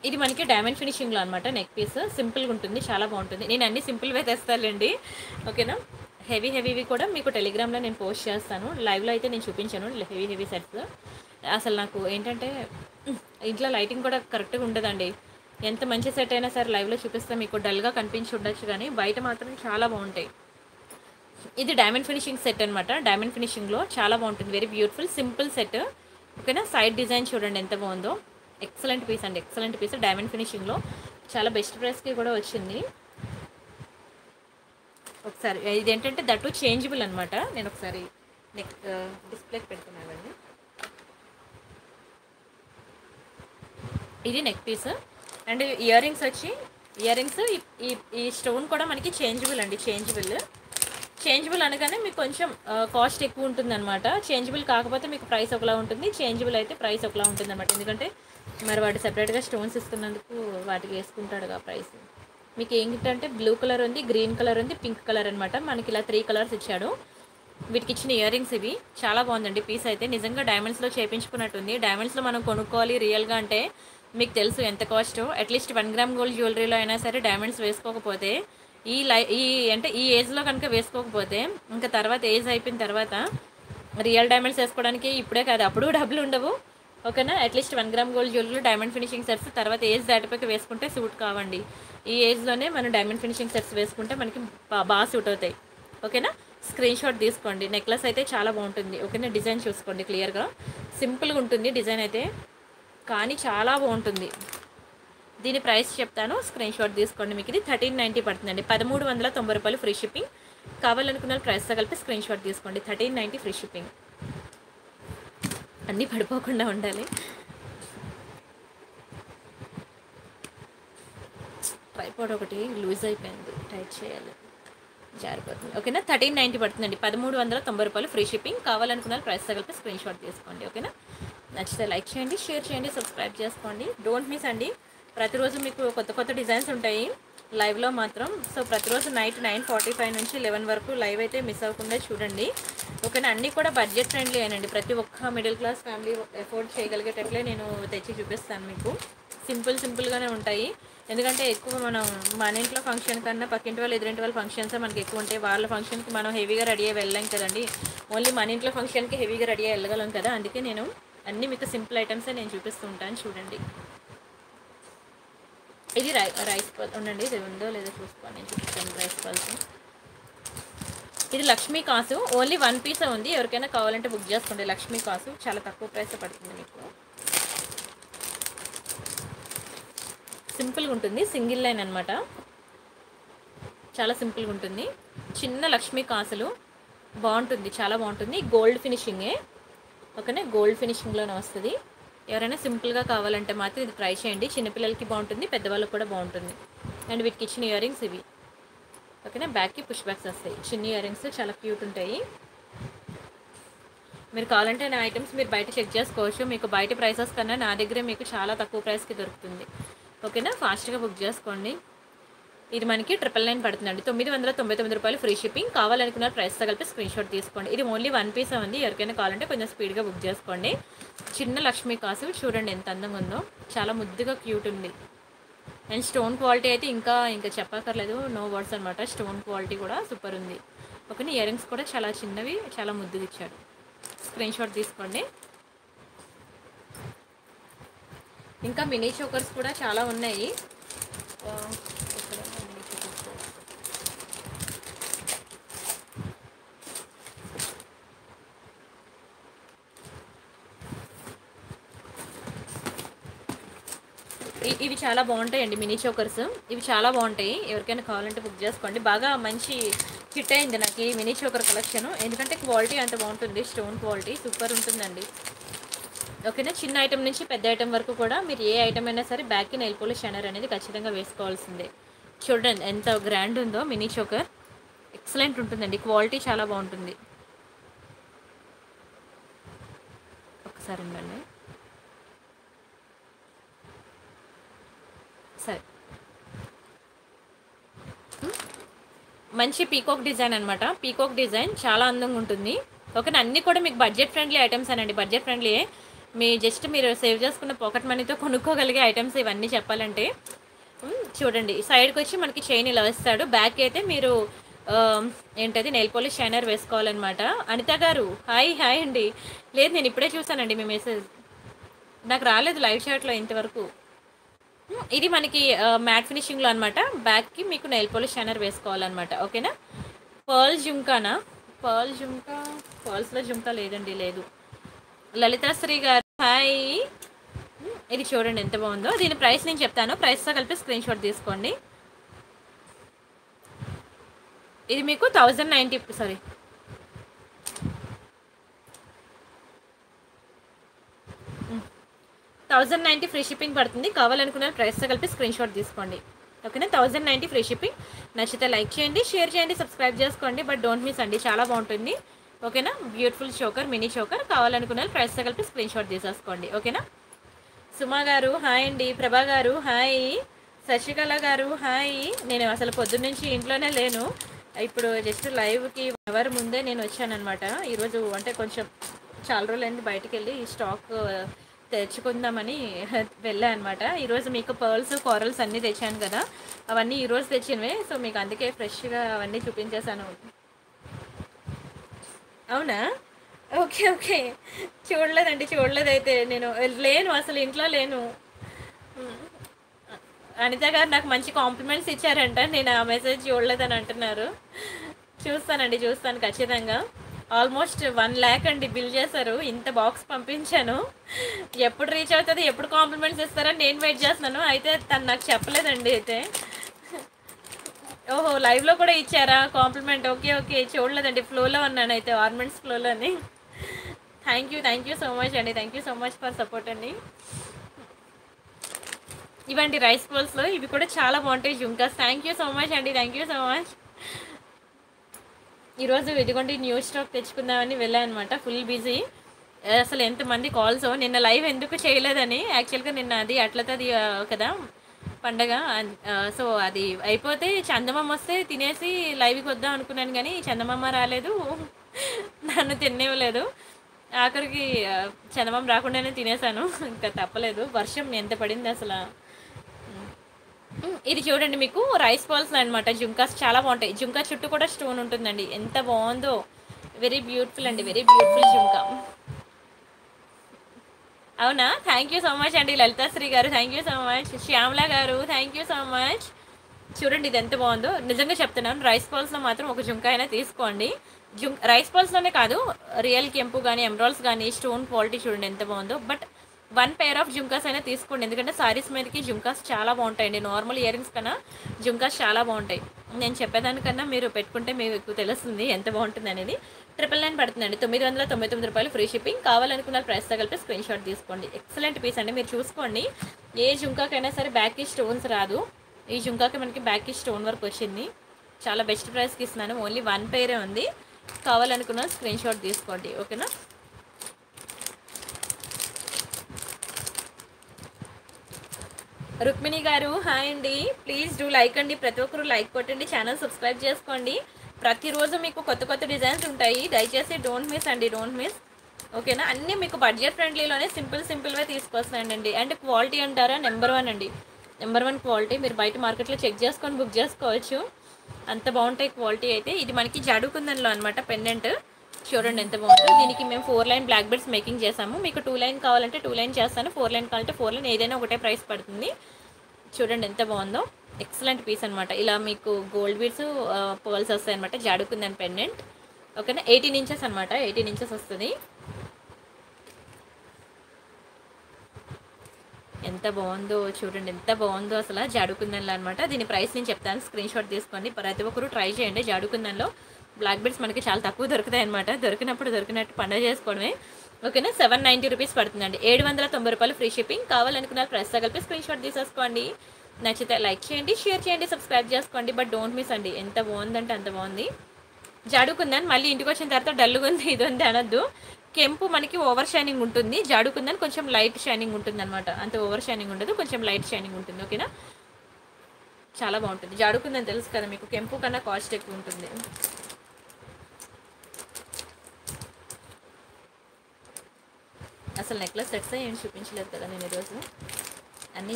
ఇది మనకి డైమండ్ ఫినిషింగ్లో అనమాట నెక్ పీస్ సింపుల్గా ఉంటుంది చాలా బాగుంటుంది. నేను అన్ని సింపుల్వే తెస్తానండి ఓకేనా? హెవీ హెవీవి కూడా మీకు టెలిగ్రామ్లో నేను పోస్ట్ చేస్తాను. లైవ్లో అయితే నేను చూపించాను హెవీ హెవీ సెట్స్. అసలు నాకు ఏంటంటే ఇంట్లో లైటింగ్ కూడా కరెక్ట్గా ఉండదండి. ఎంత మంచి సెట్ అయినా సరే లైవ్లో చూపిస్తే మీకు డల్గా కనిపించి ఉండొచ్చు కానీ బయట మాత్రం చాలా బాగుంటాయి. ఇది డైమండ్ ఫినిషింగ్ సెట్ అనమాట డైమండ్ ఫినిషింగ్లో చాలా బాగుంటుంది. వెరీ బ్యూటిఫుల్ సింపుల్ సెట్ ఓకేనా? సైడ్ డిజైన్ చూడండి ఎంత బాగుందో. ఎక్సలెంట్ పీస్ అండి. ఎక్సలెంట్ పీస్ డైమండ్ ఫినిషింగ్లో చాలా బెస్ట్ ప్రైస్కి కూడా వచ్చింది. ఒకసారి ఇది ఏంటంటే దట్టు చేంజబుల్ అనమాట నేను ఒకసారి నెక్ డిస్ప్లేకి పెడుతున్నానండి ఇది neck piece and earrings వచ్చి ఇయర్ రింగ్స్ ఈ ఈ స్టోన్ కూడా మనకి చేంజబుల్ అండి చేంజబుల్ చేంజబుల్ అనగానే మీకు కొంచెం కాస్ట్ ఎక్కువ ఉంటుంది అనమాట చేంజబుల్ కాకపోతే మీకు ప్రైస్ ఒకలా ఉంటుంది. చేంజబుల్ అయితే ప్రైస్ ఒకలా ఉంటుంది ఎందుకంటే మరి వాటి సెపరేట్గా స్టోన్స్ ఇస్తున్నందుకు వాటికి వేసుకుంటాడుగా ప్రైస్ మీకు ఏంటంటే బ్లూ కలర్ ఉంది గ్రీన్ కలర్ ఉంది పింక్ కలర్ అనమాట మనకి ఇలా త్రీ కలర్స్ ఇచ్చాడు. వీటికి ఇచ్చిన ఇయర్ రింగ్స్ ఇవి. చాలా బాగుందండి పీస్ అయితే. నిజంగా డైమండ్స్లో చేపించుకున్నట్టుంది. డైమండ్స్లో మనం కొనుక్కోవాలి రియల్గా అంటే మీకు తెలుసు ఎంత cost at least one gram gold జ్యువెలరీలో అయినా సరే డైమండ్స్ వేసుకోకపోతే ఈ లై ఈ అంటే ఈ ఏజ్లో కనుక వేసుకోకపోతే ఇంకా తర్వాత ఏజ్ అయిపోయిన తర్వాత రియల్ డైమండ్స్ వేసుకోవడానికి ఇప్పుడే కాదు అప్పుడు డబ్బులు ఉండవు. ఓకేనా? At least one gram gold jewellery diamond finishing sets తర్వాత ఏజ్ దాటిపోయి వేసుకుంటే సూట్ కావండి. ఈ ఏజ్లోనే మనం డైమండ్ ఫినిషింగ్ సెట్స్ వేసుకుంటే మనకి బాగా సూట్ అవుతాయి. ఓకేనా? స్క్రీన్ షాట్ తీసుకోండి. నెక్లెస్ అయితే చాలా బాగుంటుంది. ఓకేనా? డిజైన్ చూసుకోండి క్లియర్గా సింపుల్గా ఉంటుంది డిజైన్ అయితే. కానీ చాలా బాగుంటుంది. దీని ప్రైస్ చెప్తాను. స్క్రీన్ షాట్ తీసుకోండి మీకు. ఇది థర్టీన్ నైంటీ పడుతుందండి. పదమూడు వందల తొంభై రూపాయలు ఫ్రీ షిప్పింగ్ కావాలనుకున్న ప్రైస్తో కలిపి స్క్రీన్ షాట్ తీసుకోండి. థర్టీన్ నైంటీ ఫ్రీ షిప్పింగ్ అన్నీ పడిపోకుండా ఉండాలి. ట్రైపాడ్ ఒకటి లూజ్ అయిపోయింది. టైట్ చేయాలి. జారిపోతుంది. ఓకేనా? థర్టీన్ నైంటీ పడుతుందండి. పదమూడు వందల తొంభై రూపాయలు ఫ్రీ షిప్పింగ్. కావాలనుకున్న ప్రైస్ తగిలితే స్క్రీన్ షాట్ తీసుకోండి. ఓకేనా? నచ్చితే లైక్ చేయండి షేర్ చేయండి సబ్స్క్రైబ్ చేసుకోండి. డోంట్ మిస్ అండి. ప్రతిరోజు మీకు కొత్త కొత్త డిజైన్స్ ఉంటాయి. లైవ్లో మాత్రం. సో ప్రతిరోజు నైట్ నైన్ ఫార్టీ ఫైవ్ నుంచి లెవెన్ వరకు లైవ్ అయితే మిస్ అవ్వకుండా చూడండి. ఓకేనా? అన్నీ కూడా బడ్జెట్ ఫ్రెండ్లీ అండి ప్రతి ఒక్క మిడిల్ క్లాస్ ఫ్యామిలీ ఎఫోర్డ్ చేయగలిగేటట్లే నేను తెచ్చి చూపిస్తాను మీకు. సింపుల్ సింపుల్గానే ఉంటాయి. ఎందుకంటే ఎక్కువ మనం మన ఇంట్లో ఫంక్షన్ కన్నా పక్కింటి వాళ్ళు ఎదురింటి వాళ్ళ ఫంక్షన్స్ మనకి ఎక్కువ ఉంటాయి. వాళ్ళ ఫంక్షన్కి మనం హెవీగా రెడీ అయ్యి వెళ్ళాం కదండి. ఓన్లీ మన ఇంట్లో ఫంక్షన్కి హెవీగా రెడీ అయ్యి వెళ్ళగలం కదా. అందుకే నేను అన్నీ మీకు సింపుల్ ఐటమ్సే నేను చూపిస్తూ ఉంటాను. చూడండి. ఇది రై రైస్ పల్ ఉండండి ఇది ఉందో లేదో చూసుకోండి. నేను చూపిస్తాను రైస్ పల్స్. ఇది లక్ష్మీ కాసు. ఓన్లీ వన్ పీసే ఉంది. ఎవరికైనా కావాలంటే బుక్ చేసుకోండి. లక్ష్మీ కాసు. చాలా తక్కువ ప్రైస్ పడుతుంది మీకు. సింపుల్గా ఉంటుంది. సింగిల్ లైన్ అనమాట చాలా సింపుల్గా ఉంటుంది. చిన్న లక్ష్మీ కాసులు. బాగుంటుంది. చాలా బాగుంటుంది. గోల్డ్ ఫినిషింగే. ఓకేనా? గోల్డ్ ఫినిషింగ్లోనే వస్తుంది. ఎవరైనా సింపుల్గా కావాలంటే మాత్రం ఇది ట్రై చేయండి. చిన్నపిల్లలకి బాగుంటుంది పెద్దవాళ్ళకి కూడా బాగుంటుంది. అండ్ వీటికి ఇచ్చిన ఇయర్ రింగ్స్ ఇవి. ఓకేనా? బ్యాక్కి పుష్ బ్యాక్స్ వస్తాయి. చిన్న ఇయర్ రింగ్స్ చాలా క్యూట్ ఉంటాయి. మీరు కావాలంటే నా ఐటమ్స్ మీరు బయట చెక్ చేసుకోవచ్చు. మీకు బయట ప్రైసెస్ కన్నా నా దగ్గరే మీకు చాలా తక్కువ ప్రైస్కి దొరుకుతుంది. ఓకేనా? ఫాస్ట్గా బుక్ చేసుకోండి. ఇది మనకి ట్రిపుల్ నైన్ పడుతుందండి. తొమ్మిది వందల తొంభై తొమ్మిది రూపాయలు ఫ్రీ షిప్పింగ్ కావాలనుకున్న ప్రైస్తో కలిపి స్క్రీన్ షాట్ తీసుకోండి. ఇది ఓన్లీ వన్ పీస్ ఉంది ఎవరికైనా కావాలంటే కొంచెం స్పీడ్గా బుక్ చేసుకోండి. చిన్న లక్ష్మీ కాసు. చూడండి ఎంత అందంగా ఉందో. చాలా ముద్దుగా క్యూట్ ఉంది. అండ్ స్టోన్ క్వాలిటీ అయితే ఇంకా ఇంకా చెప్పక్కర్లేదు. నో వర్డ్స్ అనమాట స్టోన్ క్వాలిటీ కూడా సూపర్ ఉంది. ఓకే ఇయర్ రింగ్స్ కూడా చాలా చిన్నవి చాలా ముద్దుగా ఇచ్చాడు స్క్రీన్ షాట్ తీసుకోండి. ఇంకా మినీ చోకర్స్ కూడా చాలా ఉన్నాయి ఆ, ఇక్కడ mini chokers. ఇ- ఇవి చాలా బాగుంటాయండి మినీ చోకర్స్. ఇవి చాలా బాగుంటాయి. ఎవరికైనా కావాలంటే బుక్ చేసుకోండి. బాగా మంచి హిట్ అయింది నాకు ఈ మినీ చోకర్ కలెక్షన్. ఎందుకంటే క్వాలిటీ అంత బాగుంటుంది. స్టోన్ క్వాలిటీ సూపర్ ఉంటుందండి. ఓకేనా? చిన్న ఐటమ్ నుంచి పెద్ద ఐటెం వరకు కూడా మీరు ఏ ఐటమ్ అయినా సరే బ్యాక్కి నెయిల్ పోలిష్ షైనర్ అనేది ఖచ్చితంగా వేసుకోవాల్సిందే. చూడండి ఎంత గ్రాండ్ ఉందో మినీ చోకర్. ఎక్సలెంట్ ఉంటుందండి. క్వాలిటీ చాలా బాగుంటుంది. ఒకసారి ఉండండి సరే మంచి పీకాక్ డిజైన్ అనమాట పీకాక్ డిజైన్ చాలా అందంగా ఉంటుంది. ఓకేనా అన్నీ కూడా మీకు బడ్జెట్ ఫ్రెండ్లీ ఐటమ్స్ అనండి. బడ్జెట్ ఫ్రెండ్లీ మీ జస్ట్ మీరు సేవ్ చేసుకున్న పాకెట్ మనీతో కొనుక్కోగలిగే ఐటమ్స్ ఇవన్నీ చెప్పాలంటే. చూడండి సైడ్కి వచ్చి మనకి చైన్ ఇలా వస్తాడు. బ్యాక్ అయితే మీరు ఏంటది? నెయిల్ పాలిష్ షైనర్ వేసుకోవాలన్నమాట. అనిత గారు హాయ్ హాయ్ అండి. లేదు నేను ఇప్పుడే చూసానండి మీ మెసేజ్ నాకు రాలేదు లైవ్ షాట్లో ఇంతవరకు. ఇది మనకి మ్యాట్ ఫినిషింగ్లో అనమాట బ్యాక్కి మీకు నెయిల్ పాలిష్ షైనర్ వేసుకోవాలన్నమాట. ఓకేనా పర్ల్ జుంకానా పర్ల్ జుంకా? పర్ల్స్లో జుంకా లేదండి లేదు. లలితాశ్రీ గారు హాయ్. ఇది చూడండి ఎంత బాగుందో. దీని ప్రైస్ నేను చెప్తాను. ప్రైస్తో కలిపి స్క్రీన్ షాట్ తీసుకోండి. ఇది మీకు thousand ninety sorry thousand ninety free shipping పడుతుంది. కావాలనుకున్న ప్రైస్తో కలిపి స్క్రీన్ షాట్ తీసుకోండి. ఓకేనా? Thousand ninety free shipping. నచ్చితే లైక్ చేయండి షేర్ చేయండి సబ్స్క్రైబ్ చేసుకోండి. బట్ డోంట్ మిస్ అండి చాలా బాగుంటుంది. ఓకేనా? బ్యూటిఫుల్ చోకర్ మినీ చోకర్ కావాలనుకున్న ప్రైస్తో కలిపి స్క్రీన్ షాట్ తీసేసుకోండి. ఓకేనా? సుమా గారు హాయ్ అండి. ప్రభా గారు హాయ్ శశికళ గారు హాయ్ నేను అసలు పొద్దున్న నుంచి ఇంట్లోనే లేను. ఇప్పుడు జస్ట్ లైవ్కి ఎవరు ముందే నేను వచ్చానమాట ఈరోజు అంటే కొంచెం చాలా రోజులైంది బయటికి వెళ్ళి స్టాక్ తెచ్చుకుందామని వెళ్ళా అనమాట ఈరోజు మీకు పర్ల్స్ కోరల్స్ అన్నీ తెచ్చాను కదా. అవన్నీ ఈరోజు తెచ్చినవే. సో మీకు అందుకే ఫ్రెష్గా అవన్నీ చూపించేశాను. అవునా? Okay okay. చూడలేదండి చూడలేదు అయితే నేను. లేను అసలు ఇంట్లో లేను. అనిత గారు నాకు మంచి కాంప్లిమెంట్స్ ఇచ్చారంట. నేను ఆ మెసేజ్ చూడలేదని అంటున్నారు. చూస్తానండి చూస్తాను ఖచ్చితంగా. ఆల్మోస్ట్ వన్ ల్యాక్ అండి బిల్ చేశారు. ఇంత బాక్స్ పంపించాను. ఎప్పుడు రీచ్ అవుతుంది ఎప్పుడు కాంప్లిమెంట్స్ ఇస్తారని నేను వెయిట్ చేస్తున్నాను. అయితే తను నాకు చెప్పలేదండి అయితే. ఓహో లైవ్లో కూడా ఇచ్చారా? కాంప్లిమెంట్. Okay okay. చూడలేదండి. ఫ్లోలో ఉన్నాను అయితే ఆర్మెంట్స్ ఫ్లోలోని. Thank you thank you so much అండి. Thank you so much for support అండి. ఇవండి రైస్ బౌల్స్లో ఇవి కూడా చాలా బాగుంటాయి jhumkas. Thank you so much అండి. థ్యాంక్ యూ సో మచ్ ఈరోజు ఇదిగోండి న్యూ స్టాక్ తెచ్చుకుందామని వెళ్ళాను అనమాట ఫుల్ బిజీ అసలు ఎంతమంది కాల్స్ నిన్న లైవ్ ఎందుకు చేయలేదని. యాక్చువల్గా నిన్న అది అట్లతది కదా పండగ. సో అది అయిపోతే చందమామ వస్తే తినేసి లైవ్కి వద్దాం అనుకున్నాను కానీ చందమామ రాలేదు. నన్ను తినేవలేదు ఆఖరికి ఆ, చందమామ రాకుండానే తినేసాను ఇంకా తప్పలేదు. వర్షం ఎంత పడింది అసలు? ఇది చూడండి మీకు రైస్ బాల్స్ అనమాట జుంకాస్ చాలా బాగుంటాయి. జుంకా చుట్టూ కూడా స్టోన్ ఉంటుందండి. ఎంత బాగుందో. వెరీ బ్యూటిఫుల్ అండి. Very beautiful jhumka. అవునా? థ్యాంక్ యూ సో మచ్ అండి లలితాశ్రీ గారు. Thank you so much Shyamala గారు. థ్యాంక్ యూ సో మచ్ చూడండి ఇది ఎంత బాగుందో. నిజంగా చెప్తున్నాను రైస్ బాల్స్లో మాత్రం ఒక జుంకా అయినా తీసుకోండి. జుంక్ రైస్ బాల్స్లోనే కాదు రియల్ కెంపు కానీ ఎమరాల్స్ కానీ స్టోన్ క్వాలిటీ చూడండి ఎంత బాగుందో. But one pair of jhumkas అయినా తీసుకోండి. ఎందుకంటే సారీస్ మీదకి జుంకాస్ చాలా బాగుంటాయండి. నార్మల్ ఇయర్ రింగ్స్ కన్నా జుంకాస్ చాలా బాగుంటాయి. నేను చెప్పేదానికన్నా మీరు పెట్టుకుంటే మీకు ఎక్కువ తెలుస్తుంది ఎంత బాగుంటుంది అనేది. ట్రిపుల్ నైన్ పడుతుందండి. తొమ్మిది వందల తొంభై తొమ్మిది రూపాయలు ఫ్రీ షిప్పింగ్ కావాలనుకున్న ప్రైస్తో కలిపి స్క్రీన్ షాట్ తీసుకోండి. ఎక్సలెంట్ పీస్ అండి. మీరు చూసుకోండి. ఏ జుంకాకైనా సరే బ్యాక్కి స్టోన్స్ రాదు. ఈ జుంకాకి మనకి బ్యాక్కి స్టోన్ వర్క్ వచ్చింది. చాలా బెస్ట్ ప్రైస్కి ఇస్తున్నాను. ఓన్లీ వన్ పేరే ఉంది. కావాలనుకున్న స్క్రీన్ షాట్ తీసుకోండి. ఓకేనా రుక్మిణి గారు హాయ్ అండి. ప్లీజ్ డూ లైక్ అండి. ప్రతి ఒక్కరు లైక్ కొట్టండి. ఛానల్ సబ్స్క్రైబ్ చేసుకోండి. ప్రతిరోజు మీకు కొత్త కొత్త డిజైన్స్ ఉంటాయి. దయచేసి డోంట్ మిస్ అండి డోంట్ మిస్ ఓకేనా అన్నీ మీకు బడ్జెట్ ఫ్రెండ్లీలోనే సింపుల్ సింపుల్గా తీసుకొస్తానండి అండ్. క్వాలిటీ అంటారా? నెంబర్ వన్ అండి. నెంబర్ వన్ క్వాలిటీ మీరు బయట మార్కెట్లో చెక్ చేసుకొని బుక్ చేసుకోవచ్చు. అంత బాగుంటాయి క్వాలిటీ అయితే. ఇది మనకి జడుకుందన్లో అనమాట పెండెంట్ చూడండి ఎంత బాగుందో. దీనికి మేము four line black beads making చేసాము. మీకు టూ లైన్ కావాలంటే టూ లైన్ చేస్తాను. ఫోర్ లైన్ కావాలంటే ఫోర్ లైన్ ఏదైనా ఒకటే ప్రైస్ పడుతుంది. చూడండి ఎంత బాగుందో. ఎక్సలెంట్ పీస్ అనమాట ఇలా మీకు గోల్డ్ బీడ్స్ పర్ల్స్ వస్తాయి అనమాట జాడుకుందని పెండెంట్ ఓకేనా? ఎయిటీన్ ఇంచెస్ అనమాట ఎయిటీన్ ఇంచెస్ వస్తుంది. ఎంత బాగుందో చూడండి. ఎంత బాగుందో అసలు జాడుకుందన్లో అనమాట దీని ప్రైస్ నేను చెప్తాను. స్క్రీన్ షాట్ తీసుకోండి. ప్రతి ఒక్కరు ట్రై చేయండి జాడుకుందన్లో బ్లాక్ బెడ్స్ మనకి చాలా తక్కువ దొరుకుతాయి అనమాట దొరికినప్పుడు దొరికినట్టు పండుగ చేసుకోవడమే. ఓకేనా? సెవెన్ నైంటీ రూపీస్ పడుతుందండి. ఏడు వందల తొంభై రూపాయలు ఫ్రీ షిప్పింగ్ కావాలనుకున్న ఫ్రెష్గా కలిపి స్క్రీన్ షాట్ తీసేసుకోండి. నచ్చితే లైక్ చేయండి షేర్ చేయండి సబ్స్క్రైబ్ చేసుకోండి. బట్ డోంట్ మిస్ అండి. ఎంత బాగుందంటే అంత బాగుంది. జాడుకుందని మళ్ళీ ఇంటికి వచ్చిన తర్వాత డల్గా ఉంది. ఇది ఉంది అనొద్దు. కెంపు మనకి ఓవర్ షైనింగ్ ఉంటుంది. జాడుకుందని కొంచెం లైట్ షైనింగ్ ఉంటుంది అనమాట అంత ఓవర్ షైనింగ్ ఉండదు. కొంచెం లైట్ షైనింగ్ ఉంటుంది. ఓకేనా? చాలా బాగుంటుంది. జాడుకుందని తెలుసు కదా మీకు. కెంపు కన్నా కాస్ట్ ఎక్కువ ఉంటుంది. అసలు నెక్లెస్ సెట్స్ ఏం చూపించలేదు కదా నేను ఈరోజు అన్నీ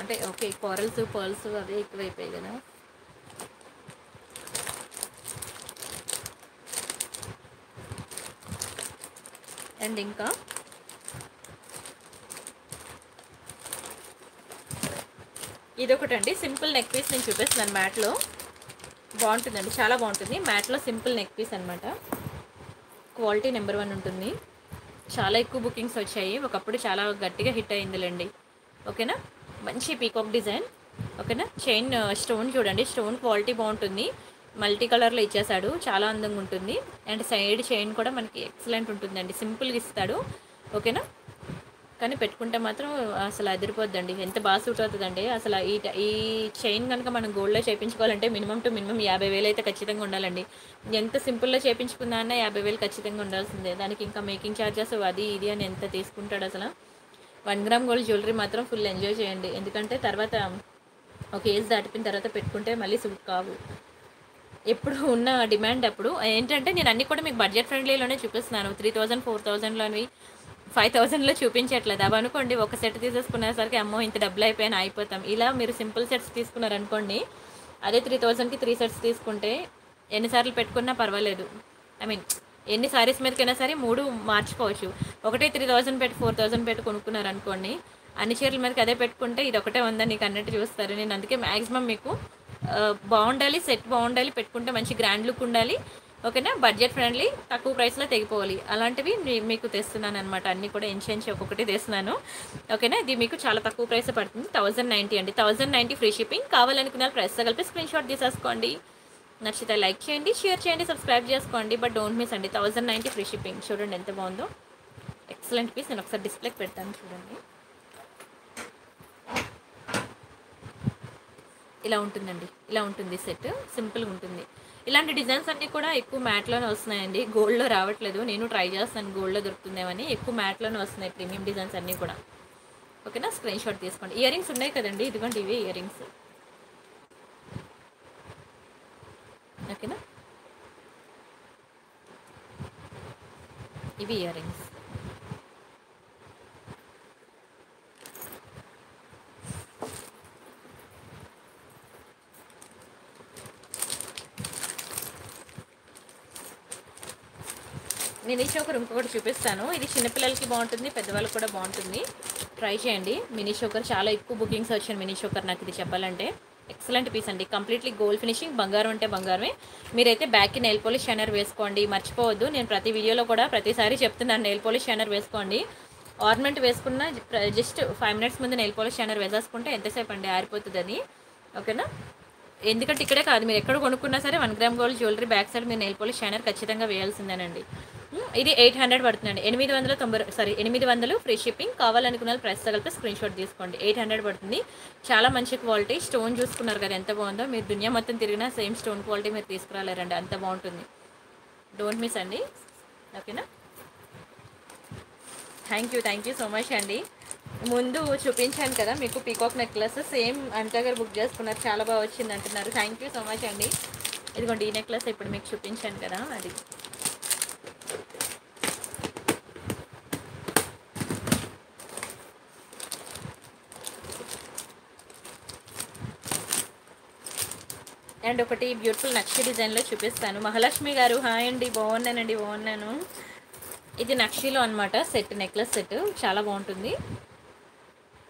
అంటే ఓకే కోరల్స్ పర్ల్స్ అవే ఎక్కువైపోయాయి కదా. అండ్ ఇంకా? ఇదొకటండి సింపుల్ నెక్ పీస్ నేను చూపిస్తున్నాను మ్యాట్లో. బాగుంటుందండి చాలా బాగుంటుంది. మ్యాట్లో సింపుల్ నెక్ పీస్ అనమాట క్వాలిటీ నెంబర్ వన్ ఉంటుంది. చాలా ఎక్కువ బుకింగ్స్ వచ్చాయి. ఒకప్పుడు చాలా గట్టిగా హిట్ అయిందిలేండి. ఓకేనా? మంచి పీకాక్ డిజైన్ ఓకేనా? చైన్ స్టోన్ uh, చూడండి. స్టోన్ క్వాలిటీ బాగుంటుంది. మల్టీ కలర్లో ఇచ్చేసాడు చాలా అందంగా ఉంటుంది. అండ్ సైడ్ చైన్ కూడా మనకి ఎక్సలెంట్ ఉంటుందండి. సింపుల్గా ఇస్తాడు. ఓకేనా? కానీ పెట్టుకుంటే మాత్రం అసలు అదిరిపోద్దండి. ఎంత బాగా సూట్ అవుతుందండి అసలు ఈ ఈ చైన్ కనుక మనం గోల్డ్లో చేయించుకోవాలంటే మినిమం టు మినిమం యాభై వేలు అయితే ఖచ్చితంగా ఉండాలండి. ఎంత సింపుల్లో చేయించుకున్నా అన్న యాభై వేలు ఖచ్చితంగా ఉండాల్సిందే. దానికి ఇంకా మేకింగ్ ఛార్జెస్ అది ఇది అని ఎంత తీసుకుంటాడు అసలు? వన్ గ్రామ్ గోల్డ్ జ్యువెలరీ మాత్రం ఫుల్ ఎంజాయ్ చేయండి. ఎందుకంటే తర్వాత ఒక ఏజ్ దాటిపోయిన తర్వాత పెట్టుకుంటే మళ్ళీ సూట్ కావు. ఎప్పుడు ఉన్న డిమాండ్ అప్పుడు. ఏంటంటే నేను అన్ని కూడా మీకు బడ్జెట్ ఫ్రెండ్లీలోనే చూపిస్తున్నాను. త్రీ థౌజండ్ ఫోర్ థౌజండ్లోని ఫైవ్ థౌజండ్లో చూపించట్లేదు. అవి అనుకోండి ఒక సెట్ తీసేసుకునేసరికి అమ్మో ఇంత డబ్బులు అయిపోయినా అయిపోతాం. ఇలా మీరు సింపుల్ సెట్స్ తీసుకున్నారనుకోండి అదే త్రీ థౌజండ్కి త్రీ సెట్స్ తీసుకుంటే ఎన్నిసార్లు పెట్టుకున్నా పర్వాలేదు. ఐ మీన్ ఎన్ని సారీస్ మీదకైనా సరే మూడు మార్చుకోవచ్చు. ఒకటే త్రీ థౌజండ్ పెట్టి ఫోర్ థౌజండ్ పెట్టి కొనుక్కున్నారు అనుకోండి అన్ని చీరల మీదకి అదే పెట్టుకుంటే ఇది ఒకటే ఉందా నీకు అన్నట్టు చూస్తారు. నేను అందుకే మ్యాక్సిమం మీకు బాగుండాలి సెట్ బాగుండాలి పెట్టుకుంటే మంచి గ్రాండ్ లుక్ ఉండాలి. ఓకేనా? బడ్జెట్ ఫ్రెండ్లీ తక్కువ ప్రైస్లో తెగిపోవాలి. అలాంటివి మీ- మీకు తెస్తున్నాను అనమాట అన్నీ కూడా ఇంచెంచి ఒక్కొక్కటి తెస్తున్నాను. ఓకేనా? ఇది మీకు చాలా తక్కువ ప్రైస్ పడుతుంది. థౌజండ్ నైంటీ అండి. Thousand ninety free shipping. కావాలనుకున్న ప్రైస్తో కలిపి స్క్రీన్ షాట్ తీసేసుకోండి. నచ్చితే లైక్ చేయండి షేర్ చేయండి సబ్స్క్రైబ్ చేసుకోండి. బట్ డోంట్ మిస్ అండి థౌజండ్ నైంటీ ఫ్రీ షిప్పింగ్. చూడండి ఎంత బాగుందో. Excellent piece. నేను ఒకసారి డిస్ప్లేకి పెడతాను చూడండి. ఇలా ఉంటుందండి. ఇలా ఉంటుంది సెట్. సింపుల్గా ఉంటుంది. ఇలాంటి డిజైన్స్ అన్నీ కూడా ఎక్కువ మ్యాట్లోనే వస్తున్నాయండి. గోల్డ్లో రావట్లేదు. నేను ట్రై చేస్తాను. గోల్డ్లో దొరుకుతుందేమని ఎక్కువ మ్యాట్లోనే వస్తున్నాయి ప్రీమియం డిజైన్స్ అన్నీ కూడా. ఓకేనా స్క్రీన్ షాట్ తీసుకోండి. ఇయర్ రింగ్స్ ఉన్నాయి కదండి. ఇదిగోండి ఇవి ఇయర్ రింగ్స్ ఓకేనా ఇవి earrings mini choker choker ఇంకొకటి చూపిస్తాను. ఇది చిన్నపిల్లలకి బాగుంటుంది పెద్దవాళ్ళకి కూడా బాగుంటుంది. ట్రై చేయండి. మినీ చోకర్ చాలా ఎక్కువ బుకింగ్స్ వచ్చాయి మినీ చోకర్ నాకు ఇది చెప్పాలంటే. ఎక్సలెంట్ పీస్ అండి. కంప్లీట్లీ గోల్డ్ ఫినిషింగ్ బంగారం అంటే బంగారమే. మీరైతే బ్యాక్కి నెయిల్ పోలిష్ షైనర్ వేసుకోండి. మర్చిపోవద్దు. నేను ప్రతి వీడియోలో కూడా ప్రతిసారి చెప్తున్నాను నెయిల్ పోలిష్ షైనర్ వేసుకోండి. ఆర్నమెంట్ వేసుకున్న జస్ట్ ఫైవ్ మినిట్స్ ముందు నెయిల్ పోలిష్ షైనర్ వేసేసుకుంటే ఎంతసేపు అండి? ఆరిపోతుంది ఓకేనా ఎందుకంటే ఇక్కడే కాదు మీరు ఎక్కడ కొనుక్కున్నా సరే one gram gold jewellery back side మీరు నెయిల్ పోలిష్ షైనర్ ఖచ్చితంగా వేయాల్సిందేనండి. ఇది ఎయిట్ హండ్రెడ్ పడుతుందండి. ఎనిమిది వందల తొంభై సారీ ఎనిమిది వందలు ఫ్రీ షిప్పింగ్. కావాలనుకున్న వాళ్ళు ప్రైస్ తగిలితే స్క్రీన్ షాట్ తీసుకోండి. ఎయిట్ హండ్రెడ్ పడుతుంది. చాలా మంచి క్వాలిటీ. స్టోన్ చూసుకున్నారు కదా ఎంత బాగుందో. మీరు దునియా మొత్తం తిరిగినా సేమ్ స్టోన్ క్వాలిటీ మీరు తీసుకురాలేరండి. అంత బాగుంటుంది. డోంట్ మిస్ అండి. ఓకేనా? Thank you thank you so much అండి. ముందు చూపించాను కదా మీకు పీకాక్ నెక్లెస్ సేమ్ అంత దగ్గర బుక్ చేసుకున్నారు. చాలా బాగా వచ్చింది అంటున్నారు. థ్యాంక్ యూ సో మచ్ అండి. ఇదిగోండి ఈ నెక్లెస్ ఇప్పుడు మీకు చూపించాను కదా అది. అండ్ ఒకటి బ్యూటిఫుల్ నక్షి డిజైన్లో చూపిస్తాను. మహాలక్ష్మి గారు హాయ్ అండి బాగున్నానండి బాగున్నాను. ఇది నక్షిలో అనమాట సెట్ నెక్లెస్ సెట్ చాలా బాగుంటుంది.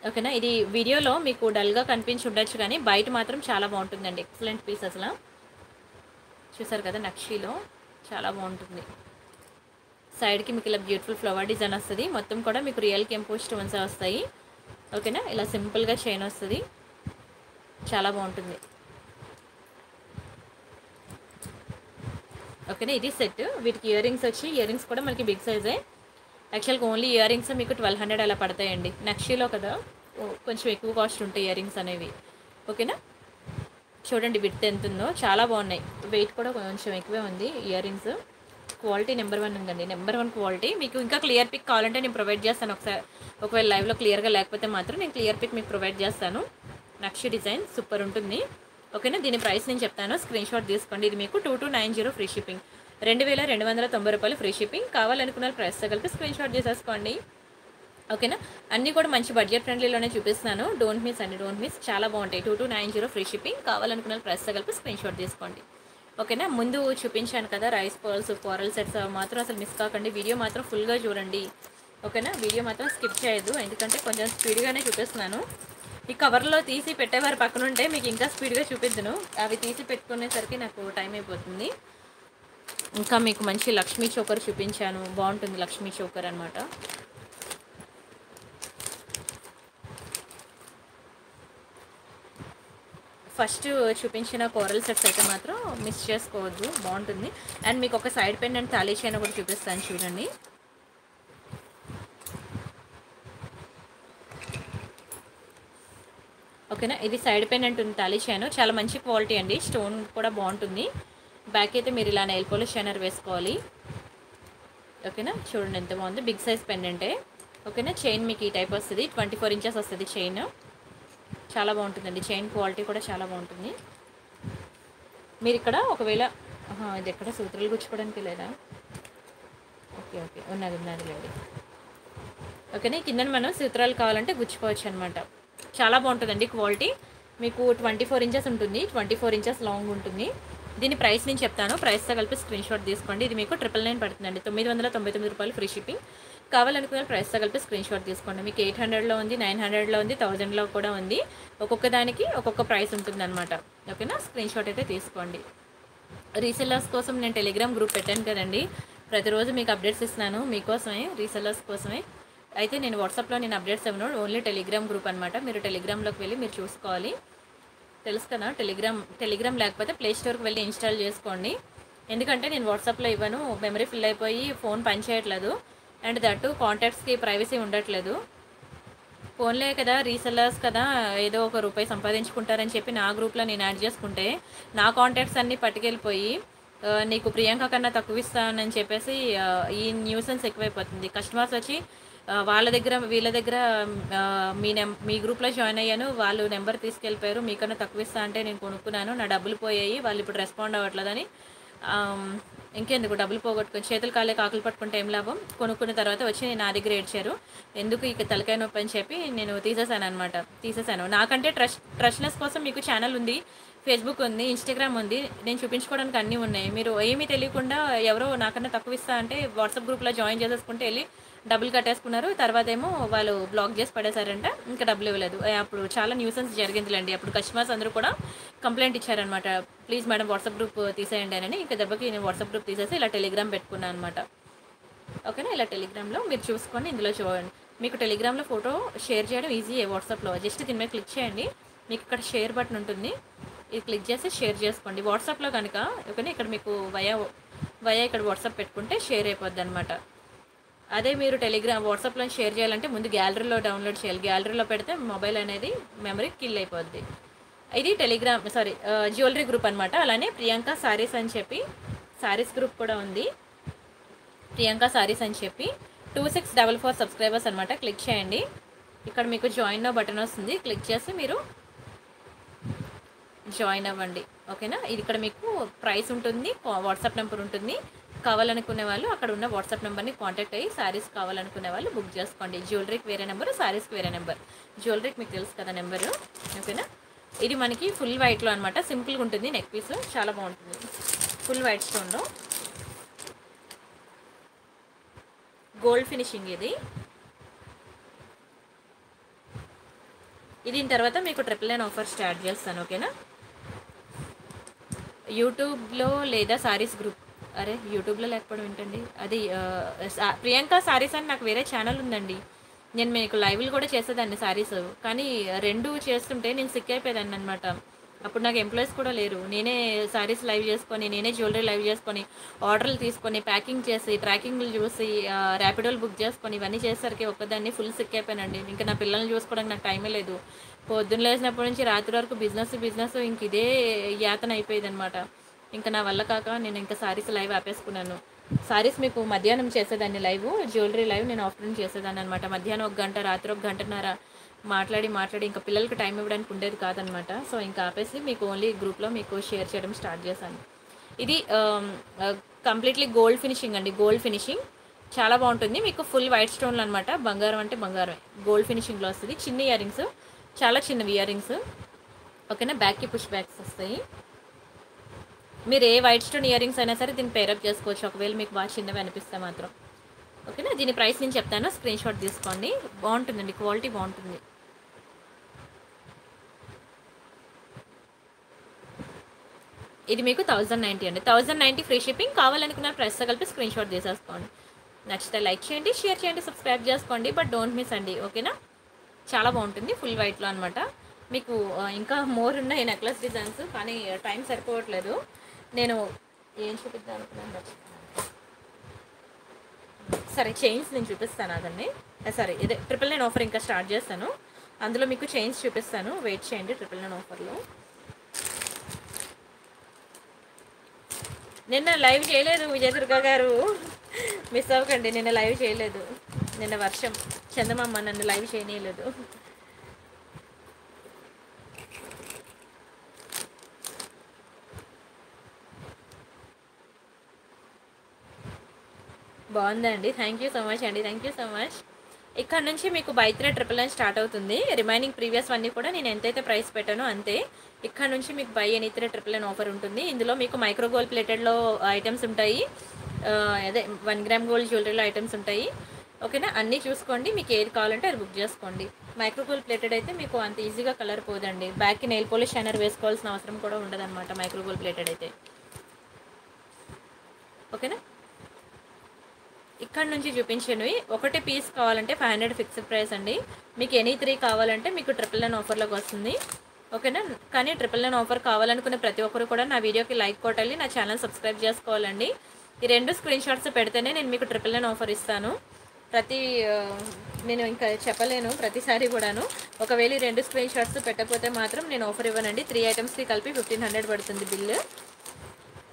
ఓకేనా? ఇది వీడియోలో మీకు డల్గా కనిపించి ఉండొచ్చు కానీ బయట మాత్రం చాలా బాగుంటుందండి. ఎక్సలెంట్ పీస్ అసలు. చూసారు కదా నక్షిలో చాలా బాగుంటుంది. సైడ్కి మీకు ఇలా బ్యూటిఫుల్ ఫ్లవర్ డిజైన్ వస్తుంది. మొత్తం కూడా మీకు రియల్ కెంపో స్టోన్స్ వస్తాయి. ఓకేనా? ఇలా సింపుల్గా చైన్ వస్తుంది. చాలా బాగుంటుంది. ఓకేనా? ఇది సెట్. వీటికి ఇయర్ రింగ్స్ వచ్చి ఇయర్ రింగ్స్ కూడా మనకి బిగ్ సైజే యాక్చువల్గా ఓన్లీ ఇయర్ రింగ్స్ మీకు ట్వెల్వ్ హండ్రెడ్ అలా పడతాయండి. నక్షీలో కదా? కొంచెం ఎక్కువ కాస్ట్ ఉంటాయి ఇయర్ రింగ్స్ అనేవి. ఓకేనా? చూడండి విత్ ఎంత ఉందో. చాలా బాగున్నాయి. వెయిట్ కూడా కొంచెం ఎక్కువే ఉంది earrings quality number one ఉందండి. నెంబర్ వన్ క్వాలిటీ మీకు ఇంకా క్లియర్ పిక్ కావాలంటే నేను ప్రొవైడ్ చేస్తాను ఒకసారి. ఒకవేళ లైవ్లో క్లియర్గా లేకపోతే మాత్రం నేను క్లియర్ పిక్ మీకు ప్రొవైడ్ చేస్తాను. నక్షి డిజైన్ సూపర్ ఉంటుంది. ఓకేనా? దీని ప్రైస్ నేను చెప్తాను. స్క్రీన్ షాట్ తీసుకోండి. ఇది మీకు two two nine zero free shipping. రెండు వేల రెండు వందల తొంభై రూపాయలు ఫ్రీ షిప్పింగ్. కావాలనుకున్న ప్రైస్ కలిపి స్క్రీన్ షాట్ చేసేసుకోండి ఓకేనా? అన్నీ కూడా మంచి బడ్జెట్ ఫ్రెండ్లీలోనే చూపిస్తున్నాను. డోంట్ మిస్ అండి. డోంట్ మిస్ చాలా బాగుంటాయి. Two two nine zero free shipping. కావాలనుకున్న ప్రైస్ కలిపి స్క్రీన్ షాట్ తీసుకోండి. ఓకేనా? ముందు చూపించాను కదా రైస్ పర్ల్స్ కోరల్ సెట్స్ మాత్రం అసలు మిస్ కాకండి. వీడియో మాత్రం ఫుల్గా చూడండి. ఓకేనా? వీడియో మాత్రం స్కిప్ చేయదు ఎందుకంటే కొంచెం స్పీడ్గానే చూపిస్తున్నాను. ఈ కవర్లో తీసి పెట్టేవారు పక్కన ఉంటే మీకు ఇంకా స్పీడ్గా చూపిద్దును. అవి తీసి పెట్టుకునేసరికి నాకు టైం అయిపోతుంది. ఇంకా మీకు మంచి లక్ష్మీ చోకర్ చూపించాను. బాగుంటుంది లక్ష్మీ చోకర్ అనమాట ఫస్ట్ చూపించిన కోరల్ సెట్స్ అయితే మాత్రం మిస్ చేసుకోవద్దు. బాగుంటుంది. అండ్ మీకు ఒక సైడ్ పెండెంట్ తాళీ చైన్ కూడా చూపిస్తాను చూడండి. ఓకేనా? ఇది సైడ్ పెండెంట్ ఉంది తాళీ చైన్ చాలా మంచి క్వాలిటీ అండి. స్టోన్ కూడా బాగుంటుంది. బ్యాక్ అయితే మీరు ఇలా నెయిల్ పోలిష్ షైనర్ వేసుకోవాలి. ఓకేనా? చూడండి ఎంత బాగుంది. బిగ్ సైజ్ పెండెంటే ఓకేనా? చైన్ మీకు ఈ టైప్ వస్తుంది. ట్వంటీ ఫోర్ ఇంచెస్ వస్తుంది చైన్ చాలా బాగుంటుందండి. చైన్ క్వాలిటీ కూడా చాలా బాగుంటుంది. మీరు ఇక్కడ ఒకవేళ ఇది ఎక్కడ? సూత్రాలు గుచ్చుకోవడానికి లేదా? Okay okay. ఉన్నది ఉన్నది లేదు ఓకేనా? కింద మనం సూత్రాలు కావాలంటే గుచ్చుకోవచ్చు అనమాట చాలా బాగుంటుందండి క్వాలిటీ. మీకు ట్వంటీ ఫోర్ ఇంచెస్ ఉంటుంది. ట్వంటీ ఫోర్ ఇంచెస్ లాంగ్ ఉంటుంది. దీని ప్రైస్ నేను చెప్తాను. ప్రైస్తో కలిపి స్క్రీన్ షాట్ తీసుకోండి. ఇది మీకు ట్రిపుల్ నైన్ పడుతుందండి. తొమ్మిది వందల తొంభై తొమ్మిది రూపాయలు ఫ్రీ షిప్పింగ్. కావాలనుకున్న ప్రైస్తో కలిపి స్క్రీన్ షాట్ తీసుకోండి. మీకు ఎయిట్ హండ్రెడ్లో ఉంది నైన్ హండ్రెడ్లో ఉంది థౌజండ్లో కూడా ఉంది. ఒక్కొక్క దానికి ఒక్కొక్క ప్రైస్ ఉంటుంది అనమాట ఓకేనా? స్క్రీన్ షాట్ అయితే తీసుకోండి. రీసెల్లర్స్ కోసం నేను టెలిగ్రామ్ గ్రూప్ పెట్టాను కదండి. ప్రతిరోజు మీకు అప్డేట్స్ ఇస్తున్నాను. మీకోసమే రీసెల్లర్స్ కోసమే అయితే నేను వాట్సాప్లో నేను అప్డేట్స్ ఇవ్వను ఓన్లీ టెలిగ్రామ్ గ్రూప్ అనమాట మీరు టెలిగ్రామ్లోకి వెళ్ళి మీరు చూసుకోవాలి. తెలుసు కదా టెలిగ్రామ్ టెలిగ్రామ్ లేకపోతే ప్లే స్టోర్కి వెళ్ళి ఇన్స్టాల్ చేసుకోండి. ఎందుకంటే నేను వాట్సాప్లో ఇవ్వను. మెమరీ ఫిల్ అయిపోయి ఫోన్ పనిచేయట్లేదు అండ్ దట్టు కాంటాక్ట్స్కి ప్రైవసీ ఉండట్లేదు. ఫోన్లే కదా రీసెల్లర్స్ కదా ఏదో ఒక రూపాయి సంపాదించుకుంటారని చెప్పి నా గ్రూప్లో నేను యాడ్ చేసుకుంటే నా కాంటాక్ట్స్ అన్నీ పట్టుకెళ్ళిపోయి నీకు ప్రియాంక కన్నా తక్కువ ఇస్తానని చెప్పేసి ఈ న్యూసెన్స్ ఎక్కువైపోతుంది. కస్టమర్స్ వచ్చి వాళ్ళ దగ్గర వీళ్ళ దగ్గర మీ నెం మీ గ్రూప్లో జాయిన్ అయ్యాను. వాళ్ళు నెంబర్ తీసుకెళ్ళిపోయారు. మీకన్నా తక్కువ ఇస్తా అంటే నేను కొనుక్కున్నాను. నా డబ్బులు పోయాయి. వాళ్ళు ఇప్పుడు రెస్పాండ్ అవ్వట్లేదని. ఇంకెందుకు? డబ్బులు పోగొట్టుకుని చేతులు కాలే కాకులు పట్టుకుంటే ఏం లాభం? కొనుక్కున్న తర్వాత వచ్చి నేను నా దగ్గర ఏడ్చారు. ఎందుకు ఇక తలకాయ నొప్పి అని చెప్పి నేను తీసేసాను అనమాట తీసేసాను నాకంటే ట్రస్ట్ ట్రస్ట్నెస్ కోసం మీకు ఛానల్ ఉంది. ఫేస్బుక్ ఉంది. ఇన్స్టాగ్రామ్ ఉంది. నేను చూపించుకోవడానికి అన్నీ ఉన్నాయి. మీరు ఏమీ తెలియకుండా ఎవరో నాకన్నా తక్కువ ఇస్తా అంటే వాట్సాప్ గ్రూప్లో జాయిన్ చేసేసుకుంటే వెళ్ళి డబ్బులు కట్టేసుకున్నారు. తర్వాత ఏమో వాళ్ళు బ్లాక్ చేసి పడేశారంట. ఇంకా డబ్బులు ఇవ్వలేదు. అప్పుడు చాలా న్యూసెన్స్ జరిగిందిలేండి. అప్పుడు కస్టమర్స్ అందరూ కూడా కంప్లైంట్ ఇచ్చారనమాట ప్లీజ్ మేడం వాట్సాప్ గ్రూప్ తీసేయండి అని. ఇంకా దెబ్బకి నేను వాట్సాప్ గ్రూప్ తీసేసి ఇలా టెలిగ్రామ్ పెట్టుకున్నాను అనమాట ఓకేనా? ఇలా టెలిగ్రామ్లో మీరు చూసుకొని ఇందులో చూడండి. మీకు టెలిగ్రామ్లో ఫోటో షేర్ చేయడం ఈజీ వాట్సాప్లో. జస్ట్ దీని మీద క్లిక్ చేయండి. మీకు ఇక్కడ షేర్ బటన్ ఉంటుంది. ఇది క్లిక్ చేసి షేర్ చేసుకోండి. వాట్సాప్లో కనుక ఓకేనా? ఇక్కడ మీకు వయా వయా ఇక్కడ వాట్సాప్ పెట్టుకుంటే షేర్ అయిపోద్ది అనమాట అదే మీరు టెలిగ్రామ్ వాట్సాప్లో షేర్ చేయాలంటే ముందు గ్యాలరీలో డౌన్లోడ్ చేయాలి. గ్యాలరీలో పెడితే మొబైల్ అనేది మెమరీ కిల్ అయిపోద్ది. ఇది టెలిగ్రామ్ సారీ జ్యువెలరీ గ్రూప్ అనమాట అలానే ప్రియాంక సారీస్ అని చెప్పి సారీస్ గ్రూప్ కూడా ఉంది. ప్రియాంక సారీస్ అని చెప్పి two six double four subscribers అనమాట క్లిక్ చేయండి. ఇక్కడ మీకు జాయిన్ బటన్ వస్తుంది. క్లిక్ చేసి మీరు జాయిన్ అవ్వండి. ఓకేనా ఇది ఇక్కడ మీకు ప్రైస్ ఉంటుంది వాట్సాప్ నెంబర్ ఉంటుంది. కావాలనుకునే వాళ్ళు అక్కడ ఉన్న వాట్సాప్ నెంబర్ని కాంటాక్ట్ అయ్యి శారీస్ కావాలనుకునే వాళ్ళు బుక్ చేసుకోండి. జ్యువెలరీకి వేరే నెంబర్ శారీస్కి వేరే నెంబర్ జ్యువెలరీకి మీకు తెలుసు కదా నెంబరు ఓకేనా? ఇది మనకి ఫుల్ వైట్లో అనమాట సింపుల్గా ఉంటుంది నెక్ పీస్ చాలా బాగుంటుంది. ఫుల్ వైట్ స్టోన్లో గోల్డ్ ఫినిషింగ్ ఇది. దీని తర్వాత మీకు ట్రిపుల్ నైన్ ఆఫర్ స్టార్ట్ చేస్తాను ఓకేనా? యూట్యూబ్లో లేదా సారీస్ గ్రూప్ అరే యూట్యూబ్లో లేకపోవడం ఏంటండి? అది సా- ప్రియాంక సారీస్ అని నాకు వేరే ఛానల్ ఉందండి. నేను మీకు లైవ్లు కూడా చేసేదాన్ని సారీస్. కానీ రెండు చేస్తుంటే నేను సిక్ అయిపోయేదాన్ని అనమాట అప్పుడు నాకు ఎంప్లాయీస్ కూడా లేరు. నేనే సారీస్ లైవ్ చేసుకొని నేనే జ్యువెలరీ లైవ్ చేసుకొని ఆర్డర్లు తీసుకొని ప్యాకింగ్ చేసి ట్రాకింగ్లు చూసి ర్యాపిడోలు బుక్ చేసుకొని ఇవన్నీ చేసేసరికి ఒక్కదాన్ని ఫుల్ సిక్ అయిపోయానండి. ఇంకా నా పిల్లల్ని చూసుకోవడానికి నాకు టైమే లేదు. పొద్దున్న లేచినప్పటి నుంచి రాత్రి వరకు బిజినెస్ బిజినెస్ ఇంక ఇదే యాతన అయిపోయేది అనమాట ఇంకా నా వల్ల కాక నేను ఇంకా సారీస్ లైవ్ ఆపేసుకున్నాను. సారీస్ మీకు మధ్యాహ్నం చేసేదాన్ని లైవ్ జ్యువెలరీ లైవ్ నేను ఆఫ్టర్నూన్ చేసేదాన్ని అనమాట మధ్యాహ్నం ఒక గంట రాత్రి ఒక గంటన్నర మాట్లాడి మాట్లాడి ఇంకా పిల్లలకి టైం ఇవ్వడానికి ఉండేది కాదనమాట సో ఇంకా ఆపేసి మీకు ఓన్లీ గ్రూప్లో మీకు షేర్ చేయడం స్టార్ట్ చేశాను. ఇది కంప్లీట్లీ గోల్డ్ ఫినిషింగ్ అండి. గోల్డ్ ఫినిషింగ్ చాలా బాగుంటుంది. మీకు ఫుల్ వైట్ స్టోన్లు అనమాట బంగారం అంటే బంగారమే. గోల్డ్ ఫినిషింగ్లో వస్తుంది. చిన్న ఇయర్ రింగ్స్ చాలా చిన్నవి ఇయర్ రింగ్స్ ఓకేనా బ్యాక్కి పుష్ బ్యాక్స్ వస్తాయి. మీరు ఏ వైట్ స్టోన్ ఇయర్ రింగ్స్ అయినా సరే దీన్ని పేరప్ చేసుకోవచ్చు. ఒకవేళ మీకు బాగా చిన్నవి అనిపిస్తే మాత్రం. ఓకేనా? దీని ప్రైస్ నేను చెప్తాను. స్క్రీన్ షాట్ తీసుకోండి. బాగుంటుందండి. క్వాలిటీ బాగుంటుంది. ఇది మీకు థౌజండ్ నైంటీ అండి. థౌజండ్ నైంటీ ఫ్రీ షిప్పింగ్ కావాలనుకున్న ప్రైస్తో కలిపి స్క్రీన్ షాట్ తీసేసుకోండి. నచ్చితే లైక్ చేయండి షేర్ చేయండి సబ్స్క్రైబ్ చేసుకోండి. బట్ డోంట్ మిస్ అండి. ఓకేనా? చాలా బాగుంటుంది. ఫుల్ వైట్లో అనమాట మీకు ఇంకా మోర్ ఉన్నాయి నెక్లెస్ డిజైన్స్ కానీ టైం సరిపోవట్లేదు. నేను ఏం చూపిద్దాం అనుకున్నాను సరే చైన్స్ నేను చూపిస్తాను అదండి. సరే ఇదే ట్రిపుల్ నైన్ ఆఫర్ ఇంకా స్టార్ట్ చేస్తాను. అందులో మీకు చైన్స్ చూపిస్తాను. వెయిట్ చేయండి ట్రిపుల్ నైన్ ఆఫర్లో నిన్న లైవ్ చేయలేదు విజయ దుర్గా గారు. మిస్ అవ్వకండి నిన్న లైవ్ చేయలేదు. నిన్న వర్షం. చందమామ నన్ను లైవ్ చేయనీయలేదు. బాగుందండి. థ్యాంక్ యూ సో మచ్ అండి. థ్యాంక్ యూ సో మచ్ ఇక్కడ నుంచి మీకు బైత్రే ట్రిపుల్ నైన్ స్టార్ట్ అవుతుంది. రిమైనింగ్ ప్రీవియస్ అన్నీ కూడా నేను ఎంతైతే ప్రైస్ పెట్టానో అంతే. ఇక్కడ నుంచి మీకు by any three triple nine offer ఉంటుంది. ఇందులో మీకు మైక్రో గోల్డ్ ప్లేటెడ్లో ఐటమ్స్ ఉంటాయి. Uh, అదే వన్ గ్రామ్ గోల్డ్ జ్యువెలరీలో ఐటమ్స్ ఉంటాయి. ఓకేనా అన్నీ చూసుకోండి. మీకు ఏది కావాలంటే అది బుక్ చేసుకోండి. మైక్రో గోల్డ్ ప్లేటెడ్ అయితే మీకు అంత ఈజీగా కలర్ పోదండి. బ్యాక్కి నెయిల్ పోలిష్ షైనర్ వేసుకోవాల్సిన అవసరం కూడా ఉండదన్నమాట మైక్రో గోల్డ్ ప్లేటెడ్ అయితే. ఓకేనా ఇక్కడ నుంచి చూపించినవి. ఒకటి పీస్ కావాలంటే ఫైవ్ హండ్రెడ్ ఫిక్స్డ్ ప్రైస్ అండి. మీకు ఎనీ త్రీ కావాలంటే మీకు ట్రిపుల్ నైన్ ఆఫర్లోకి వస్తుంది. ఓకేనా? కానీ ట్రిపుల్ నైన్ ఆఫర్ కావాలనుకునే ప్రతి ఒక్కరు కూడా నా వీడియోకి లైక్ కొట్టాలి నా ఛానల్ సబ్స్క్రైబ్ చేసుకోవాలండి. ఈ రెండు స్క్రీన్ షాట్స్ పెడితేనే నేను మీకు ట్రిపుల్ నైన్ ఆఫర్ ఇస్తాను. ప్రతి నేను ఇంకా చెప్పలేను ప్రతిసారి కూడాను. ఒకవేళ ఈ రెండు స్క్రీన్ షాట్స్ పెట్టకపోతే మాత్రం నేను ఆఫర్ ఇవ్వనండి. త్రీ ఐటమ్స్కి కలిపి ఫిఫ్టీన్ హండ్రెడ్ పడుతుంది బిల్లు.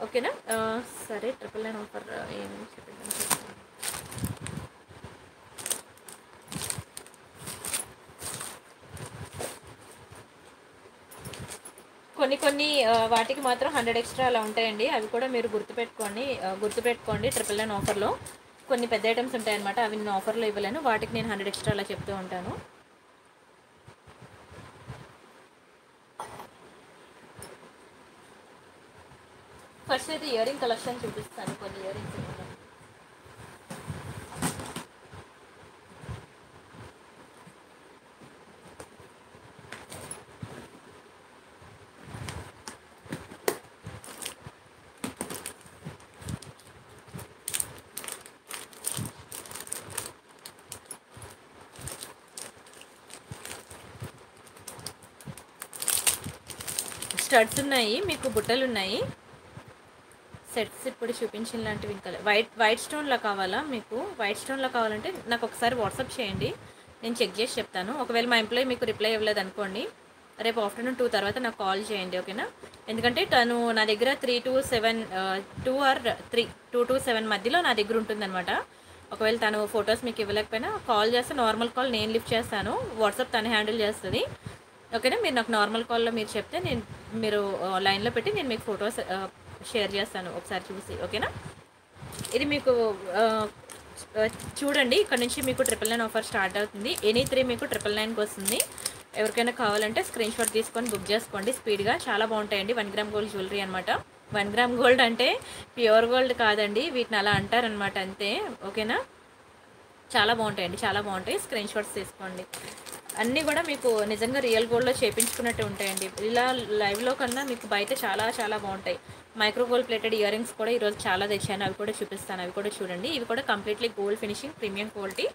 ఓకేనా? సరే ట్రిపుల్ నైన్ ఆఫర్ ఏం చెప్పండి చెప్తాను. కొన్ని కొన్ని వాటికి మాత్రం హండ్రెడ్ ఎక్స్ట్రా అలా ఉంటాయండి. అవి కూడా మీరు గుర్తుపెట్టుకోండి గుర్తుపెట్టుకోండి ట్రిపుల్ నైన్ ఆఫర్లో. కొన్ని పెద్ద ఐటమ్స్ ఉంటాయన్నమాట అవి నేను ఆఫర్లో ఇవ్వలేను. వాటికి నేను హండ్రెడ్ ఎక్స్ట్రా అలా చెప్తూ ఉంటాను. ఫస్ట్ అయితే ఇయర్ రింగ్ కలెక్షన్ చూపిస్తాను కొన్ని ఇయర్ రింగ్స్ స్టడ్స్ ఉన్నాయి మీకు బుట్టలు ఉన్నాయి. సెట్స్ ఇప్పుడు చూపించిన లాంటివి ఇంకా వైట్ వైట్ స్టోన్లో కావాలా మీకు? వైట్ స్టోన్లో కావాలంటే నాకు ఒకసారి వాట్సాప్ చేయండి. నేను చెక్ చేసి చెప్తాను. ఒకవేళ మా ఎంప్లాయీ మీకు రిప్లై ఇవ్వలేదు అనుకోండి రేపు ఆఫ్టర్నూన్ టూ తర్వాత నాకు కాల్ చేయండి ఓకేనా? ఎందుకంటే తను నా దగ్గర three to seven two or three two to seven మధ్యలో నా దగ్గర ఉంటుందన్నమాట. ఒకవేళ తను ఫొటోస్ మీకు ఇవ్వలేకపోయినా కాల్ చేస్తే నార్మల్ కాల్ నేను లిఫ్ట్ చేస్తాను. వాట్సాప్ తను హ్యాండిల్ చేస్తుంది. ఓకేనా? మీరు నాకు నార్మల్ కాల్లో మీరు చెప్తే నేను మీరు లైన్లో పెట్టి నేను మీకు ఫొటోస్ షేర్ చేస్తాను ఒకసారి చూసి ఓకేనా? ఇది మీకు చూడండి ఇక్కడ నుంచి మీకు ట్రిపుల్ నైన్ ఆఫర్ స్టార్ట్ అవుతుంది. ఎనీ త్రీ మీకు ట్రిపుల్ నైన్కి వస్తుంది. ఎవరికైనా కావాలంటే స్క్రీన్ షాట్ తీసుకొని బుక్ చేసుకోండి స్పీడ్గా. చాలా బాగుంటాయండి. వన్ గ్రామ్ గోల్డ్ జ్యువెలరీ అనమాట వన్ గ్రామ్ గోల్డ్ అంటే ప్యూర్ గోల్డ్ కాదండి. వీటిని అలా అంటారనమాట అంతే. ఓకేనా? చాలా బాగుంటాయండి. చాలా బాగుంటాయి. స్క్రీన్ షాట్స్ తీసుకోండి. అన్నీ కూడా మీకు నిజంగా రియల్ గోల్డ్లో చేపించుకున్నట్టు ఉంటాయండి. ఇలా లైవ్లో కన్నా మీకు బయట చాలా చాలా బాగుంటాయి. Micro gold plated ear rings కూడా ఈరోజు చాలా తెచ్చాను. అవి కూడా చూపిస్తాను. అవి కూడా చూడండి. ఇవి కూడా completely gold finishing premium quality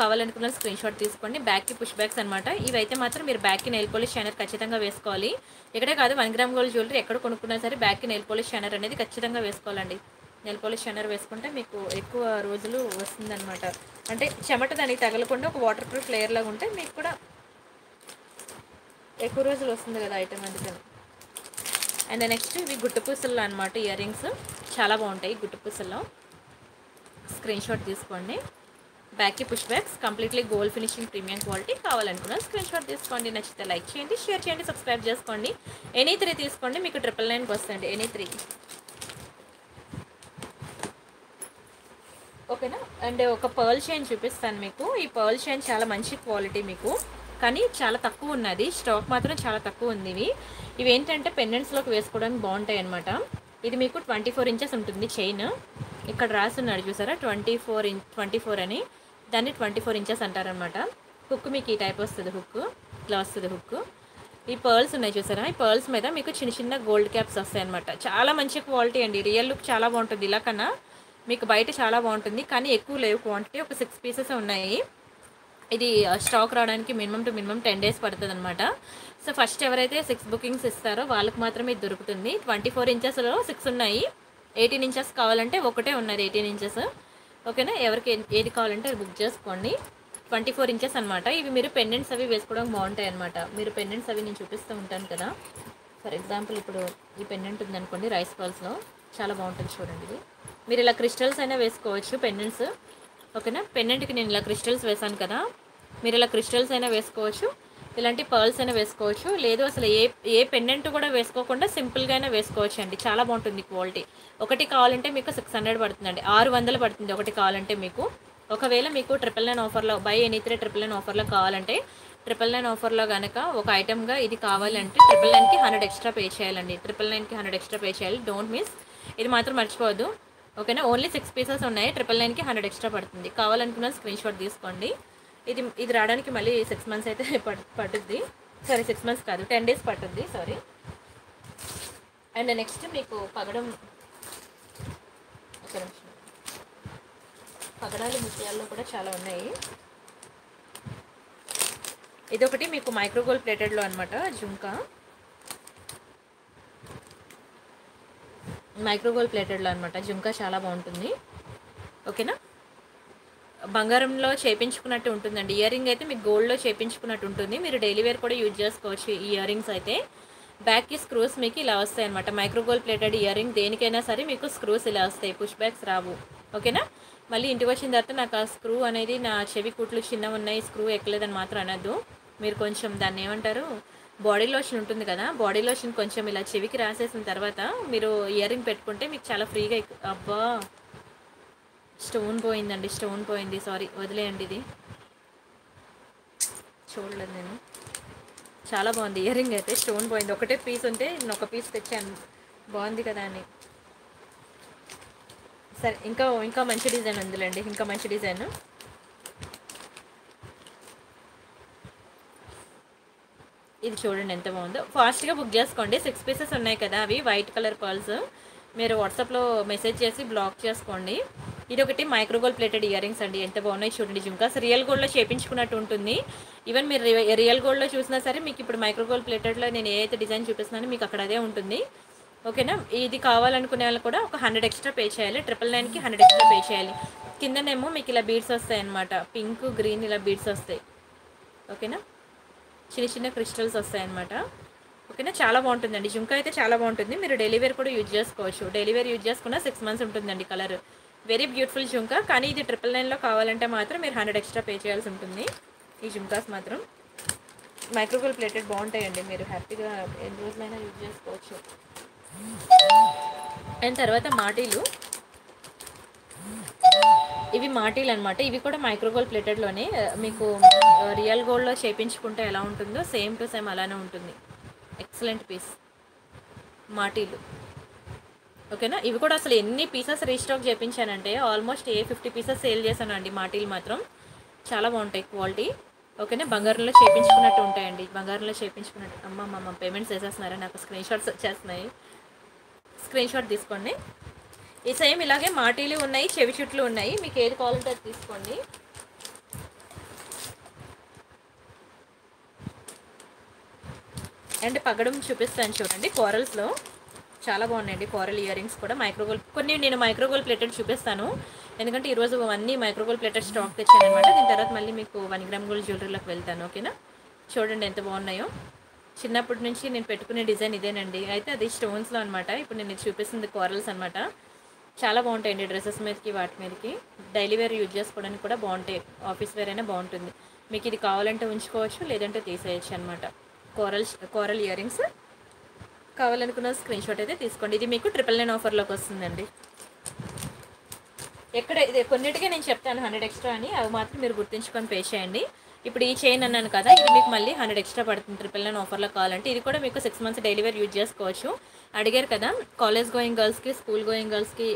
కావాలనుకున్న స్క్రీన్ షాట్ తీసుకోండి. బ్యాక్కి పుష్ బ్యాక్స్ అనమాట ఇవైతే మాత్రం మీరు బ్యాక్కి నెయిల్ పోలిష్ షైనర్ ఖచ్చితంగా వేసుకోవాలి. ఇక్కడే కాదు వన్ గ్రామ్ గోల్డ్ జ్యువెలరీ ఎక్కడ కొనుక్కున్నా సరే బ్యాక్కి నెయిల్ పోలిష్ షైనర్ అనేది ఖచ్చితంగా వేసుకోవాలండి. నెల పోలిష్ షైనర్ వేసుకుంటే మీకు ఎక్కువ రోజులు వస్తుందన్నమాట. అంటే చెమట దానికి తగలకుండా ఒక వాటర్ ప్రూఫ్ లేయర్ లాగా ఉంటే మీకు కూడా ఎక్కువ రోజులు వస్తుంది కదా ఐటమ్ అందుకని. అండ్ నెక్స్ట్ ఇవి గుట్టుపూసల్లో అనమాట ఇయర్ రింగ్స్ చాలా బాగుంటాయి గుట్టుపూసల్లో స్క్రీన్ షాట్ తీసుకోండి. బ్యాక్కి push backs completely gold finishing premium quality కావాలనుకున్నా స్క్రీన్ షాట్ తీసుకోండి. నచ్చితే లైక్ చేయండి షేర్ చేయండి సబ్స్క్రైబ్ చేసుకోండి. ఎనీ త్రీ తీసుకోండి మీకు ట్రిపుల్ నైన్కి వస్తుంది. ఎనీ త్రీ ఓకేనా? అండ్ ఒక పర్ల్ చైన్ చూపిస్తాను మీకు. ఈ పర్ల్ చైన్ చాలా మంచి క్వాలిటీ మీకు. కానీ చాలా తక్కువ ఉన్నది. స్టాక్ మాత్రం చాలా తక్కువ ఉంది ఇవి ఇవి ఏంటంటే పెండెంట్స్లోకి వేసుకోవడానికి బాగుంటాయి అనమాట ఇది మీకు ట్వంటీ ఫోర్ ఇంచెస్ ఉంటుంది చైన్. ఇక్కడ రాస్తున్నాడు చూసారా? Twenty four in twenty four అని. దాన్ని ట్వంటీ ఫోర్ ఇంచెస్ అంటారనమాట హుక్ మీకు ఈ టైప్ వస్తుంది హుక్. ఇట్లా వస్తుంది హుక్. ఈ పర్ల్స్ ఉన్నాయి చూసారా? ఈ పర్ల్స్ మీద మీకు చిన్న చిన్న గోల్డ్ క్యాప్స్ వస్తాయి అనమాట చాలా మంచి క్వాలిటీ అండి. రియల్ లుక్ చాలా బాగుంటుంది. ఇలా కన్నా మీకు బయట చాలా బాగుంటుంది కానీ ఎక్కువ లేవు క్వాంటిటీ ఒక సిక్స్ పీసెస్ ఉన్నాయి. ఇది స్టాక్ రావడానికి minimum to minimum ten days పడుతుంది అనమాట సో ఫస్ట్ ఎవరైతే సిక్స్ బుకింగ్స్ ఇస్తారో వాళ్ళకి మాత్రమే ఇది దొరుకుతుంది. ట్వంటీ ఫోర్ ఇంచెస్లో సిక్స్ ఉన్నాయి. ఎయిటీన్ ఇంచెస్ కావాలంటే ఒకటే ఉన్నది ఎయిటీన్ ఇంచెస్ ఓకేనా ఎవరికి ఏది కావాలంటే అది బుక్ చేసుకోండి. ట్వంటీ ఫోర్ ఇంచెస్ అనమాట ఇవి మీరు పెండెంట్స్ అవి వేసుకోవడం బాగుంటాయి అనమాట మీరు పెండెంట్స్ అవి నేను చూపిస్తూ ఉంటాను కదా. ఫర్ ఎగ్జాంపుల్ ఇప్పుడు ఈ పెండెంట్ ఉందనుకోండి రైస్ బాల్స్లో చాలా బాగుంటుంది చూడండి ఇది. మీరు ఇలా క్రిస్టల్స్ అయినా వేసుకోవచ్చు పెండెంట్స్ ఓకేనా? పెండెంట్కి నేను ఇలా క్రిస్టల్స్ వేసాను కదా. మీరు ఇలా క్రిస్టల్స్ అయినా వేసుకోవచ్చు ఇలాంటి పర్ల్స్ అయినా వేసుకోవచ్చు. లేదు అసలు ఏ ఏ పెండెంట్ కూడా వేసుకోకుండా సింపుల్గా అయినా వేసుకోవచ్చు అండి. చాలా బాగుంటుంది క్వాలిటీ. ఒకటి కావాలంటే మీకు సిక్స్ హండ్రెడ్ పడుతుందండి. ఆరు వందలు పడుతుంది ఒకటి కావాలంటే మీకు. ఒకవేళ మీకు ట్రిపుల్ నైన్ ఆఫర్లో by any three triple nine ఆఫర్లో కావాలంటే ట్రిపుల్ నైన్ ఆఫర్లో కనుక ఒక ఐటమ్గా ఇది కావాలంటే ట్రిపుల్ నైన్కి హండ్రెడ్ ఎక్స్ట్రా పే చేయాలండి. ట్రిపుల్ నైన్కి హండ్రెడ్ ఎక్స్ట్రా పే చేయాలి. Don't miss. ఇది మాత్రం మర్చిపోవద్దు. ఓకేనా? ఓన్లీ సిక్స్ పీసెస్ ఉన్నాయి. ట్రిపుల్ నైన్కి హండ్రెడ్ ఎక్స్ట్రా పడుతుంది. కావాలనుకున్న స్క్రీన్ షాట్ తీసుకోండి. ఇది ఇది రావడానికి మళ్ళీ సిక్స్ మంత్స్ అయితే పట్ పట్టుద్ది సారీ సిక్స్ మంత్స్ కాదు. టెన్ డేస్ పట్టుద్ది సారీ అండ్ నెక్స్ట్ మీకు పగడం ఒక నిమిషం. పగడాలు ముత్యాల్లో కూడా చాలా ఉన్నాయి. ఇదొకటి మీకు మైక్రోగోల్ ప్లేటెడ్లో అనమాట జుంకా. మైక్రోగోల్ ప్లేటెడ్లో అనమాట జుంకా చాలా బాగుంటుంది. ఓకేనా? బంగారంలో చేపించుకున్నట్టు ఉంటుందండి. ఇయర్ రింగ్ అయితే మీకు గోల్డ్లో చేపించుకున్నట్టు ఉంటుంది. మీరు డైలీ వేర్ కూడా యూజ్ చేసుకోవచ్చు ఈ ఇయర్ రింగ్స్ అయితే బ్యాక్కి స్క్రూస్ మీకు ఇలా వస్తాయి అనమాట మైక్రోగోల్ ప్లేటెడ్ ఇయర్ రింగ్ దేనికైనా సరే మీకు స్క్రూస్ ఇలా వస్తాయి. పుష్ బ్యాక్స్ రావు. ఓకేనా? మళ్ళీ ఇంటికి వచ్చిన తర్వాత నాకు ఆ స్క్రూ అనేది నా చెవి కుట్లు చిన్నగా ఉన్నాయి. స్క్రూ ఎక్కలేదని మాత్రం అనద్దు. మీరు కొంచెం దాన్ని ఏమంటారు? బాడీ లోషన్ ఉంటుంది కదా బాడీ లోషన్ కొంచెం ఇలా చెవికి రాసేసిన తర్వాత మీరు ఇయర్ రింగ్ పెట్టుకుంటే మీకు చాలా ఫ్రీగా అబ్బా! స్టోన్ పోయిందండి స్టోన్ పోయింది. సారీ వదిలేయండి ఇది. చూడలేదు నేను. చాలా బాగుంది. ఇయర్ రింగ్ అయితే స్టోన్ పోయింది. ఒకటే పీస్ ఉంటే నేను ఒక పీస్ తెచ్చాను. బాగుంది కదా అని. సరే ఇంకా ఇంకా మంచి డిజైన్ ఉందిలేండి. ఇంకా మంచి డిజైన్. ఇది చూడండి ఎంత బాగుందో. ఫాస్ట్గా బుక్ చేసుకోండి. సిక్స్ పీసెస్ ఉన్నాయి కదా అవి. వైట్ కలర్ పర్ల్స్ మీరు వాట్సాప్లో మెసేజ్ చేసి బ్లాక్ చేసుకోండి. ఇది ఒకటి మైక్రోగోల్ ప్లేటెడ్ ఇయర్ రింగ్స్ అండి. ఎంత బాగున్నాయి చూడండి జుంకాస్ రియల్ గోల్డ్లో చేపించుకున్నట్టు ఉంటుంది. ఈవెన్ మీరు రి- రియల్ గోల్డ్లో చూసినా సరే మీకు ఇప్పుడు మైక్రోగోల్ ప్లేటెడ్లో నేను ఏ అయితే డిజైన్ చూపిస్తున్నానో మీకు అక్కడ అదే ఉంటుంది. ఓకేనా ఇది కావాలనుకునే వాళ్ళు కూడా ఒక హండ్రెడ్ ఎక్స్ట్రా పే చేయాలి. ట్రిపుల్ నైన్కి హండ్రెడ్ ఎక్స్ట్రా పే చేయాలి. కిందనేమో మీకు ఇలా బీడ్స్ వస్తాయి అనమాట పింక్ గ్రీన్ ఇలా బీడ్స్ వస్తాయి. ఓకేనా చిన్న చిన్న క్రిస్టల్స్ వస్తాయన్నమాట. ఓకేనా? చాలా బాగుంటుందండి. జుంకా అయితే చాలా బాగుంటుంది. మీరు డెలివరీ కూడా యూజ్ చేసుకోవచ్చు. డెలివరీ యూజ్ చేసుకున్న సిక్స్ మంత్స్ ఉంటుందండి కలర్. Very beautiful jhumka. కానీ ఇది ట్రిపుల్ నైన్లో కావాలంటే మాత్రం మీరు హండ్రెడ్ ఎక్స్ట్రా పే చేయాల్సి ఉంటుంది. ఈ జుంకాస్ మాత్రం. మైక్రోగోల్ ప్లేటెడ్ బాగుంటాయండి. మీరు హ్యాపీగా ఎన్ని రోజులైనా యూజ్ చేసుకోవచ్చు. అండ్ తర్వాత మాటీలు. ఇవి మాటీలు అనమాట ఇవి కూడా మైక్రోగోల్డ్ ప్లేటెడ్లోనే మీకు రియల్ గోల్డ్లో చేపించుకుంటే ఎలా ఉంటుందో సేమ్ టు సేమ్ అలానే ఉంటుంది. ఎక్సలెంట్ పీస్ మాటీలు. ఓకేనా? ఇవి కూడా అసలు ఎన్ని pieces restock చేయించానంటే almost a fifty pieces sale చేశానండి మాటీలు మాత్రం. చాలా బాగుంటాయి క్వాలిటీ. ఓకేనా? బంగారంలో చేపించుకున్నట్టు ఉంటాయండి. బంగారంలో చేపించుకున్నట్టు. అమ్మ అమ్మ పేమెంట్స్ వేసేస్తున్నారా? నాకు స్క్రీన్ షాట్స్ వచ్చేస్తున్నాయి. స్క్రీన్ షాట్ తీసుకోండి. ఈ సేమ్ ఇలాగే మాటీలు ఉన్నాయి చెవి చుట్లు ఉన్నాయి. మీకు ఏది కావాలంటే అది తీసుకోండి. అండ్ పగడం చూపిస్తాను చూడండి కోరల్స్లో. చాలా బాగున్నాయండి కోరల్ ఇయర్ రింగ్స్ కూడా. మైక్రోగోల్ కొన్ని నేను మైక్రోగోల్ ప్లేటెడ్ చూపిస్తాను. ఎందుకంటే ఈరోజు అన్నీ మైక్రోగోల్ ప్లేటెడ్ స్టాక్ తెచ్చాను అనమాట దీని తర్వాత మళ్ళీ మీకు వన్ గ్రామ్ గోల్డ్ జ్యువెలరీలోకి వెళ్తాను ఓకేనా? చూడండి ఎంత బాగున్నాయో. చిన్నప్పటి నుంచి నేను పెట్టుకునే డిజైన్ ఇదేనండి. అయితే అది స్టోన్స్లో అనమాట ఇప్పుడు నేను చూపిస్తుంది కోరల్స్ అనమాట చాలా బాగుంటాయండి డ్రెస్సెస్ మీదకి వాటి మీదకి. డైలీ వేర్ యూజ్ చేసుకోవడానికి కూడా బాగుంటాయి. ఆఫీస్ వేర్ అయినా బాగుంటుంది. మీకు ఇది కావాలంటే ఉంచుకోవచ్చు లేదంటే తీసేయచ్చు అనమాట కోరల్ కోరల్ ఇయర్ రింగ్స్ కావాలనుకున్న స్క్రీన్ షాట్ అయితే తీసుకోండి. ఇది మీకు ట్రిపుల్ నైన్ ఆఫర్లోకి వస్తుందండి. ఎక్కడ ఇది కొన్నిటికే నేను చెప్తాను హండ్రెడ్ ఎక్స్ట్రా అని. అవి మాత్రం మీరు గుర్తుంచుకొని పే చేయండి. ఇప్పుడు ఈ చైన్ అన్నాను కదా ఇది మీకు మళ్ళీ హండ్రెడ్ ఎక్స్ట్రా పడుతుంది ట్రిపుల్ నైన్ ఆఫర్లో కావాలంటే. ఇది కూడా మీకు six months daily wear use చేసుకోవచ్చు. అడిగారు కదా కాలేజ్ గోయింగ్ గర్ల్స్కి స్కూల్ గోయింగ్ గర్ల్స్కి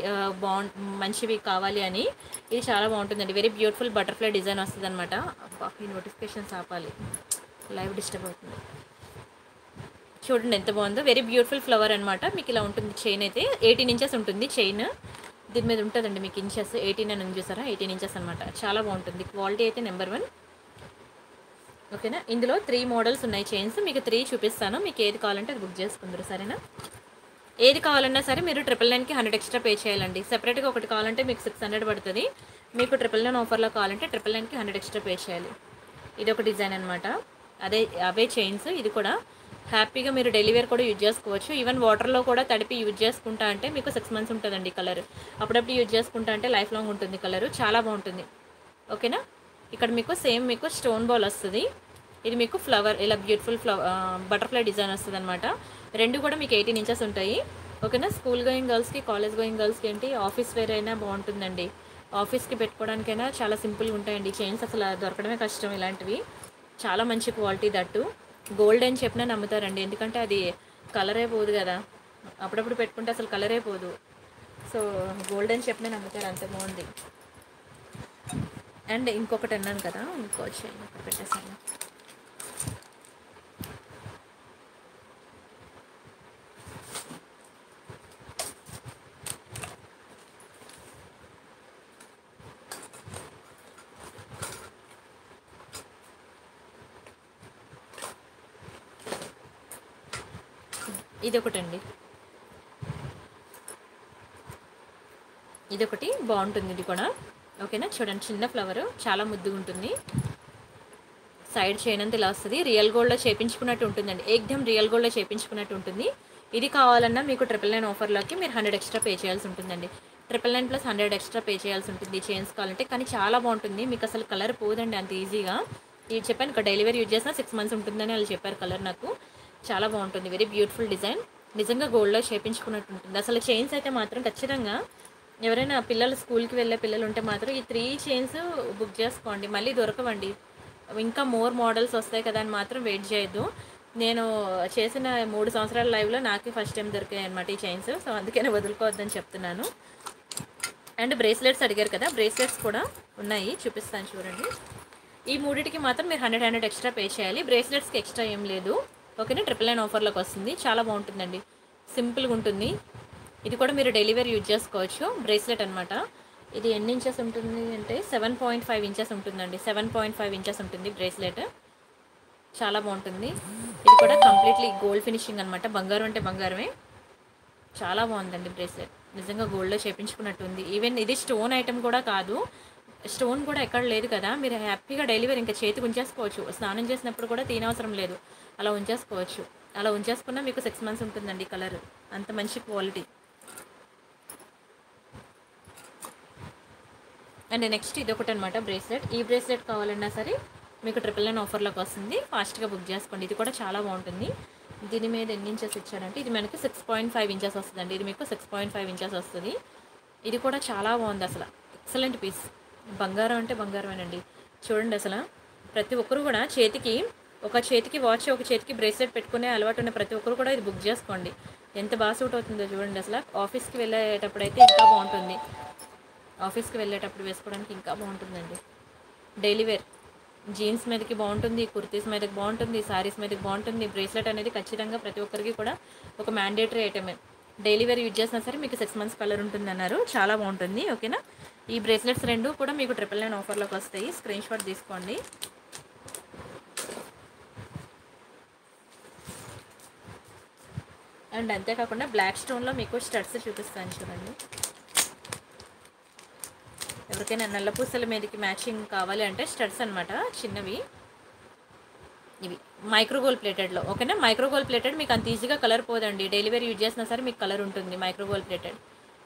బాగు మంచివి కావాలి అని. ఇది చాలా బాగుంటుందండి. వెరీ బ్యూటిఫుల్ బటర్ఫ్లై డిజైన్ వస్తుంది అనమాట ఈ నోటిఫికేషన్స్ ఆపాలి. లైవ్ డిస్టర్బ్ అవుతుంది. చూడండి ఎంత బాగుందో. వెరీ బ్యూటిఫుల్ ఫ్లవర్ అనమాట మీకు ఇలా ఉంటుంది చైన్ అయితే. ఎయిటీన్ ఇంచెస్ ఉంటుంది చైన్ దీని మీద ఉంటుందండి మీకు ఇంచెస్ ఎయిటీన్ అని చూసారా? ఎయిటీన్ ఇంచెస్ అనమాట చాలా బాగుంటుంది. క్వాలిటీ అయితే నెంబర్ వన్ ఓకేనా? ఇందులో త్రీ మోడల్స్ ఉన్నాయి చైన్స్ మీకు త్రీ చూపిస్తాను. మీకు ఏది కావాలంటే అది బుక్ చేసుకుందరు సరేనా? ఏది కావాలన్నా సరే మీరు ట్రిపుల్ నైన్కి హండ్రెడ్ ఎక్స్ట్రా పే చేయాలండి. సెపరేట్గా ఒకటి కావాలంటే మీకు సిక్స్ హండ్రెడ్ పడుతుంది. మీకు ట్రిపుల్ నైన్ ఆఫర్లో కావాలంటే ట్రిపుల్ నైన్కి హండ్రెడ్ ఎక్స్ట్రా పే చేయాలి. ఇది ఒక డిజైన్ అనమాట అదే అవే చైన్స్ ఇది కూడా హ్యాపీగా మీరు డెలివరీ కూడా యూజ్ చేసుకోవచ్చు. ఈవెన్ వాటర్లో కూడా తడిపి యూజ్ చేసుకుంటా అంటే మీకు సిక్స్ మంత్స్ ఉంటుందండి కలర్ అప్పుడప్పుడు యూజ్ చేసుకుంటా అంటే లైఫ్ లాంగ్ ఉంటుంది కలర్ చాలా బాగుంటుంది. ఓకేనా? ఇక్కడ మీకు సేమ్ మీకు స్టోన్ బౌల్ వస్తుంది. ఇది మీకు ఫ్లవర్ ఇలా బ్యూటిఫుల్ ఫ్లవర్ బటర్ఫ్లై డిజైన్ వస్తుంది అనమాట రెండు కూడా మీకు ఎయిటీన్ ఇంచెస్ ఉంటాయి. ఓకేనా? స్కూల్ గోయింగ్ గర్ల్స్కి కాలేజ్ గోయింగ్ గర్ల్స్కి ఏంటి ఆఫీస్ వేర్ అయినా బాగుంటుందండి. ఆఫీస్కి పెట్టుకోవడానికైనా చాలా సింపుల్గా ఉంటాయండి. చైన్స్ అసలు దొరకడమే కష్టం ఇలాంటివి. చాలా మంచి క్వాలిటీ దట్టు. గోల్డ్ అని చెప్పినా నమ్ముతారండి. ఎందుకంటే అది కలరే పోదు కదా. అప్పుడప్పుడు పెట్టుకుంటే అసలు కలరే పోదు. సో గోల్డ్ అని చెప్పినా నమ్ముతారు. అంత బాగుంది. అండ్ ఇంకొకటి అన్నాను కదా ఇంకో చైన్ పెట్టేసాను. ఇది ఒకటండి ఇది ఒకటి బాగుంటుంది ఇది కూడా. ఓకేనా? చూడండి చిన్న ఫ్లవర్ చాలా ముద్దుగా ఉంటుంది. సైడ్ చేయనంత ఇలా వస్తుంది. రియల్ గోల్డ్లో చేపించుకున్నట్టు ఉంటుందండి. ఏక్దమ్ రియల్ గోల్డ్లో చేపించుకున్నట్టు ఉంటుంది. ఇది కావాలన్నా మీకు ట్రిపుల్ నైన్ ఆఫర్లోకి మీరు హండ్రెడ్ ఎక్స్ట్రా పే చేయాల్సి ఉంటుందండి. Triple nine plus hundred extra pay చేయాల్సి ఉంటుంది చైన్స్ కావాలంటే. కానీ చాలా బాగుంటుంది. మీకు అసలు కలర్ పోదండి అంత ఈజీగా ఇది చెప్పాను ఇక్కడ డెలివరీ యూజ్ చేసినా సిక్స్ మంత్స్ ఉంటుందని వాళ్ళు చెప్పారు కలర్ నాకు. చాలా బాగుంటుంది. వెరీ బ్యూటిఫుల్ డిజైన్ నిజంగా గోల్డ్లో చేపించుకున్నట్టు ఉంటుంది. అసలు చైన్స్ అయితే మాత్రం ఖచ్చితంగా ఎవరైనా పిల్లలు స్కూల్కి వెళ్ళే పిల్లలు ఉంటే మాత్రం ఈ త్రీ చైన్స్ బుక్ చేసుకోండి. మళ్ళీ దొరకవండి. ఇంకా మోర్ మోడల్స్ వస్తాయి కదా అని మాత్రం వెయిట్ చేయొద్దు. నేను చేసిన మూడు సంవత్సరాల లైవ్లో నాకే ఫస్ట్ టైం దొరికాయి అనమాట ఈ చైన్స్. సో అందుకనే వదులుకోవద్దని చెప్తున్నాను. అండ్ బ్రేస్లెట్స్ అడిగారు కదా బ్రేస్లెట్స్ కూడా ఉన్నాయి. చూపిస్తాను చూడండి. ఈ మూడింటికి మాత్రం మీరు హండ్రెడ్ హండ్రెడ్ ఎక్స్ట్రా పే చేయాలి. బ్రేస్లెట్స్కి ఎక్స్ట్రా ఏం లేదు. ఓకేనా? ట్రిపుల్ నైన్ ఆఫర్లోకి వస్తుంది. చాలా బాగుంటుందండి. సింపుల్గా ఉంటుంది. ఇది కూడా మీరు డెలివరీ యూజ్ చేసుకోవచ్చు. బ్రేస్లెట్ అనమాట ఇది ఎన్ని ఇంచెస్ ఉంటుంది అంటే సెవెన్ పాయింట్ ఫైవ్ ఇంచెస్ ఉంటుందండి. సెవెన్ పాయింట్ ఫైవ్ ఇంచెస్ ఉంటుంది బ్రేస్లెట్ చాలా బాగుంటుంది. ఇది కూడా కంప్లీట్లీ గోల్డ్ ఫినిషింగ్ అనమాట బంగారం అంటే బంగారమే. చాలా బాగుందండి బ్రేస్లెట్ నిజంగా గోల్డ్లో చేపించుకున్నట్టు ఉంది ఈవెన్ ఇది స్టోన్ ఐటమ్ కూడా కాదు. స్టోన్ కూడా ఎక్కడ లేదు కదా. మీరు హ్యాపీగా డెలివరీ ఇంకా చేతికి ఉంచేసుకోవచ్చు. స్నానం చేసినప్పుడు కూడా తీనవసరం లేదు. అలా ఉంచేసుకోవచ్చు. అలా ఉంచేసుకున్నా మీకు సిక్స్ మంత్స్ ఉంటుందండి కలర్ అంత మంచి క్వాలిటీ అండ్ నెక్స్ట్ ఇది ఒకటి అనమాట బ్రేస్లెట్. ఈ బ్రేస్లెట్ కావాలన్నా సరే మీకు ట్రిపుల్ నైన్ ఆఫర్లోకి వస్తుంది. ఫాస్ట్గా బుక్ చేసుకోండి. ఇది కూడా చాలా బాగుంటుంది. దీని మీద ఎన్ని ఇంచెస్ ఇచ్చారంటే ఇది మనకి సిక్స్ పాయింట్ ఫైవ్ ఇంచెస్ వస్తుందండి. ఇది మీకు సిక్స్ పాయింట్ ఫైవ్ ఇంచెస్ వస్తుంది. ఇది కూడా చాలా బాగుంది అసలు. ఎక్సలెంట్ పీస్ బంగారం అంటే బంగారమేనండి. చూడండి అసలు. ప్రతి ఒక్కరు కూడా చేతికి ఒక చేతికి వాచ్ ఒక చేతికి బ్రేస్లెట్ పెట్టుకునే అలవాటు ఉన్న ప్రతి ఒక్కరు కూడా ఇది బుక్ చేసుకోండి. ఎంత బాగా సూట్ అవుతుందో చూడండి అసలు. ఆఫీస్కి వెళ్ళేటప్పుడు అయితే ఇంకా బాగుంటుంది. ఆఫీస్కి వెళ్ళేటప్పుడు వేసుకోవడానికి ఇంకా బాగుంటుందండి. Daily wear. జీన్స్ మీదకి బాగుంటుంది కుర్తీస్ మీదకి బాగుంటుంది శారీస్ మీదకి బాగుంటుంది. బ్రేస్లెట్ అనేది ఖచ్చితంగా ప్రతి ఒక్కరికి కూడా ఒక మ్యాండేటరీ ఐటమే డైలీ వేర్ యూజ్ చేసినా సరే మీకు సిక్స్ మంత్స్ కలర్ ఉంటుంది అన్నారు. చాలా బాగుంటుంది ఓకేనా? ఈ బ్రేస్లెట్స్ రెండు కూడా మీకు ట్రిపుల్ నైన్ ఆఫర్లోకి వస్తాయి. స్క్రీన్ షాట్ తీసుకోండి. అండ్ అంతేకాకుండా బ్లాక్ స్టోన్లో మీకు స్టడ్స్ చూపిస్తాను చూడండి. ఎవరికైనా నల్ల పూసల మీదకి మ్యాచింగ్ కావాలి అంటే స్టడ్స్ అనమాట చిన్నవి. ఇవి మైక్రోగోల్ ప్లేటెడ్లో ఓకేనా? మైక్రోగోల్ ప్లేటెడ్ మీకు అంత ఈజీగా కలర్ పోదండి. డెలివరీ యూజ్ చేసినా సరే మీకు కలర్ ఉంటుంది మైక్రోగోల్ ప్లేటెడ్.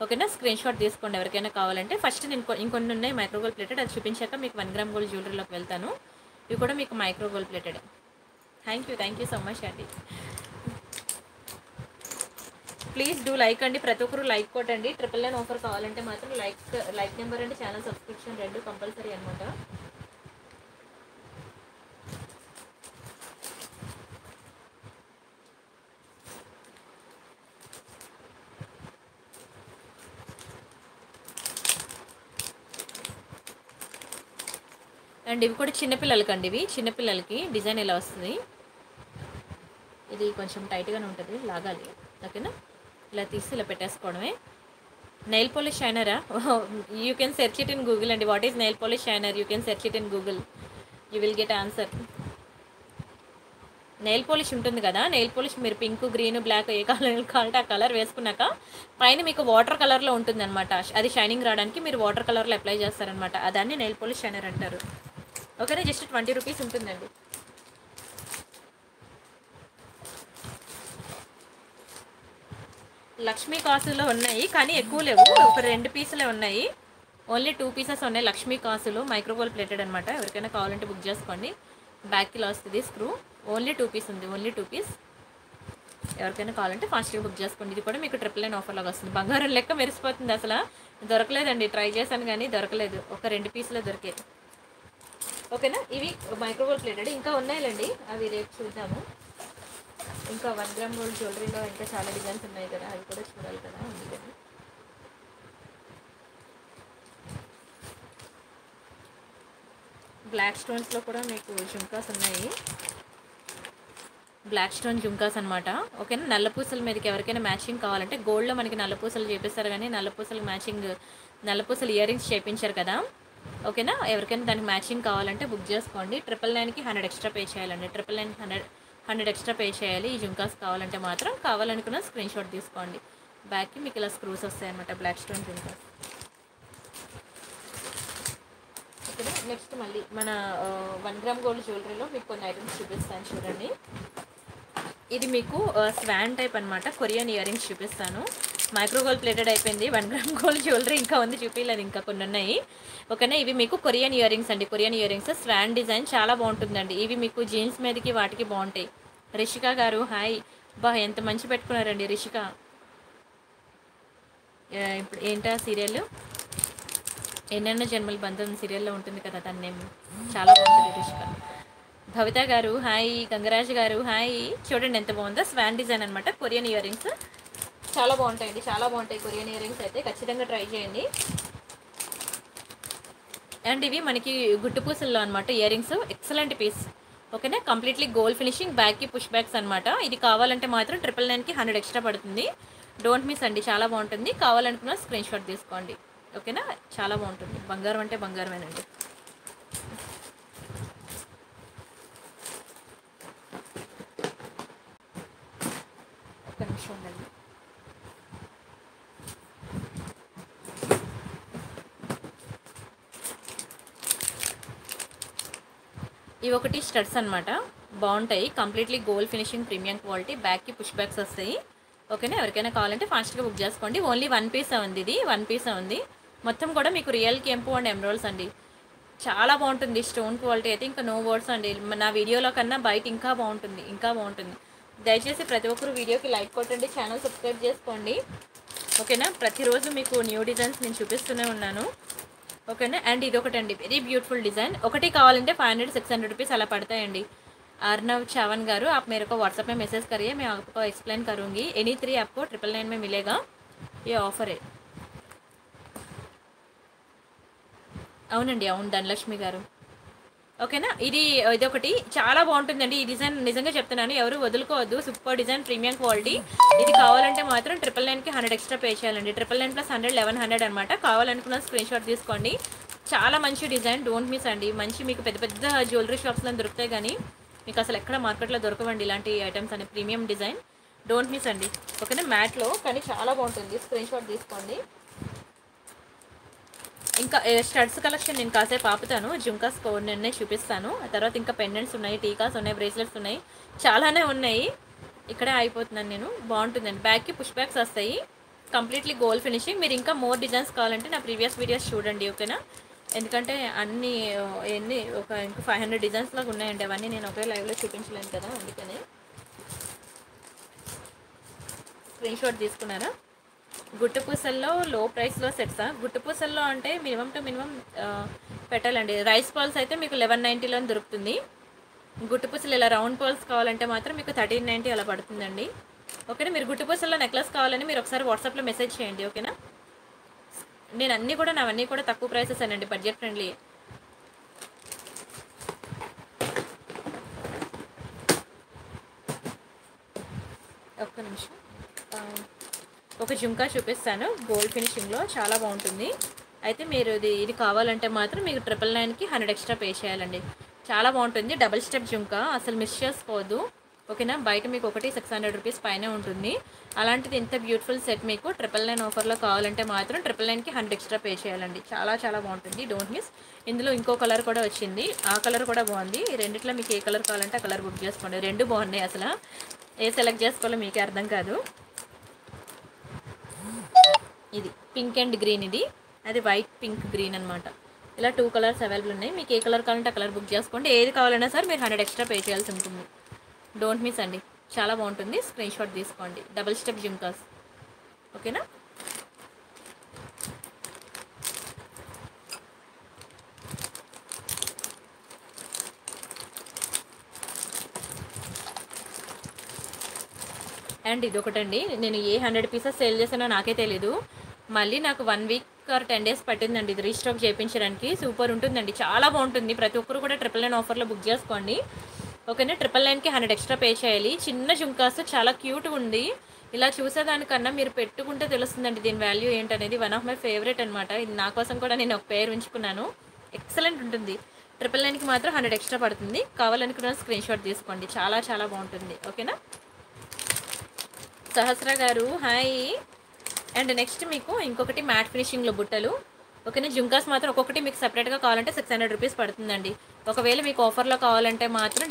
ఓకేనా? స్క్రీన్ షాట్ తీసుకోండి ఎవరికైనా కావాలంటే. ఫస్ట్ నేను ఇంకొన్ని ఉన్నాయి మైక్రోగోల్ ప్లేటెడ్. అది చూపించాక మీకు వన్ గ్రామ్ గోల్డ్ జ్యువెలరీలోకి వెళ్తాను. ఇవి కూడా మీకు micro gold plated. Thank you thank you so much అండి. ప్లీజ్ డూ లైక్ అండి. ప్రతి ఒక్కరు లైక్ కొట్టండి. ట్రిపుల్ నైన్ ఆఫర్ కావాలంటే మాత్రం లైక్ లైక్ నెంబర్ అండి. ఛానల్ సబ్స్క్రిప్షన్ రెండు కంపల్సరీ అనమాట అండ్ ఇవి కూడా చిన్నపిల్లలకి అండి ఇవి. చిన్నపిల్లలకి డిజైన్ ఎలా వస్తుంది? ఇది కొంచెం టైట్గానే ఉంటుంది. లాగాలి. ఓకేనా? ఇలా తీసి ఇలా పెట్టేసుకోవడమే. Nail polish షైనరా you can search it in Google అండి. What is nail polish shiner you can search it in Google you will get answer nail polish ఉంటుంది కదా? నెయిల్ పాలిష్ మీరు పింక్ గ్రీన్ బ్లాక్ ఏ కలర్ కావాలంటే ఆ colour వేసుకున్నాక పైన మీకు వాటర్ కలర్లో ఉంటుంది అనమాట అది షైనింగ్ రావడానికి మీరు వాటర్ కలర్లో అప్లై చేస్తారనమాట దాన్ని నెయిల్ పాలిష్ షైనర్ అంటారు. ఓకేనా జస్ట్ ట్వంటీ రూపీస్ ఉంటుందండి. లక్ష్మీ కాసులు ఉన్నాయి కానీ ఎక్కువ లేవు. ఒక రెండు పీసులే ఉన్నాయి. ఓన్లీ టూ పీసెస్ ఉన్నాయి. లక్ష్మీ కాసులు మైక్రోగోల్ ప్లేటెడ్ అనమాట ఎవరికైనా కావాలంటే బుక్ చేసుకోండి. బ్యాక్కి వస్తుంది స్క్రూ ఓన్లీ టూ పీస్ ఉంది. ఓన్లీ టూ పీస్ ఎవరికైనా కావాలంటే ఫాస్ట్గా బుక్ చేసుకోండి. ఇది కూడా మీకు ట్రిపుల్ నైన్ ఆఫర్లాగా వస్తుంది. బంగారం లెక్క మెరిసిపోతుంది అసలు. దొరకలేదండి. ట్రై చేశాను కానీ దొరకలేదు. ఒక రెండు పీసులే దొరికాయి ఓకేనా? ఇవి మైక్రోవేవ్ ప్లేటెడ్. ఇంకా ఉన్నాయిలండి. అవి రేపు చూద్దాము. ఇంకా వన్ గ్రామ్ గోల్డ్ జ్యువెలరీలో ఇంకా చాలా డిజైన్స్ ఉన్నాయి కదా అవి కూడా చూడాలి కదా అందుకని. బ్లాక్ స్టోన్స్లో కూడా మీకు జుంకాస్ ఉన్నాయి. బ్లాక్ స్టోన్ జుంకాస్ అనమాట ఓకేనా నల్లపూసల మీదకి ఎవరికైనా మ్యాచింగ్ కావాలంటే గోల్డ్లో మనకి నల్లపూసలు చేపిస్తారు కానీ నల్లపూసలు మ్యాచింగ్ నల్లపూసలు ఇయర్ రింగ్స్ చేపించారు కదా. ఓకేనా ఎవరికైనా దానికి మ్యాచింగ్ కావాలంటే బుక్ చేసుకోండి. ట్రిపుల్ నైన్కి హండ్రెడ్ ఎక్స్ట్రా పే చేయాలండి. Triple nine hundred hundred extra pay చేయాలి. ఈ జుంకాస్ కావాలంటే మాత్రం కావాలనుకున్న స్క్రీన్ షాట్ తీసుకోండి. బ్యాక్కి మీకు ఇలా స్క్రూస్ వస్తాయి అనమాట బ్లాక్ స్టోన్ జుంకాస్. ఓకేనా? నెక్స్ట్ మళ్ళీ మన వన్ గ్రామ్ గోల్డ్ జ్యువెలరీలో మీకు కొన్ని ఐటమ్స్ చూపిస్తాను చూడండి. ఇది మీకు స్వాన్ టైప్ అనమాట కొరియన్ ఇయర్ రింగ్స్ చూపిస్తాను. మైక్రో గోల్డ్ ప్లేటెడ్ అయిపోయింది. వన్ గ్రామ్ గోల్డ్ జ్యువెలరీ ఇంకా ఉంది చూపించలేదు ఇంకా కొన్ని ఉన్నాయి. ఓకేనా ఇవి మీకు కొరియన్ ఇయర్ రింగ్స్ అండి. Korean earrings swan design చాలా బాగుంటుందండి. ఇవి మీకు జీన్స్ మీదకి వాటికి బాగుంటాయి. రిషిక గారు హాయ్. బా ఎంత మంచి పెట్టుకున్నారండి రిషిక. ఇప్పుడు ఏంటా సీరియల్? ఎన్నెన్నో జన్మల బంధం సీరియల్లో ఉంటుంది కదా దాన్ని చాలా బాగుంటుంది రిషిక. భవిత గారు హాయ్ గంగరాజ్ గారు హాయ్. చూడండి ఎంత బాగుందో. స్వాన్ డిజైన్ అనమాట కొరియన్ ఇయర్ రింగ్స్ చాలా బాగుంటాయండి చాలా బాగుంటాయి కొరియన్ ఇయర్ రింగ్స్ అయితే. ఖచ్చితంగా ట్రై చేయండి. అండ్ ఇవి మనకి గుట్టు పూసల్లో అనమాట ఇయర్ రింగ్స్ ఎక్సలెంట్ పీస్. ఓకేనా? కంప్లీట్లీ గోల్డ్ ఫినిషింగ్ బ్యాక్కి పుష్ బ్యాక్స్ అనమాట ఇది కావాలంటే మాత్రం ట్రిపుల్ నైన్కి హండ్రెడ్ ఎక్స్ట్రా పడుతుంది. డోంట్ మిస్ అండి చాలా బాగుంటుంది. కావాలనుకున్న స్క్రీన్ షాట్ తీసుకోండి. ఓకేనా? చాలా బాగుంటుంది. బంగారం అంటే బంగారమేనండి ఒక్క నిమిషం ఉండండి ఇవి ఒకటి స్టడ్స్ అనమాట బాగుంటాయి. Completely gold finishing premium quality బ్యాక్కి పుష్ బ్యాక్స్ వస్తాయి. ఓకేనా? ఎవరికైనా కావాలంటే ఫాస్ట్గా బుక్ చేసుకోండి. ఓన్లీ వన్ పీస్ ఉంది ఇది. వన్ పీస్ ఉంది. మొత్తం కూడా మీకు రియల్ కెంపు అండ్ ఎమ్రోల్స్ అండి. చాలా బాగుంటుంది. స్టోన్ క్వాలిటీ అయితే ఇంకా నో వర్డ్స్ అండి. నా వీడియోలో కన్నా బయట ఇంకా బాగుంటుంది. ఇంకా బాగుంటుంది. దయచేసి ప్రతి ఒక్కరు వీడియోకి లైక్ కొట్టండి. ఛానల్ సబ్స్క్రైబ్ చేసుకోండి. ఓకేనా? ప్రతిరోజు మీకు న్యూ డిజైన్స్ నేను చూపిస్తూనే ఉన్నాను. ఓకేనా? అండ్ ఇది ఒకటండి. వెరీ బ్యూటిఫుల్ డిజైన్ ఒకటి కావాలంటే five hundred six hundred rupees అలా పడతాయండి. अर्नव చవన్ గారు ఆ మీరు ఒక వాట్సాప్లో మెసేజ్ కరియే మేము मैं आपको एक्सप्लेन करूँगी एनी थ्री आपको ट्रिपल नाइन में मिलेगा ये అవునండి అవును ధనలక్ష్మి గారు. ఓకేనా? ఇది ఇది ఒకటి చాలా బాగుంటుందండి. ఈ డిజైన్ నిజంగా చెప్తున్నాను. ఎవరు వదులుకోవద్దు. Super design premium quality. ఇది కావాలంటే మాత్రం ట్రిపుల్ నైన్కి హండ్రెడ్ ఎక్స్ట్రా పే చేయాలండి. Triple nine plus hundred eleven hundred అనమాట కావాలనుకున్న స్క్రీన్ షాట్ తీసుకోండి. చాలా మంచి డిజైన్. డోంట్ మిస్ అండి. మంచి మీకు పెద్ద పెద్ద జ్యువెలరీ షాప్స్లో దొరుకుతాయి కానీ మీకు అసలు ఎక్కడ మార్కెట్లో దొరకవండి ఇలాంటి ఐటమ్స్ అనే ప్రీమియం డిజైన్. డోంట్ మిస్ అండి. ఓకేనా? మ్యాట్లో కానీ చాలా బాగుంటుంది. స్క్రీన్ షాట్ తీసుకోండి. ఇంకా స్టడ్స్ కలెక్షన్ నేను కాసేపు ఆపుతాను. జుంకాస్ నిన్నే చూపిస్తాను. ఆ తర్వాత ఇంకా పెండెంట్స్ ఉన్నాయి టీకాస్ ఉన్నాయి బ్రేస్లెట్స్ ఉన్నాయి. చాలానే ఉన్నాయి. ఇక్కడే అయిపోతున్నాను నేను. బాగుంటుందండి. బ్యాగ్కి పుష్ బ్యాగ్స్ వస్తాయి. Completely gold finishing. మీరు ఇంకా మోర్ డిజైన్స్ కావాలంటే నా ప్రీవియస్ వీడియోస్ చూడండి ఓకేనా? ఎందుకంటే అన్ని ఎన్ని ఒక ఇంకా ఫైవ్ హండ్రెడ్ డిజైన్స్ లాగా ఉన్నాయండి. అవన్నీ నేను ఒకే లైవ్లో చూపించలేను కదా అందుకని. స్క్రీన్ షాట్ తీసుకున్నారా? గుట్టుపూసల్లో లో ప్రైస్లో సెట్సా? గుట్టుపూసల్లో అంటే మినిమం టు మినిమం పెట్టాలండి. రైస్ పాల్స్ అయితే మీకు లెవెన్ నైంటీలో దొరుకుతుంది. గుట్టుపూసలు ఇలా రౌండ్ పాల్స్ కావాలంటే మాత్రం మీకు థర్టీన్ నైంటీ అలా పడుతుందండి. ఓకేనా? మీరు గుట్టుపూసల్లో నెక్లెస్ కావాలని మీరు ఒకసారి వాట్సాప్లో మెసేజ్ చేయండి ఓకేనా? నేను అన్నీ కూడా నావన్నీ కూడా తక్కువ ప్రైసెస్ అనండి బడ్జెట్ ఫ్రెండ్లీ. ఒక్క నిమిషం. ఒక జుంకా చూపిస్తాను. గోల్డ్ ఫినిషింగ్లో చాలా బాగుంటుంది. అయితే మీరు ఇది ఇది కావాలంటే మాత్రం మీకు ట్రిపుల్ నైన్కి హండ్రెడ్ ఎక్స్ట్రా పే చేయాలండి. చాలా బాగుంటుంది. డబుల్ స్టెప్ జుంకా అసలు మిస్ చేసుకోవద్దు. ఓకేనా? బయట మీకు ఒకటి సిక్స్ హండ్రెడ్ రూపీస్ పైనే ఉంటుంది. అలాంటిది ఇంత బ్యూటిఫుల్ సెట్ మీకు ట్రిపుల్ నైన్ ఆఫర్లో కావాలంటే మాత్రం ట్రిపుల్ నైన్కి హండ్రెడ్ ఎక్స్ట్రా పే చేయాలండి. చాలా చాలా బాగుంటుంది. Don't miss. ఇందులో ఇంకో కలర్ కూడా వచ్చింది. ఆ కలర్ కూడా బాగుంది. రెండిట్లో మీకు ఏ కలర్ కావాలంటే ఆ కలర్ బుక్ చేసుకోండి. రెండు బాగున్నాయి అసలు. ఏ సెలెక్ట్ చేసుకోవాలో మీకే అర్థం కాదు. ఇది పింక్ అండ్ గ్రీన్ ఇది. అది వైట్ పింక్ గ్రీన్ అనమాట ఇలా టూ కలర్స్ అవైలబుల్ ఉన్నాయి. మీకు ఏ కలర్ కావాలంటే ఆ కలర్ బుక్ చేసుకోండి. ఏది కావాలన్నా సార్ మీరు హండ్రెడ్ ఎక్స్ట్రా పే చేయాల్సి ఉంటుంది. డోంట్ మిస్ అండి. చాలా బాగుంటుంది. స్క్రీన్ షాట్ తీసుకోండి. డబుల్ స్టెప్ జింకాస్ ఓకేనా అండ్ ఇది ఒకటండి నేను ఏ హండ్రెడ్ పీసెస్ సేల్ చేసానో నాకే తెలీదు. మళ్ళీ నాకు one week or ten days పట్టిందండి. ఇది రీస్టాక్ చేయించడానికి సూపర్ ఉంటుందండి. చాలా బాగుంటుంది. ప్రతి ఒక్కరు కూడా ట్రిపుల్ నైన్ ఆఫర్లో బుక్ చేసుకోండి. ఓకేనా? ట్రిపుల్ నైన్కి హండ్రెడ్ ఎక్స్ట్రా పే చేయాలి. చిన్న జుంకాస్ చాలా క్యూట్గా ఉంది. ఇలా చూసేదానికన్నా మీరు పెట్టుకుంటే తెలుస్తుందండి దీని వాల్యూ ఏంటనేది. వన్ ఆఫ్ మై ఫేవరెట్ అనమాట ఇది నా కోసం కూడా నేను ఒక పేరు ఉంచుకున్నాను. ఎక్సలెంట్ ఉంటుంది. ట్రిపుల్ నైన్కి మాత్రం హండ్రెడ్ ఎక్స్ట్రా పడుతుంది. కావాలనుకున్న స్క్రీన్ షాట్ తీసుకోండి. చాలా చాలా బాగుంటుంది. ఓకేనా? సహస్ర గారు హాయ్ అండ్ నెక్స్ట్ మీకు ఇంకొకటి మ్యాట్ ఫినిషింగ్లో బుట్టలు. ఓకేనా? జుంకాస్ మాత్రం ఒక్కొక్కటి మీకు సపరేట్గా కావాలంటే సిక్స్ హండ్రెడ్ రూపీస్ పడుతుందండి. ఒకవేళ మీకు ఆఫర్లో కావాలంటే మాత్రం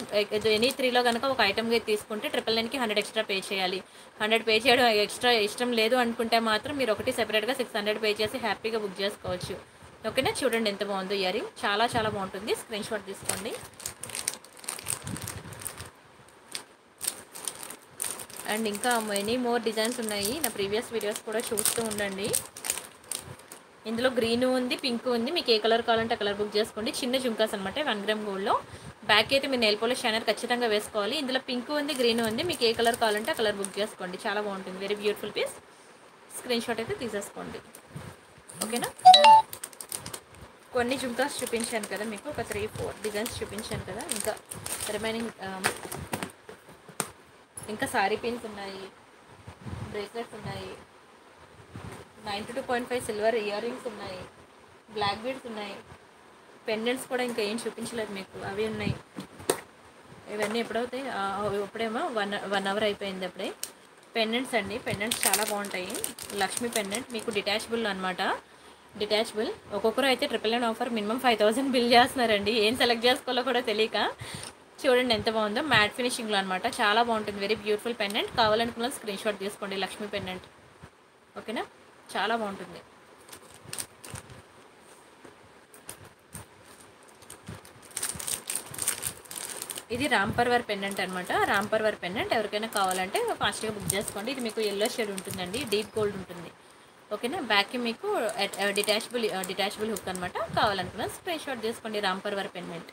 ఎనీ త్రీలో కనుక ఒక ఐటమ్గా తీసుకుంటే ట్రిపుల్ నైన్కి హండ్రెడ్ ఎక్స్ట్రా పే చేయాలి. హండ్రెడ్ పే చేయడం ఎక్స్ట్రా ఇష్టం లేదు అనుకుంటే మాత్రం మీరు ఒకటి సెపరేట్గా సిక్స్ హండ్రెడ్ పే చేసి హ్యాపీగా బుక్ చేసుకోవచ్చు. ఓకేనా? చూడండి ఎంత బాగుందో ఇయరింగ్. చాలా చాలా బాగుంటుంది. స్క్రీన్ షాట్ తీసుకోండి. అండ్ ఇంకా మెనీ మోర్ డిజైన్స్ ఉన్నాయి. నా ప్రీవియస్ వీడియోస్ కూడా చూస్తూ ఉండండి. ఇందులో గ్రీన్ ఉంది పింక్ ఉంది. మీకు ఏ కలర్ కావాలంటే కలర్ బుక్ చేసుకోండి. చిన్న జుంకాస్ అనమాట వన్ గ్రామ్ గోల్డ్లో బ్యాక్ అయితే మీరు నెయిల్ పాలిష్ షైనర్ ఖచ్చితంగా వేసుకోవాలి. ఇందులో పింక్ ఉంది గ్రీన్ ఉంది. మీకు ఏ కలర్ కావాలంటే ఆ కలర్ బుక్ చేసుకోండి. చాలా బాగుంటుంది. Very beautiful piece screen shot అయితే తీసేసుకోండి. ఓకేనా కొన్ని జుంకాస్ చూపించాను కదా మీకు. ఒక త్రీ ఫోర్ డిజైన్స్ చూపించాను కదా. ఇంకా రిమైనింగ్ ఇంకా సారీ పిన్స్ ఉన్నాయి బ్రేస్లెట్స్ ఉన్నాయి ninety two point five silver earrings ఉన్నాయి బ్లాక్ బీడ్స్ ఉన్నాయి. పెండెంట్స్ కూడా ఇంకా ఏం చూపించలేదు మీకు అవి ఉన్నాయి. ఇవన్నీ ఎప్పుడవుతాయి? ఇప్పుడేమో వన్ వన్ అవర్ అయిపోయింది అప్పుడే. పెండెంట్స్ అండి పెండెంట్స్ చాలా బాగుంటాయి. లక్ష్మీ పెండెంట్ మీకు డిటాచబుల్ అనమాట డిటాచబుల్ ఒక్కొక్కరు అయితే triple nine offer minimum five thousand bill చేస్తున్నారండి. ఏం సెలెక్ట్ చేసుకోవాలో కూడా తెలియక. చూడండి ఎంత బాగుందో. మ్యాట్ ఫినిషింగ్లో అనమాట చాలా బాగుంటుంది. వెరీ బ్యూటిఫుల్ పెండెంట్ కావాలనుకున్న స్క్రీన్ షాట్ తీసుకోండి. లక్ష్మీ పెండెంట్ ఓకేనా చాలా బాగుంటుంది. ఇది రాంపర్వర్ పెండెంట్ అనమాట రాంపర్వర్ పెండెంట్ ఎవరికైనా కావాలంటే ఫాస్ట్గా బుక్ చేసుకోండి. ఇది మీకు ఎల్లో షేడ్ ఉంటుందండి. డీప్ గోల్డ్ ఉంటుంది. ఓకేనా బ్యాక్కి మీకు డిటాచబుల్ డిటాచబుల్ హుక్ అనమాట కావాలనుకున్న స్క్రీన్ షాట్ తీసుకోండి. రాంపర్వర్ పెండెంట్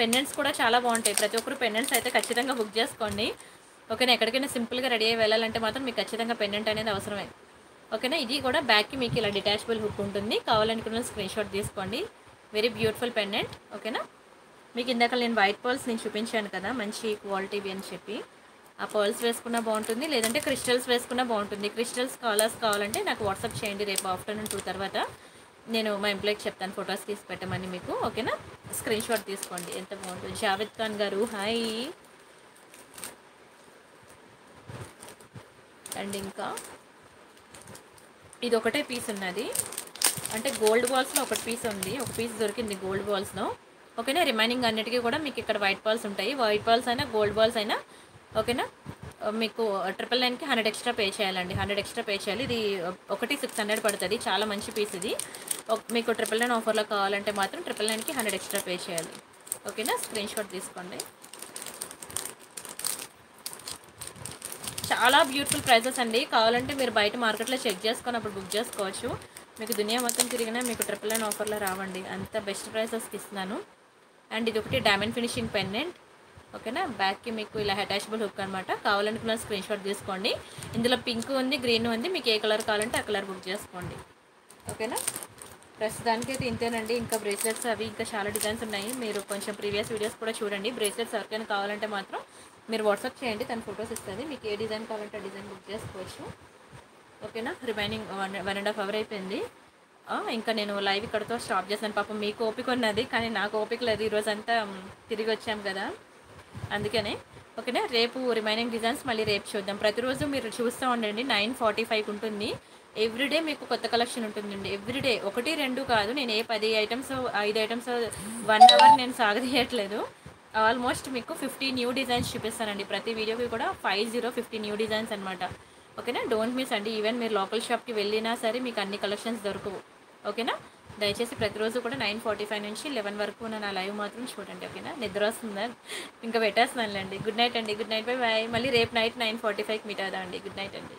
పెండెంట్స్ కూడా చాలా బాగుంటాయి. ప్రతి ఒక్కరు పెండెంట్స్ అయితే ఖచ్చితంగా బుక్ చేసుకోండి. ఓకేనా? ఎక్కడికైనా సింపుల్గా రెడీ అయ్యి వెళ్ళాలంటే మాత్రం మీకు ఖచ్చితంగా పెండెంట్ అనేది అవసరమే. ఓకేనా? ఇది కూడా బ్యాక్కి మీకు ఇలా డిటాచబుల్ హుక్ ఉంటుంది. కావాలనుకున్న స్క్రీన్ షాట్ తీసుకోండి. వెరీ బ్యూటిఫుల్ పెండెంట్ ఓకేనా? మీకు ఇందాక నేను వైట్ పర్ల్స్ నేను చూపించాను కదా మంచి క్వాలిటీవి అని చెప్పి. ఆ పర్ల్స్ వేసుకున్నా బాగుంటుంది. లేదంటే క్రిస్టల్స్ వేసుకున్నా బాగుంటుంది. క్రిస్టల్స్ కాలర్స్ కావాలంటే నాకు వాట్సాప్ చేయండి రేపు ఆఫ్టర్నూన్ టూ తర్వాత. నేను మా ఎంప్లాయ్కి చెప్తాను ఫొటోస్ తీసి పెట్టమని మీకు ఓకేనా? స్క్రీన్ షాట్ తీసుకోండి ఎంత బాగుంటుంది జావేద్ ఖాన్ గారు హాయ్ అండ్ ఇంకా ఇది ఒకటే పీస్ ఉన్నది. అంటే గోల్డ్ బాల్స్లో ఒకటి పీస్ ఉంది. ఒక పీస్ దొరికింది గోల్డ్ బాల్స్లో ఓకేనా? రిమైనింగ్ అన్నిటికీ కూడా మీకు ఇక్కడ వైట్ బాల్స్ ఉంటాయి. వైట్ బాల్స్ అయినా గోల్డ్ బాల్స్ అయినా ఓకేనా? మీకు ట్రిపుల్ నైన్కి హండ్రెడ్ ఎక్స్ట్రా పే చేయాలండి. హండ్రెడ్ ఎక్స్ట్రా పే చేయాలి. ఇది ఒకటి సిక్స్ హండ్రెడ్ పడుతుంది. చాలా మంచి పీస్ ఇది. మీకు ట్రిపుల్ నైన్ ఆఫర్లో కావాలంటే మాత్రం ట్రిపుల్ నైన్కి హండ్రెడ్ ఎక్స్ట్రా పే చేయాలి. ఓకేనా స్క్రీన్ షాట్ తీసుకోండి. చాలా బ్యూటిఫుల్ ప్రైజెస్ అండి. కావాలంటే మీరు బయట మార్కెట్లో చెక్ చేసుకొని అప్పుడు బుక్ చేసుకోవచ్చు. మీకు దునియా మొత్తం తిరిగినా మీకు ట్రిపుల్ నైన్ ఆఫర్లో రావండి. అంత బెస్ట్ ప్రైసెస్కి ఇస్తున్నాను. అండ్ ఇది ఒకటి డైమండ్ ఫినిషింగ్ పెండెంట్ ఓకేనా? బ్యాక్కి మీకు ఇలా అటాచబుల్ హుక్ అనమాట కావాలనుకున్న స్క్రీన్ షాట్ తీసుకోండి. ఇందులో పింక్ ఉంది గ్రీన్ ఉంది మీకు ఏ కలర్ కావాలంటే ఆ కలర్ బుక్ చేసుకోండి. ఓకేనా? ప్రస్తుతానికి అయితే ఇంతేనండి. ఇంకా బ్రేస్లెట్స్ అవి ఇంకా చాలా డిజైన్స్ ఉన్నాయి. మీరు కొంచెం ప్రీవియస్ వీడియోస్ కూడా చూడండి. బ్రేస్లెట్స్ ఎవరికైనా కావాలంటే మాత్రం మీరు వాట్సాప్ చేయండి. తన ఫొటోస్ ఇస్తుంది. మీకు ఏ డిజైన్ కావాలంటే ఆ డిజైన్ బుక్ చేసుకోవచ్చు. ఓకేనా? Remaining one one and half hour అయిపోయింది. ఇంకా నేను లైవ్ ఇక్కడతో స్టాప్ చేశాను. పాపం మీకు ఓపిక ఉన్నది. కానీ నాకు ఓపిక లేదు. ఈరోజు అంతా తిరిగి వచ్చాం కదా. అందుకనే ఓకేనా? రేపు రిమైనింగ్ డిజైన్స్ మళ్ళీ రేపు చూద్దాం. ప్రతిరోజు మీరు చూస్తూ ఉండండి. నైన్ ఫార్టీ ఫైవ్కి ఉంటుంది. ఎవ్రీడే మీకు కొత్త కలెక్షన్ ఉంటుందండి. ఎవ్రీడే ఒకటి రెండు కాదు. నేను ఏ పది ఐటమ్స్ ఐదు ఐటమ్స్ వన్ అవర్ నేను సాగదీయట్లేదు. ఆల్మోస్ట్ మీకు ఫిఫ్టీ న్యూ డిజైన్స్ చూపిస్తానండి. ప్రతి వీడియోకి కూడా five zero fifty new designs అనమాట ఓకేనా? డోంట్ మిస్ అండి. ఈవెన్ మీరు లోకల్ షాప్కి వెళ్ళినా సరే మీకు అన్ని కలెక్షన్స్ దొరకవు ఓకేనా? దయచేసి ప్రతిరోజు కూడా నైన్ ఫార్టీ ఫైవ్ నుంచి లెవెన్ వరకు ఉన్న నా లైవ్ మాత్రం చూడండి ఓకేనా? నిద్ర వస్తుందా? ఇంకా పెట్టేస్తున్నానులేండి. గుడ్ నైట్ అండి గుడ్ నైట్ బై బాయ్ మళ్ళీ రేపు నైట్ నైన్ ఫార్టీ ఫైవ్కి మీట్ అవుదా అండి గుడ్ నైట్ అండి.